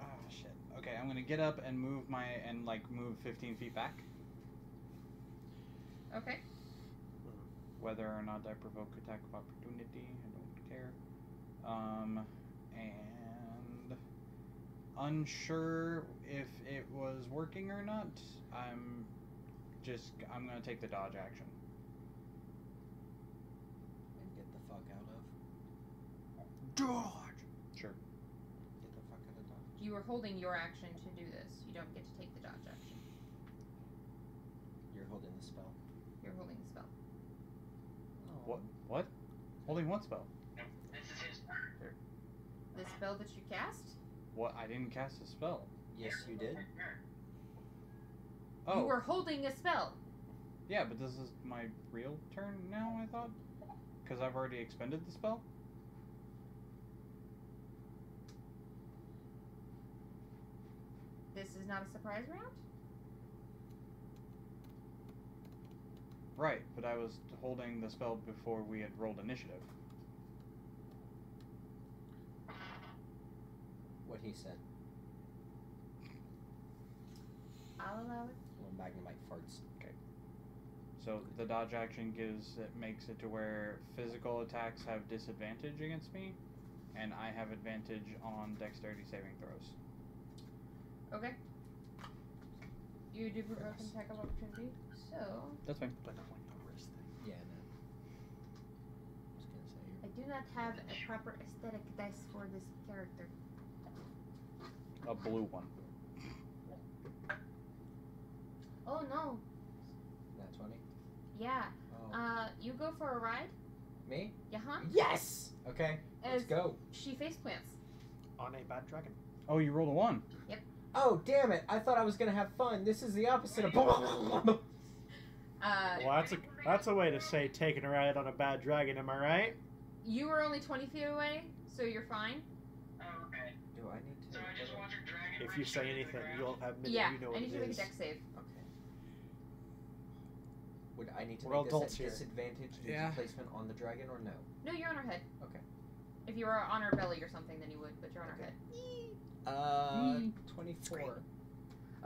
Ah shit. Okay, I'm gonna get up and move my and like move 15 feet back. Okay. Whether or not I provoke attack of opportunity, I don't care. Um, and unsure if it was working or not. I'm just I'm gonna take the dodge action. And get the fuck out of. Dodge. Sure. Get the fuck out of dodge. You are holding your action to do this. You don't get to take the dodge action. You're holding the spell. You're holding the spell. Oh. What? What? Holding what spell? This is his turn. The spell that you cast? What? I didn't cast a spell. Yes, you did. Oh, You were holding a spell. yeah, but this is my real turn now. I thought, because I've already expended the spell. This is not a surprise round? Right, but I was holding the spell before we had rolled initiative. What he said. I'll allow it. Little Magnemite farts. Okay. So the dodge action gives it makes it to where physical attacks have disadvantage against me, and I have advantage on dexterity saving throws. Okay. You do provoke an attack of opportunity. So, That's fine. But not like the wrist thing. Yeah, no. I was gonna say I do not have a proper aesthetic dice for this character. A blue one. Oh no. Nat 20. Yeah. Oh. Uh, you go for a ride. Me? Yeah, huh? Yes! Okay, let's As go. she face plants. On a bad dragon. Oh, you rolled a one. Oh, damn it. I thought I was gonna have fun. This is the opposite of. <laughs> Uh, Well, that's a that's a way to say taking a ride on a bad dragon. Am I right? you were only 20 feet away, so you're fine. Oh, okay. Do I need to? So I just watch a dragon. If you say anything, you'll have minute. yeah, You know I need to make a is. Dex save. Okay. Would I need to We're make this at here. disadvantage due Yeah. to placement on the dragon or no? No, you're on her head. Okay. If you were on her belly or something, then you would, but you're on her Okay. head. Uh, Mm. 24.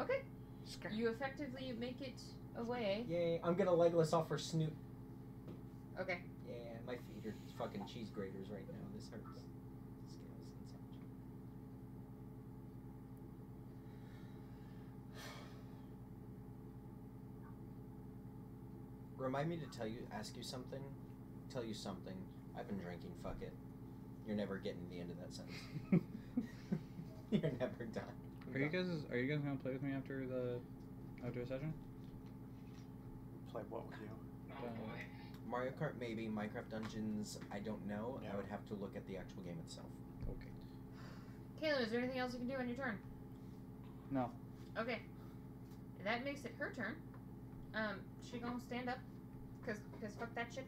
Okay. Scrap. You effectively make it away. Yay, I'm gonna legless off her snoot. Okay. Yeah, my feet are fucking cheese graters right now. This hurts. Scales and such. Remind me to tell you, ask you something, tell you something. I've been drinking. Fuck it. You're never getting the end of that sentence. <laughs> <laughs> You're never done. Are you guys are you guys gonna play with me after the after the session? Play what with you? Oh boy. Mario Kart maybe. Minecraft Dungeons I don't know. Yeah. I would have to look at the actual game itself. Okay. Kaylin, is there anything else you can do on your turn? No. Okay. That makes it her turn. Um, she gonna stand up. Cause, cause fuck that shit.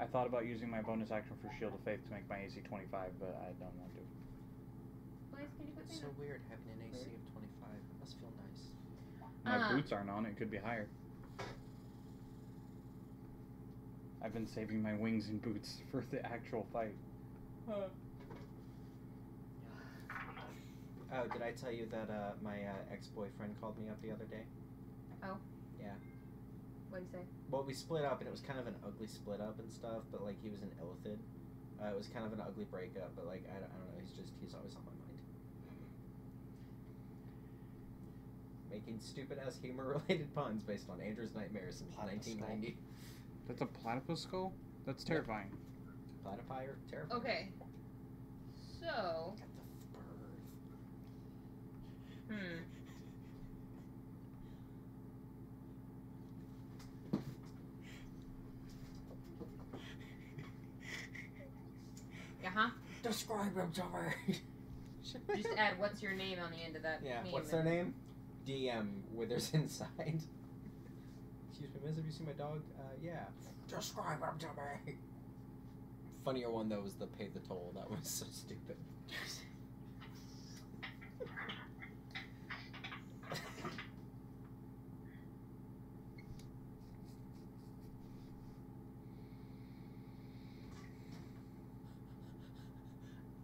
I thought about using my bonus action for Shield of Faith to make my AC 25, but I don't want to. Blaze, can you put me It's so in? weird having an AC of 25. It must feel nice. My Uh. boots aren't on. It could be higher. I've been saving my wings and boots for the actual fight. <sighs> Oh, did I tell you that uh, my uh, ex-boyfriend called me up the other day? Oh. Yeah. What'd you say? Well, we split up, and it was kind of an ugly split up and stuff. But like, he was an illithid. Uh, it was kind of an ugly breakup. But like, I, don't- I don't know. He's just he's always on my mind. making stupid ass humor related <laughs> puns based on Andrew's nightmares in platypus 1990. Skull. That's a platypus skull? That's terrifying. Yep. Platypire, terrifying. Okay. So. Got the bird. Hmm. <laughs> Uh huh. Describe him to. Just add what's your name on the end of that. Yeah. What's their name? DM Withers <laughs> inside. Excuse me, miss. Have you seen my dog? Uh, yeah. Describe him to me. Funnier one though was the pay the toll. That was so stupid. <laughs>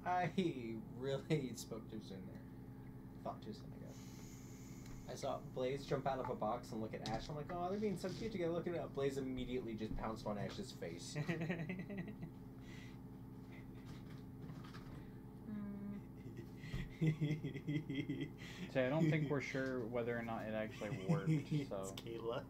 I really spoke too soon there. Thought too soon, I guess. I saw Blaze jump out of a box and look at Ash. I'm like, oh, they're being so cute together. Look at it. Blaze immediately just pounced on Ash's face. <laughs> <laughs> See, I don't think we're sure whether or not it actually worked. <laughs> it's Kayla.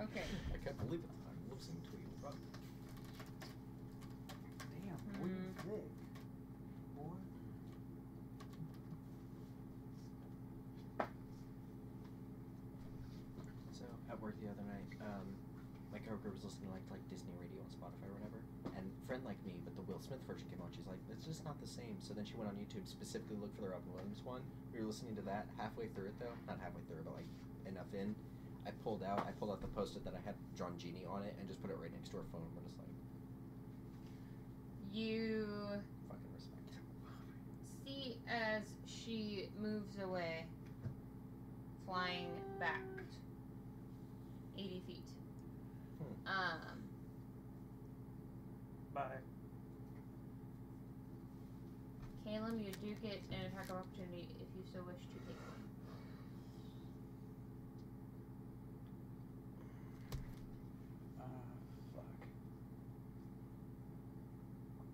Okay. I can't believe it. I'm listening to you, bro. Damn, what you Mm. think, boy? So at work the other night, um, my coworker was listening to like like Disney radio on Spotify or whatever, and friend like me, but the Will Smith version came on. She's like, it's just not the same. So then she went on YouTube specifically look for the Robin Williams one. We were listening to that halfway through it though, not halfway through, but like enough in. I pulled out, I pulled out the post-it that I had drawn Genie on it, and just put it right next to her phone. We're just like, You fucking respect. see as she moves away, flying back 80 feet. Hmm. Um, Bye. Caleb, you do get an attack of opportunity if you so wish to take one. uh, fuck.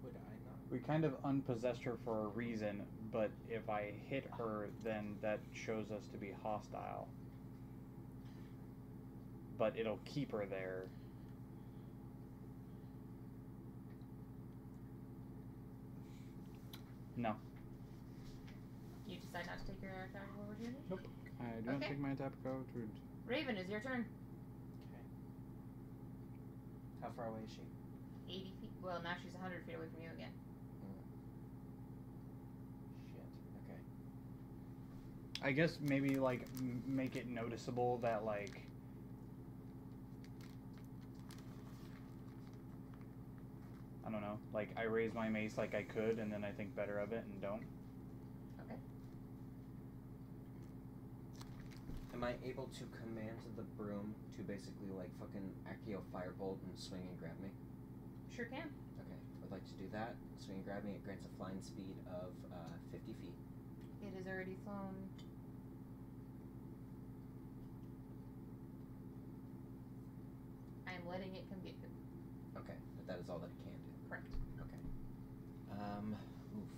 Would I not? We kind of unpossessed her for a reason, but if I hit her, then that shows us to be hostile. But it'll keep her there. No, You decide not to take your attack of opportunity? I do not Okay. take my attack of opportunity. Raven, is your turn. Okay. How far away is she? 80 feet. Well, now she's 100 feet away from you again. Shit. Okay. I guess maybe like m- make it noticeable that like I don't know, like I raise my mace like I could and then I think better of it and don't. Okay. Am I able to command the broom to basically like fucking Accio Firebolt and swing and grab me? Sure can. Okay. I'd like to do that. Swing and grab me. It grants a flying speed of uh, 50 feet. It has already flown. I'm letting it come get you. Okay. But that is all that it can do. Correct. Okay. Um. Oof.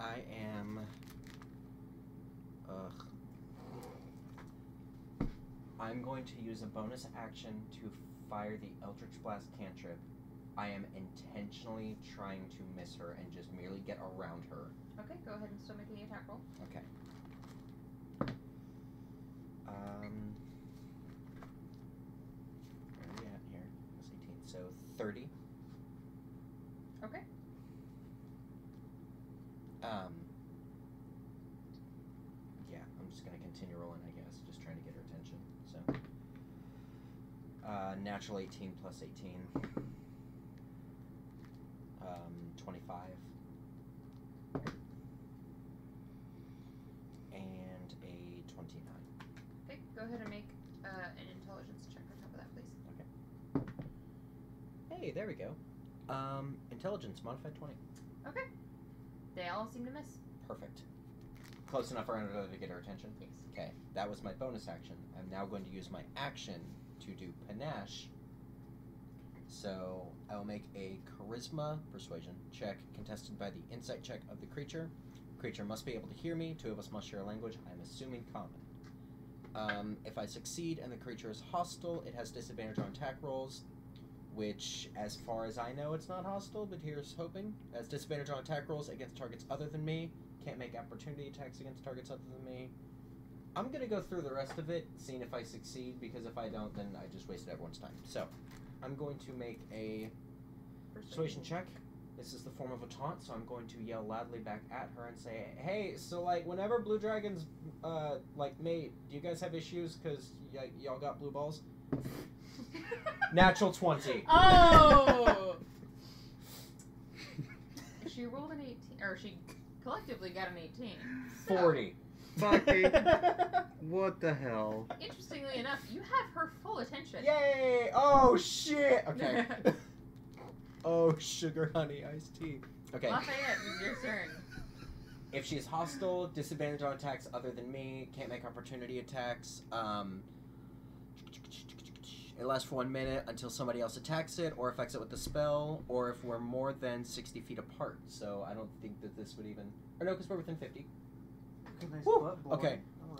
I am. Ugh. I'm going to use a bonus action to fire the Eldritch Blast cantrip. I am intentionally trying to miss her and just merely get around her. Okay, go ahead and still make the attack roll. Okay. Um. Where are we at here? That's 18. So 30. Okay. Um. Yeah, I'm just gonna continue rolling, I guess. Just trying to get her attention. So. Uh, natural 18 plus 18. Um, 25. And a 29. Okay, go ahead and make uh, an intelligence check on top of that, please. Okay. Hey, there we go. Um, intelligence, modified 20. Okay. They all seem to miss. Perfect. Close enough for another to get her attention? Yes. Okay, that was my bonus action. I'm now going to use my action to do panache. So I will make a charisma persuasion check contested by the insight check of the creature. Creature must be able to hear me. Two of us must share a language. I'm assuming common. Um, if I succeed and the creature is hostile, it has disadvantage on attack rolls, which, as far as I know, it's not hostile, but here's hoping. It has disadvantage on attack rolls against targets other than me. Can't make opportunity attacks against targets other than me. I'm gonna go through the rest of it, seeing if I succeed, because if I don't, then I just wasted everyone's time. So, I'm going to make a persuasion check. This is the form of a taunt, so I'm going to yell loudly back at her and say, "Hey, so like whenever blue dragons, uh, like mate, do you guys have issues because y- y'all got blue balls?" <laughs> Natural twenty. Oh! <laughs> she rolled an 18, or she collectively got an 18. So, Forty. Fucking. <laughs> what the hell? Interestingly enough, you have her full attention. Yay! Oh shit! Okay. <laughs> oh sugar honey iced tea. Okay. Lafayette, it's your turn. If she's hostile, disadvantage on attacks other than me, can't make opportunity attacks. Um, it lasts for one minute until somebody else attacks it or affects it with the spell, or if we're more than 60 feet apart. So I don't think that this would even. Or no, because we're within 50. Woo, okay.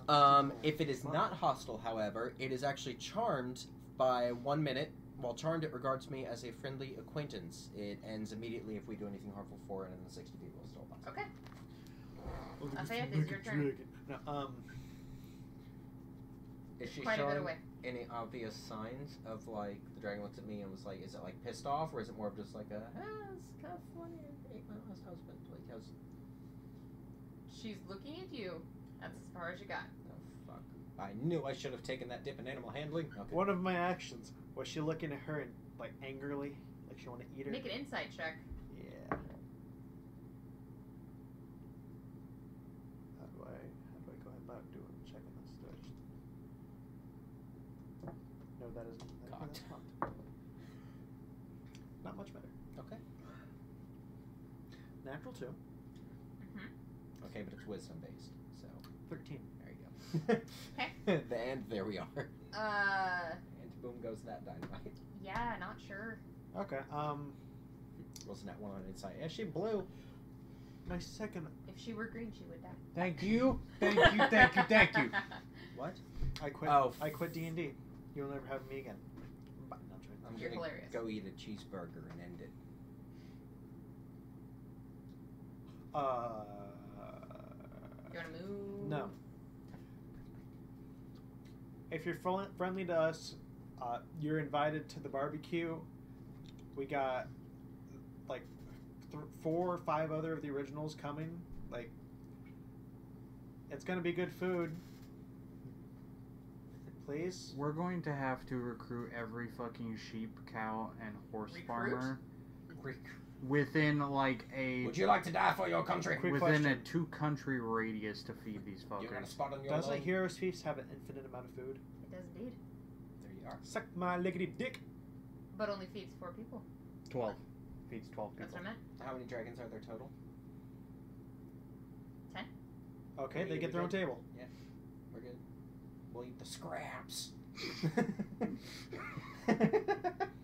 Um, if it is not hostile, however, it is actually charmed by one minute. While charmed, it regards me as a friendly acquaintance. It ends immediately if we do anything harmful for it, and the 60 feet will still pass. Okay. Look at this Lafayette, it's your turn. dragon. Now, um, Is she Quite a bit showing away. any obvious signs of like the dragon looked at me and was like, is it like pissed off or is it more of just like a ah, it's kind of funny. I ate my last husband. Like how's She's looking at you. That's as far as you got. oh fuck. I knew I should have taken that dip in animal handling. Okay. one of my actions was she looking at her and like angrily, like she wanted to eat her. Make an insight check. Yeah. How do I how do I go about doing checking this? Do I just No, that isn't that, Cocked. that's cocked. Not much better. Okay. Natural two. Okay, but it's wisdom based. So Thirteen. there you go. <laughs> and <laughs> there we are. Uh, And boom goes that dynamite. yeah, not sure. Okay. Um Wasn't that one on inside? Yeah, she blew. my second If she were green, she would die. Thank you. Thank you. Thank you. Thank you. <laughs> What? I quit Oh, I quit D and D. You'll never have me again. Bye. I'm. I'm You're gonna hilarious. go eat a cheeseburger and end it. Uh You want to move? No. If you're friendly friendly to us, uh, you're invited to the barbecue. We got like th- four or five other of the originals coming. Like, it's gonna be good food. Please. We're going to have to recruit every fucking sheep, cow, and horse Recruit? farmer within like a Would you like to die for your country? Quick within a two country radius to feed these You got a fuckers. spot on your Doesn't load? Heroes Feast have an infinite amount of food? It does indeed, There you are. Suck my lickety dick. but only feeds four people. Twelve feeds twelve That's people. what I meant. How many dragons are there total? Ten? Okay, We- they get their own table. Yeah. We're good. We'll eat the scraps. <laughs> <laughs>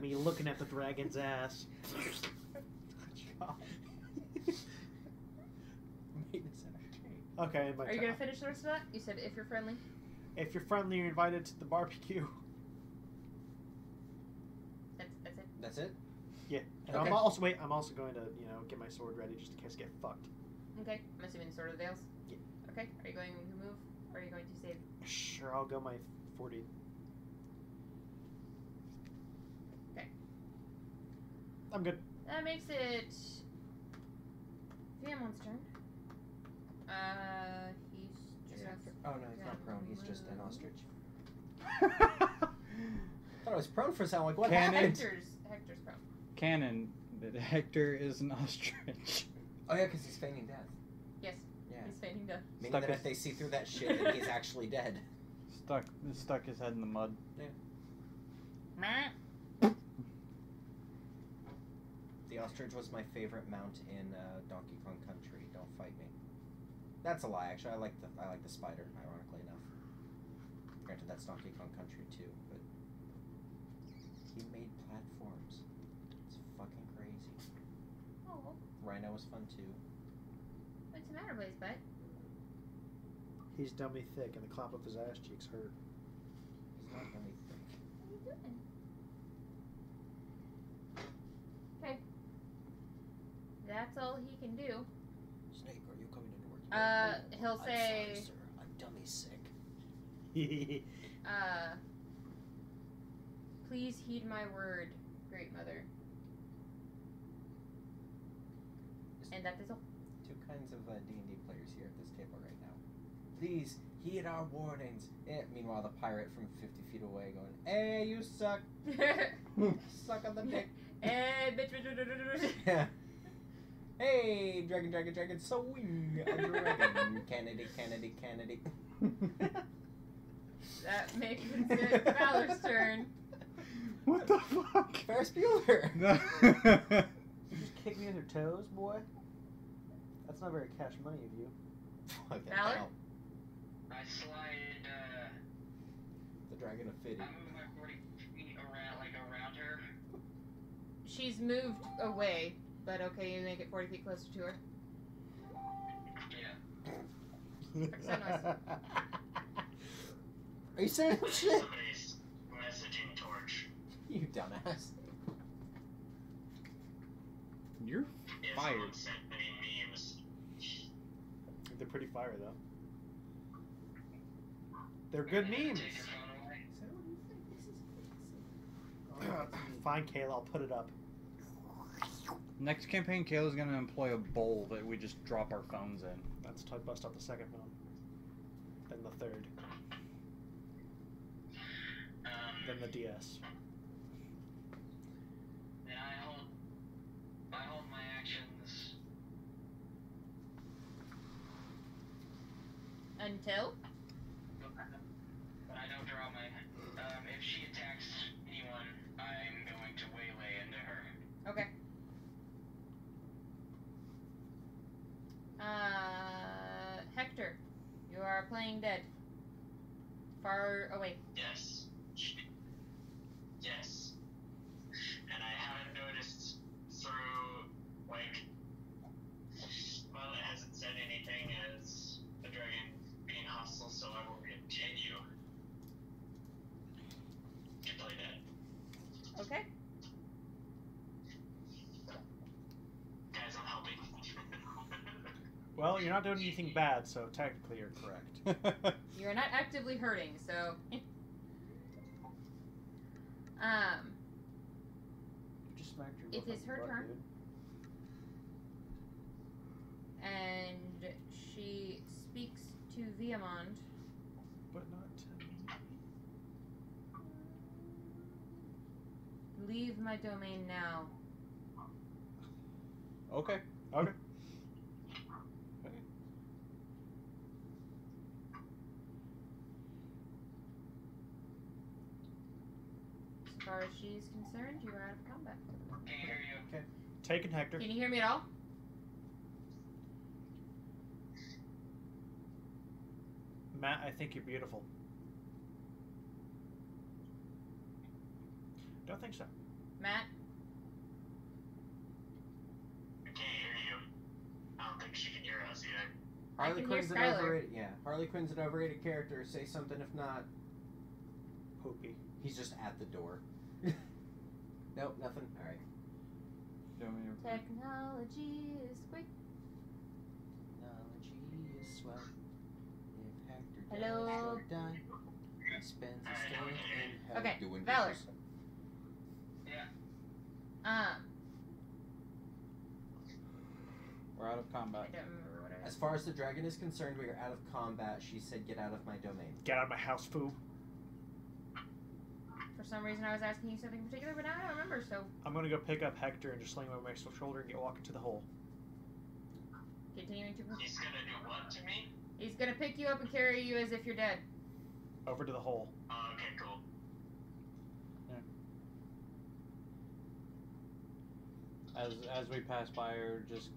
Me looking at the dragon's ass. Okay, my Are you gonna finish the rest of that? You said if you're friendly. If you're friendly, you're invited to the barbecue. That's that's it. That's it? Yeah. And Okay. I'm also wait. I'm also going to you know get my sword ready just in case I get fucked. Okay. I'm assuming Sword of the Dales. Yeah. Okay. Are you going to move? Or are you going to save? Sure, I'll go my forty. I'm good. That makes it Viamon's turn. Uh, he's Is just. it- Oh no, he's not prone. He's just an ostrich. <laughs> thought I was prone for a second. Like what Cannon. happened? Hector's Hector's prone. Canon that Hector is an ostrich. Oh yeah, because he's feigning death. Yes. Yeah. He's feigning death. Meaning Stuck that his- if they see through that shit, then he's <laughs> actually dead. Stuck stuck his head in the mud. Yeah. Meh. The ostrich was my favorite mount in uh, Donkey Kong Country. Don't fight me. That's a lie. Actually, I like the I like the spider. Ironically enough. Granted, that's Donkey Kong Country too, but he made platforms. It's fucking crazy. Oh, Rhino was fun too. what's the matter, Blaze Butt? He's dummy thick, and the clap of his ass cheeks hurt. He's not dummy thick. What are you doing? Okay. That's all he can do. Snake, are you coming into work? Uh, No, he'll I'm say- sorry, sir. I'm dummy sick. <laughs> Uh, please heed my word, great mother. And that is all. Two kinds of uh, D&D players here at this table right now. Please heed our warnings. Eh, meanwhile, the pirate from 50 feet away going, Hey, you suck. <laughs> suck on the dick. <laughs> Eh, bitch, bitch, bitch, bitch, bitch. Yeah. Hey, dragon, dragon, dragon, swing a <laughs> dragon. Kennedy, Kennedy, Kennedy. <laughs> That makes it Valor's turn. What the fuck? Ferris Bueller. <laughs> You just kick me with your toes, boy? That's not very cash money of you. Fucking Valor? hell. I slide, uh, The dragon of Fiddy. I move my 40 feet around, like around her. She's moved away, but okay, you make it 40 feet closer to her. Yeah. Percent noise. Are you saying shit? somebody's messaging torch. You dumbass. You're If Fired. someone's sending memes. They're pretty fire, though. They're good memes. Take your phone away. Fine, Kayla, I'll put it up. Next campaign. Kayla's gonna employ a bowl that we just drop our phones in. That's till I bust out the second phone. Then the third. Um, Then the DS. and I hold, I hold my actions. Until? But I don't draw my. Um, if she attacks anyone, I'm going to waylay into her. Okay. Uh, Hector, you are playing dead. Far oh, away. Yes. Yes. And I haven't noticed through, like, well, it hasn't said anything as the dragon being hostile, so I will continue to play that. Okay. Guys, I'm helping. Well, you're not doing anything bad, so technically you're correct. <laughs> You're not actively hurting, so. um, You just smacked your It is motherfucking her butt, turn. dude. and she speaks to Viamond. But not to me. Leave my domain now. okay. Okay. Far as she's concerned, you are out of combat. Can't hear you. Taken Hector. Can you hear me at all? Matt, I think you're beautiful. Don't think so. Matt? I can't hear you. I don't think she can hear us either. Harley Quinn's an overrated. Yeah, Harley Quinn's an overrated character. Say something. If not, Poopy. he's just at the door. Nope, nothing. All right. Do you want me to- Technology is quick. Technology is swell. If Hector Hello? does so die, he spends his day in hell Okay, doing Valor. dishes. Um, We're out of I combat. don't remember what I As far as the dragon is concerned, we are out of combat. She said, "Get out of my domain." Get out of my house, foo. For some reason, I was asking you something in particular, but now I don't remember. So I'm gonna go pick up Hector and just sling him over my shoulder and get walking to the hole. continuing to. He's gonna do what to me? He's gonna pick you up and carry you as if you're dead. Over to the hole. Oh, okay, cool. As as we pass by her, just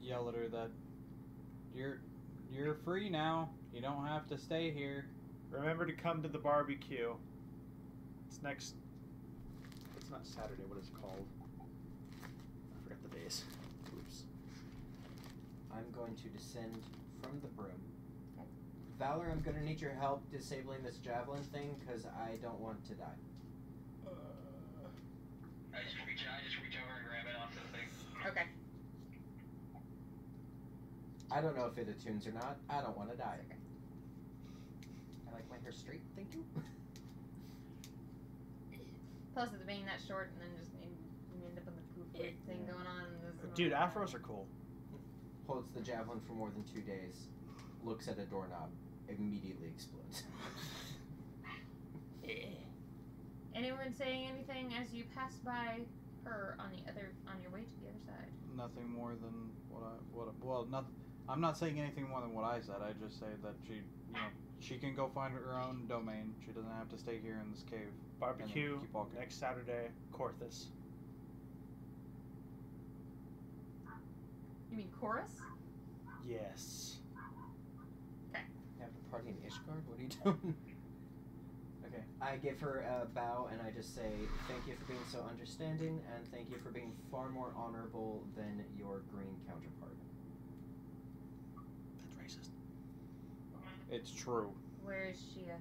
yell at her that you're you're free now. You don't have to stay here. Remember to come to the barbecue. It's next. It's not Saturday. What is it called? I forgot the days. Oops. I'm going to descend from the broom Valor, I'm gonna need your help disabling this javelin thing because I don't want to die. Uh, I just reach I just reach over and grab it off the thing. Okay. I don't know if it attunes or not. I don't want to die. Okay. I like my hair straight. Thank you. <laughs> Plus, it's being that short, and then just you you end up with the poof poof thing going on. and this and Dude, that. afros are cool. Holds the javelin for more than two days. Looks at a doorknob. Immediately explodes. <laughs> Anyone saying anything as you pass by her on the other on your way to the other side? Nothing more than what I what I- well not I'm not saying anything more than what I said. I just say that she you know she can go find her own domain. She doesn't have to stay here in this cave. Barbecue next Saturday, Corthus. You mean chorus? Yes. Okay. You have a party in Ishgard? What are you doing? <laughs> okay. I give her a bow and I just say, thank you for being so understanding and thank you for being far more honorable than your green counterpart. That's racist. It's true. Where is Shia?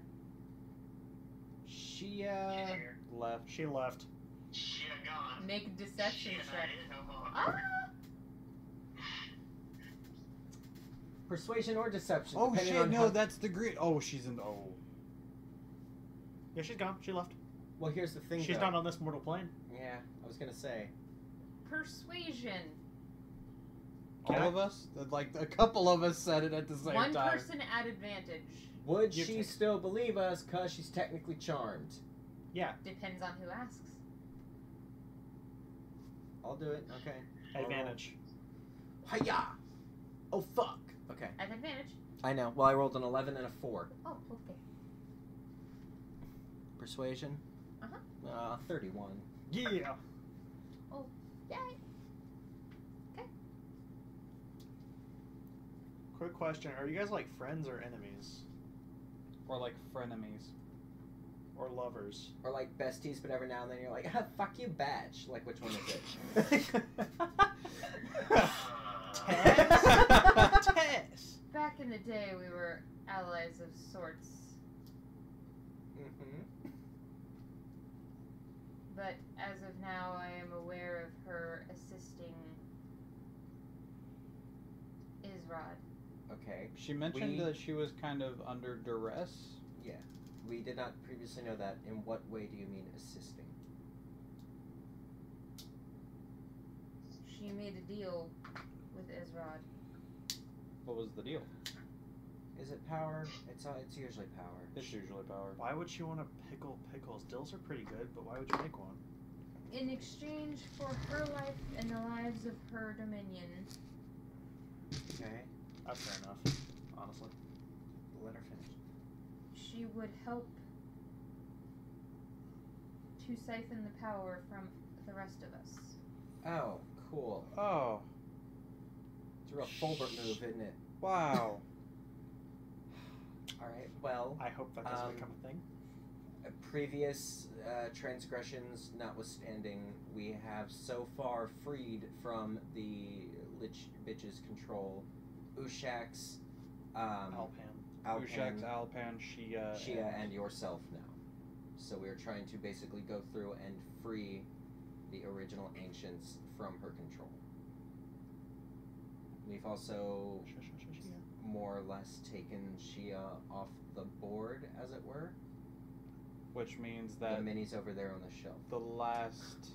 She, She's uh. here. Left. She left. She gone. Make deception She check. not no more. Ah! Persuasion or deception. Oh depending shit! on No, how- that's the green. Oh, she's in. The. Oh, Yeah, she's gone. She left. Well, here's the thing. She's though. not on this mortal plane. Yeah, I was gonna say. Persuasion. All I- of us. Like a couple of us said it at the same One time. One person at advantage. Would You she take- still believe us because she's technically charmed? Yeah. Depends on who asks. I'll do it. Okay. Advantage. Hiya! Oh, fuck! Okay. At advantage. I know. Well, I rolled an 11 and a 4. Oh, okay. Persuasion? Uh-huh. Uh, 31. Yeah. Oh, yay. Quick question: Are you guys like friends or enemies Or like frenemies. or lovers? Or like besties, but every now and then you're like, ah, <laughs> fuck you, batch. Like, which one is it? <laughs> Tess. Tess. <laughs> Back in the day, we were allies of sorts, mm-hmm. but as of now, I am aware of her assisting Isrod. Okay. She mentioned We- that she was kind of under duress. Yeah. We did not previously know that. In what way do you mean assisting? She made a deal with Isrod. What was the deal? Is it power? It's uh, it's usually power. It's usually power. Why would she want to pickle pickles? Dills are pretty good, but why would you make one? In exchange for her life and the lives of her dominion, Okay. That's fair enough. Honestly. Let her finish. she would help to siphon the power from the rest of us. Oh, cool. Oh, It's a real Fulbert move, isn't it? wow. <sighs> All right. Well, I hope that doesn't Um, become a thing. uh, previous uh, transgressions notwithstanding, we have so far freed from the Lich Bitch's control Ushax, um, Alpan. Ushax, Alpan, Alpan, Shia, Shia, and yourself now. So we are trying to basically go through and free the original ancients from her control. We've also more or less taken Shia off the board, as it were. which means that the minis over there on the shelf. the last,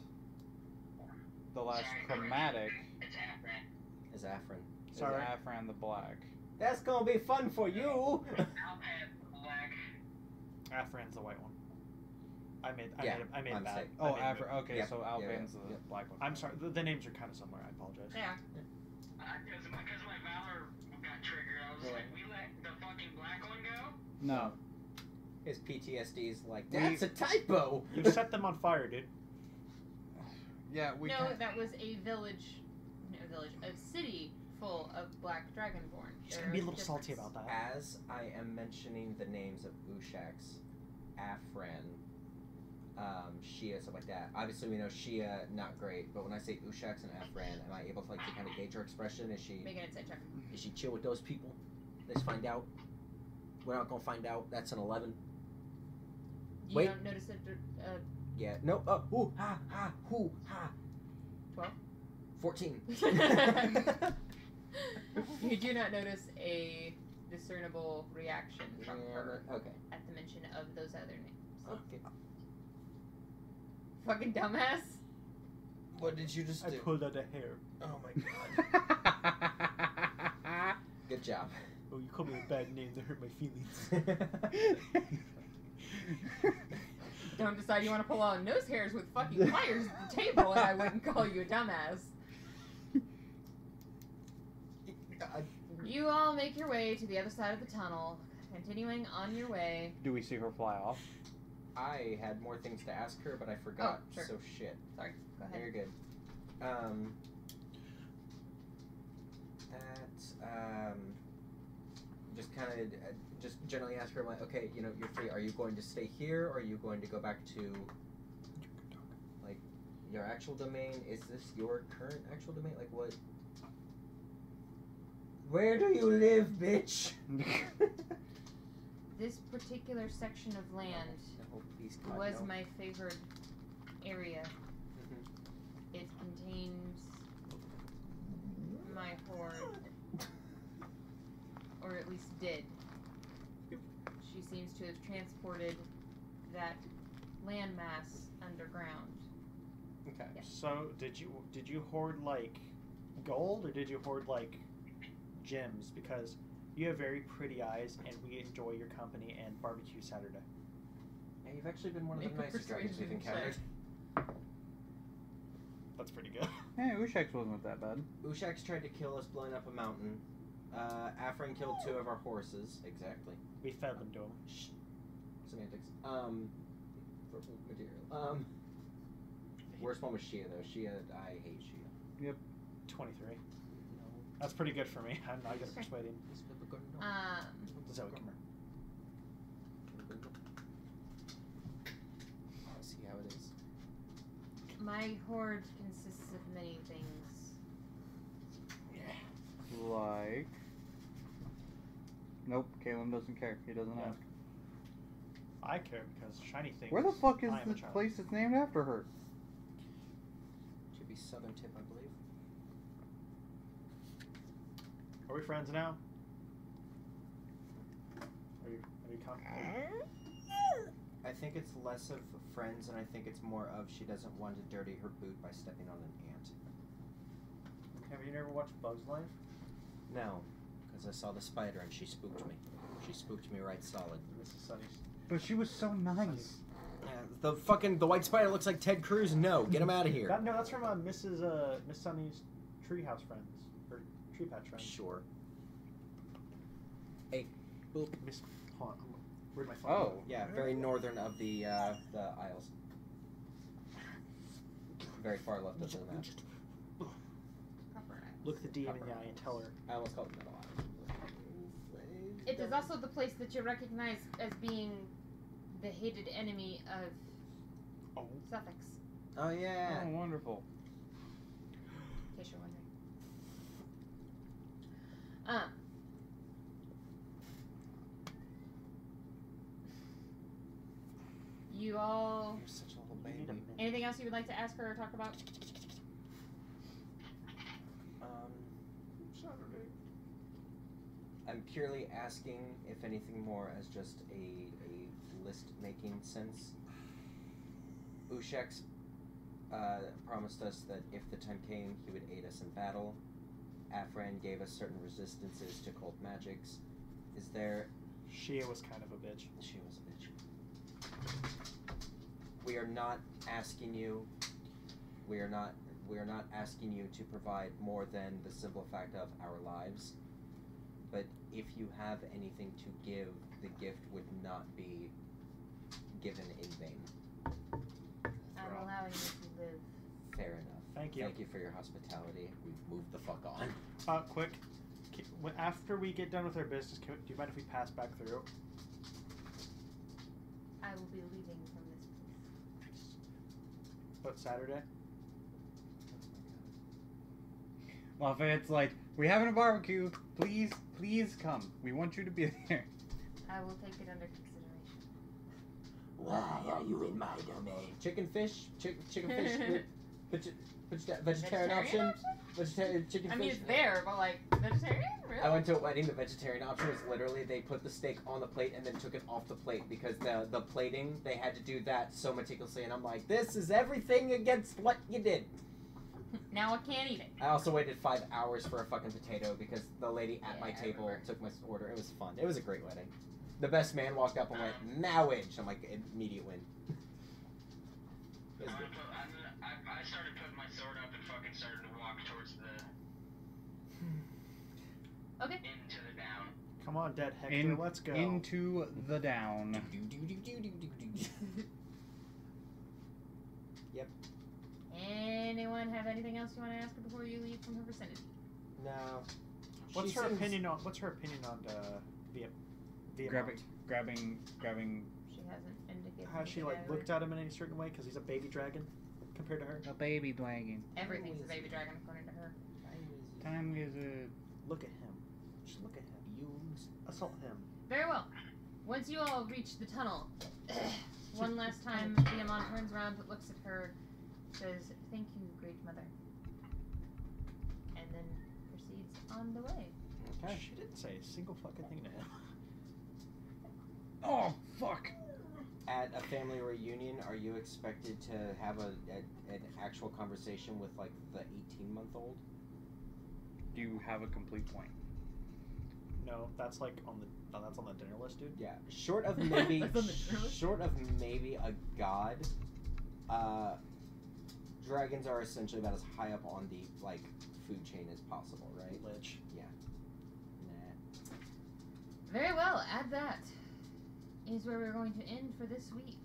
the last Sorry, chromatic It's Afran. Is Afrin. Is Sorry. Afran the Black. That's gonna be fun for you. <laughs> Alpan Afran's the white one. I made. I Yeah, made. I made my that. Oh, made Afran. Okay, Yep, so yeah, yeah, the yep. black one. I'm sorry. The, the names are kind of similar. I apologize. Yeah. Because my, cause my Valor got triggered, I was Yeah. like, we let the fucking black one go? No, His PTSD's like, We- that's a typo. You <laughs> set them on fire, dude. yeah, we no, can't- that was a village, no village, a city full of black dragonborn. He's gonna be a is little salty about that. As I am mentioning the names of Ushax, Afran, um, Shia, stuff like that. Obviously, we know Shia not great, but when I say Ushax and Afran, am I able to like to kind of gauge her expression? Is she Make an insight check. is she chill with those people? Let's find out. We're not gonna find out. That's an eleven. You Wait. don't notice it. Uh, Yeah. No. Oh. Ooh. Ha. Ha. Hoo. Ha. Twelve? Fourteen. <laughs> <laughs> <laughs> you do not notice a discernible reaction from Yeah, her okay. at the mention of those other names. Okay. Fucking dumbass. What did you just I do? pulled out a hair. Oh my <laughs> god. Good job. Oh, you called me a bad name that hurt my feelings. Don't decide you want to pull out nose hairs with fucking pliers at the table, and I wouldn't call you a dumbass. I- You all make your way to the other side of the tunnel, continuing on your way. Do we see her fly off? I had more things to ask her, but I forgot. Oh, sure. So shit. Sorry, go ahead. You're good. Um. That um. Just kind of, uh, just generally ask her like, okay, you know, you're free. Are you going to stay here, or are you going to go back to like your actual domain? Is this your current actual domain? Like what? Where do you live, bitch? <laughs> This particular section of land No, please, God, was no. my favorite area. Mhm. It contains my horde, or at least did. She seems to have transported that landmass underground. Okay. Yeah. So did you did you hoard like gold or did you hoard like gems? Because you have very pretty eyes and we enjoy your company and barbecue Saturday. Yeah, you've actually been one of the Make nicest dragons we've encountered. That's pretty good. <laughs> Hey, Ushax wasn't that bad. Ushax tried to kill us blowing up a mountain. Uh, Afrin killed two of our horses. Exactly. We fed them to him. Shh. Semantics. Um, for material. Um, worst one was Shia though. Shia, I hate Shia. Yep. Twenty three. No. That's pretty good for me. <laughs> I'm not good at persuading. Um, Zoe, come here. I see how it is. my horde consists of many things. Like. Nope, Caleb doesn't care. He doesn't Yeah. ask. I care because shiny things. Where the fuck is I am a the child. place that's named after her? Should be Southern Tip, I believe. Are we friends now? Are you? Are you com- I think it's less of friends, and I think it's more of she doesn't want to dirty her boot by stepping on an ant. Have you never watched Bugs Life? No, because I saw the spider and she spooked me. She spooked me right solid. Mrs. Sunny's. But she was so nice. Yeah, the fucking the white spider looks like Ted Cruz. No, get him out of here. That, no, that's from uh, Mrs. Uh, Miss Sunny's Treehouse Friends or Tree Patch Friends. Sure. Hey, boop. Miss. Hold on. Where'd my phone? Oh. go? Yeah, very northern of the uh, the Isles. Very far left of the map. Copper Isles. Look the DM in the eye and tell her. I almost called it Middle Isles. It is also the place that you recognize as being the hated enemy of Oh. Suffolk, Oh yeah. Oh, wonderful. in case you're wondering. Um. You all. You're such a little You need a baby. Anything else you would like to ask her or talk about? Um, Saturday. I'm purely asking if anything more as just a, a list making sense. Ushax uh, promised us that if the time came, he would aid us in battle. Afran gave us certain resistances to cult magics. Is there. Shia was kind of a bitch. She was a bitch. We are not asking you. We are not. We are not asking you to provide more than the simple fact of our lives. But if you have anything to give, the gift would not be given in vain. I'm allowing you to live. Fair enough. Thank you. Thank you for your hospitality. We've moved the fuck on. Uh, quick. K- when- After we get done with our business, can, do you mind if we pass back through? I will be leaving from this place. But Saturday? Well, Lafayette's like, we having a barbecue. Please, please come. We want you to be <laughs> there. I will take it under consideration. Why are you in my domain? Chicken fish, chick, chicken fish, <laughs> with veg- veg- vegetarian option, vegetarian chicken I mean, fish. it's there, but like vegetarian, really? I went to a wedding. The vegetarian option was literally they put the steak on the plate and then took it off the plate because the the plating they had to do that so meticulously. And I'm like, this is everything against what you did. <laughs> now I can't eat it. I also waited five hours for a fucking potato because the lady at my Yeah, I table took my order. It was fun. It was a great wedding. The best man walked up and went, "Marriage." I'm like, immediate win. Started putting my sword up and fucking started to walk towards the hmm. Okay. into the down. Come on, dead Hector, In- let's go. Into the down. <laughs> Yep. Anyone have anything else you want to ask her before you leave from her vicinity? No. What's She her seems- opinion on What's her opinion on uh, the Via, Via Grabbing, grabbing, grabbing She hasn't indicated. Has she like either. looked at him in any certain way because he's a baby dragon compared to her? a baby dragon. Everything's a baby dragon according to her. Time is a Look at him. Just look at him. You assault him. Very well. Once you all reach the tunnel, <clears throat> one last time, Diamond turns around, but looks at her, says, "Thank you, Great Mother," and then proceeds on the way. Okay. She didn't say a single fucking thing to him. Oh fuck! At a family reunion, are you expected to have a, a an actual conversation with like the 18 month old? Do you have a complete point. No, that's like on the no, that's on the dinner list, dude. Yeah. Short of <laughs> maybe That's on the dinner list? short of maybe a god, uh, dragons are essentially about as high up on the like food chain as possible, right? Lich. Yeah. Nah. Very well. Add that is where we're going to end for this week.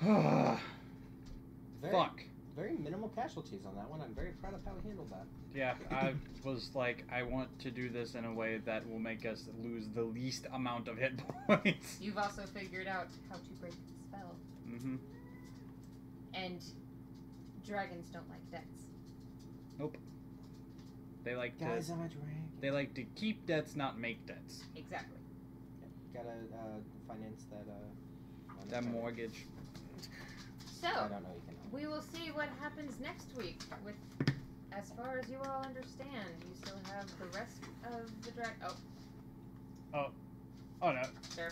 <sighs> Very, Fuck. Very minimal casualties on that one. I'm very proud of how we handled that. Yeah, I <laughs> was like, I want to do this in a way that will make us lose the least amount of hit points. <laughs> You've also figured out how to break the spell, Mm-hmm. and dragons don't like debts. They like Guys, to. I'm a dragon. They like to keep debts, not make debts. Exactly. Gotta uh, finance that. Uh, That credit. mortgage. So. I don't know. You can. We will see what happens next week with as far as you all understand, you still have the rest of the drag oh, Oh Oh no! there.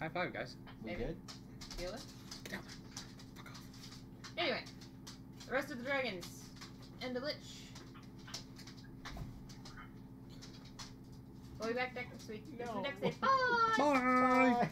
High five, guys. We Maybe. good? Feel it? Anyway, the rest of the dragons and the lich. We'll be back next week. No. Next day. Bye! Bye. Bye.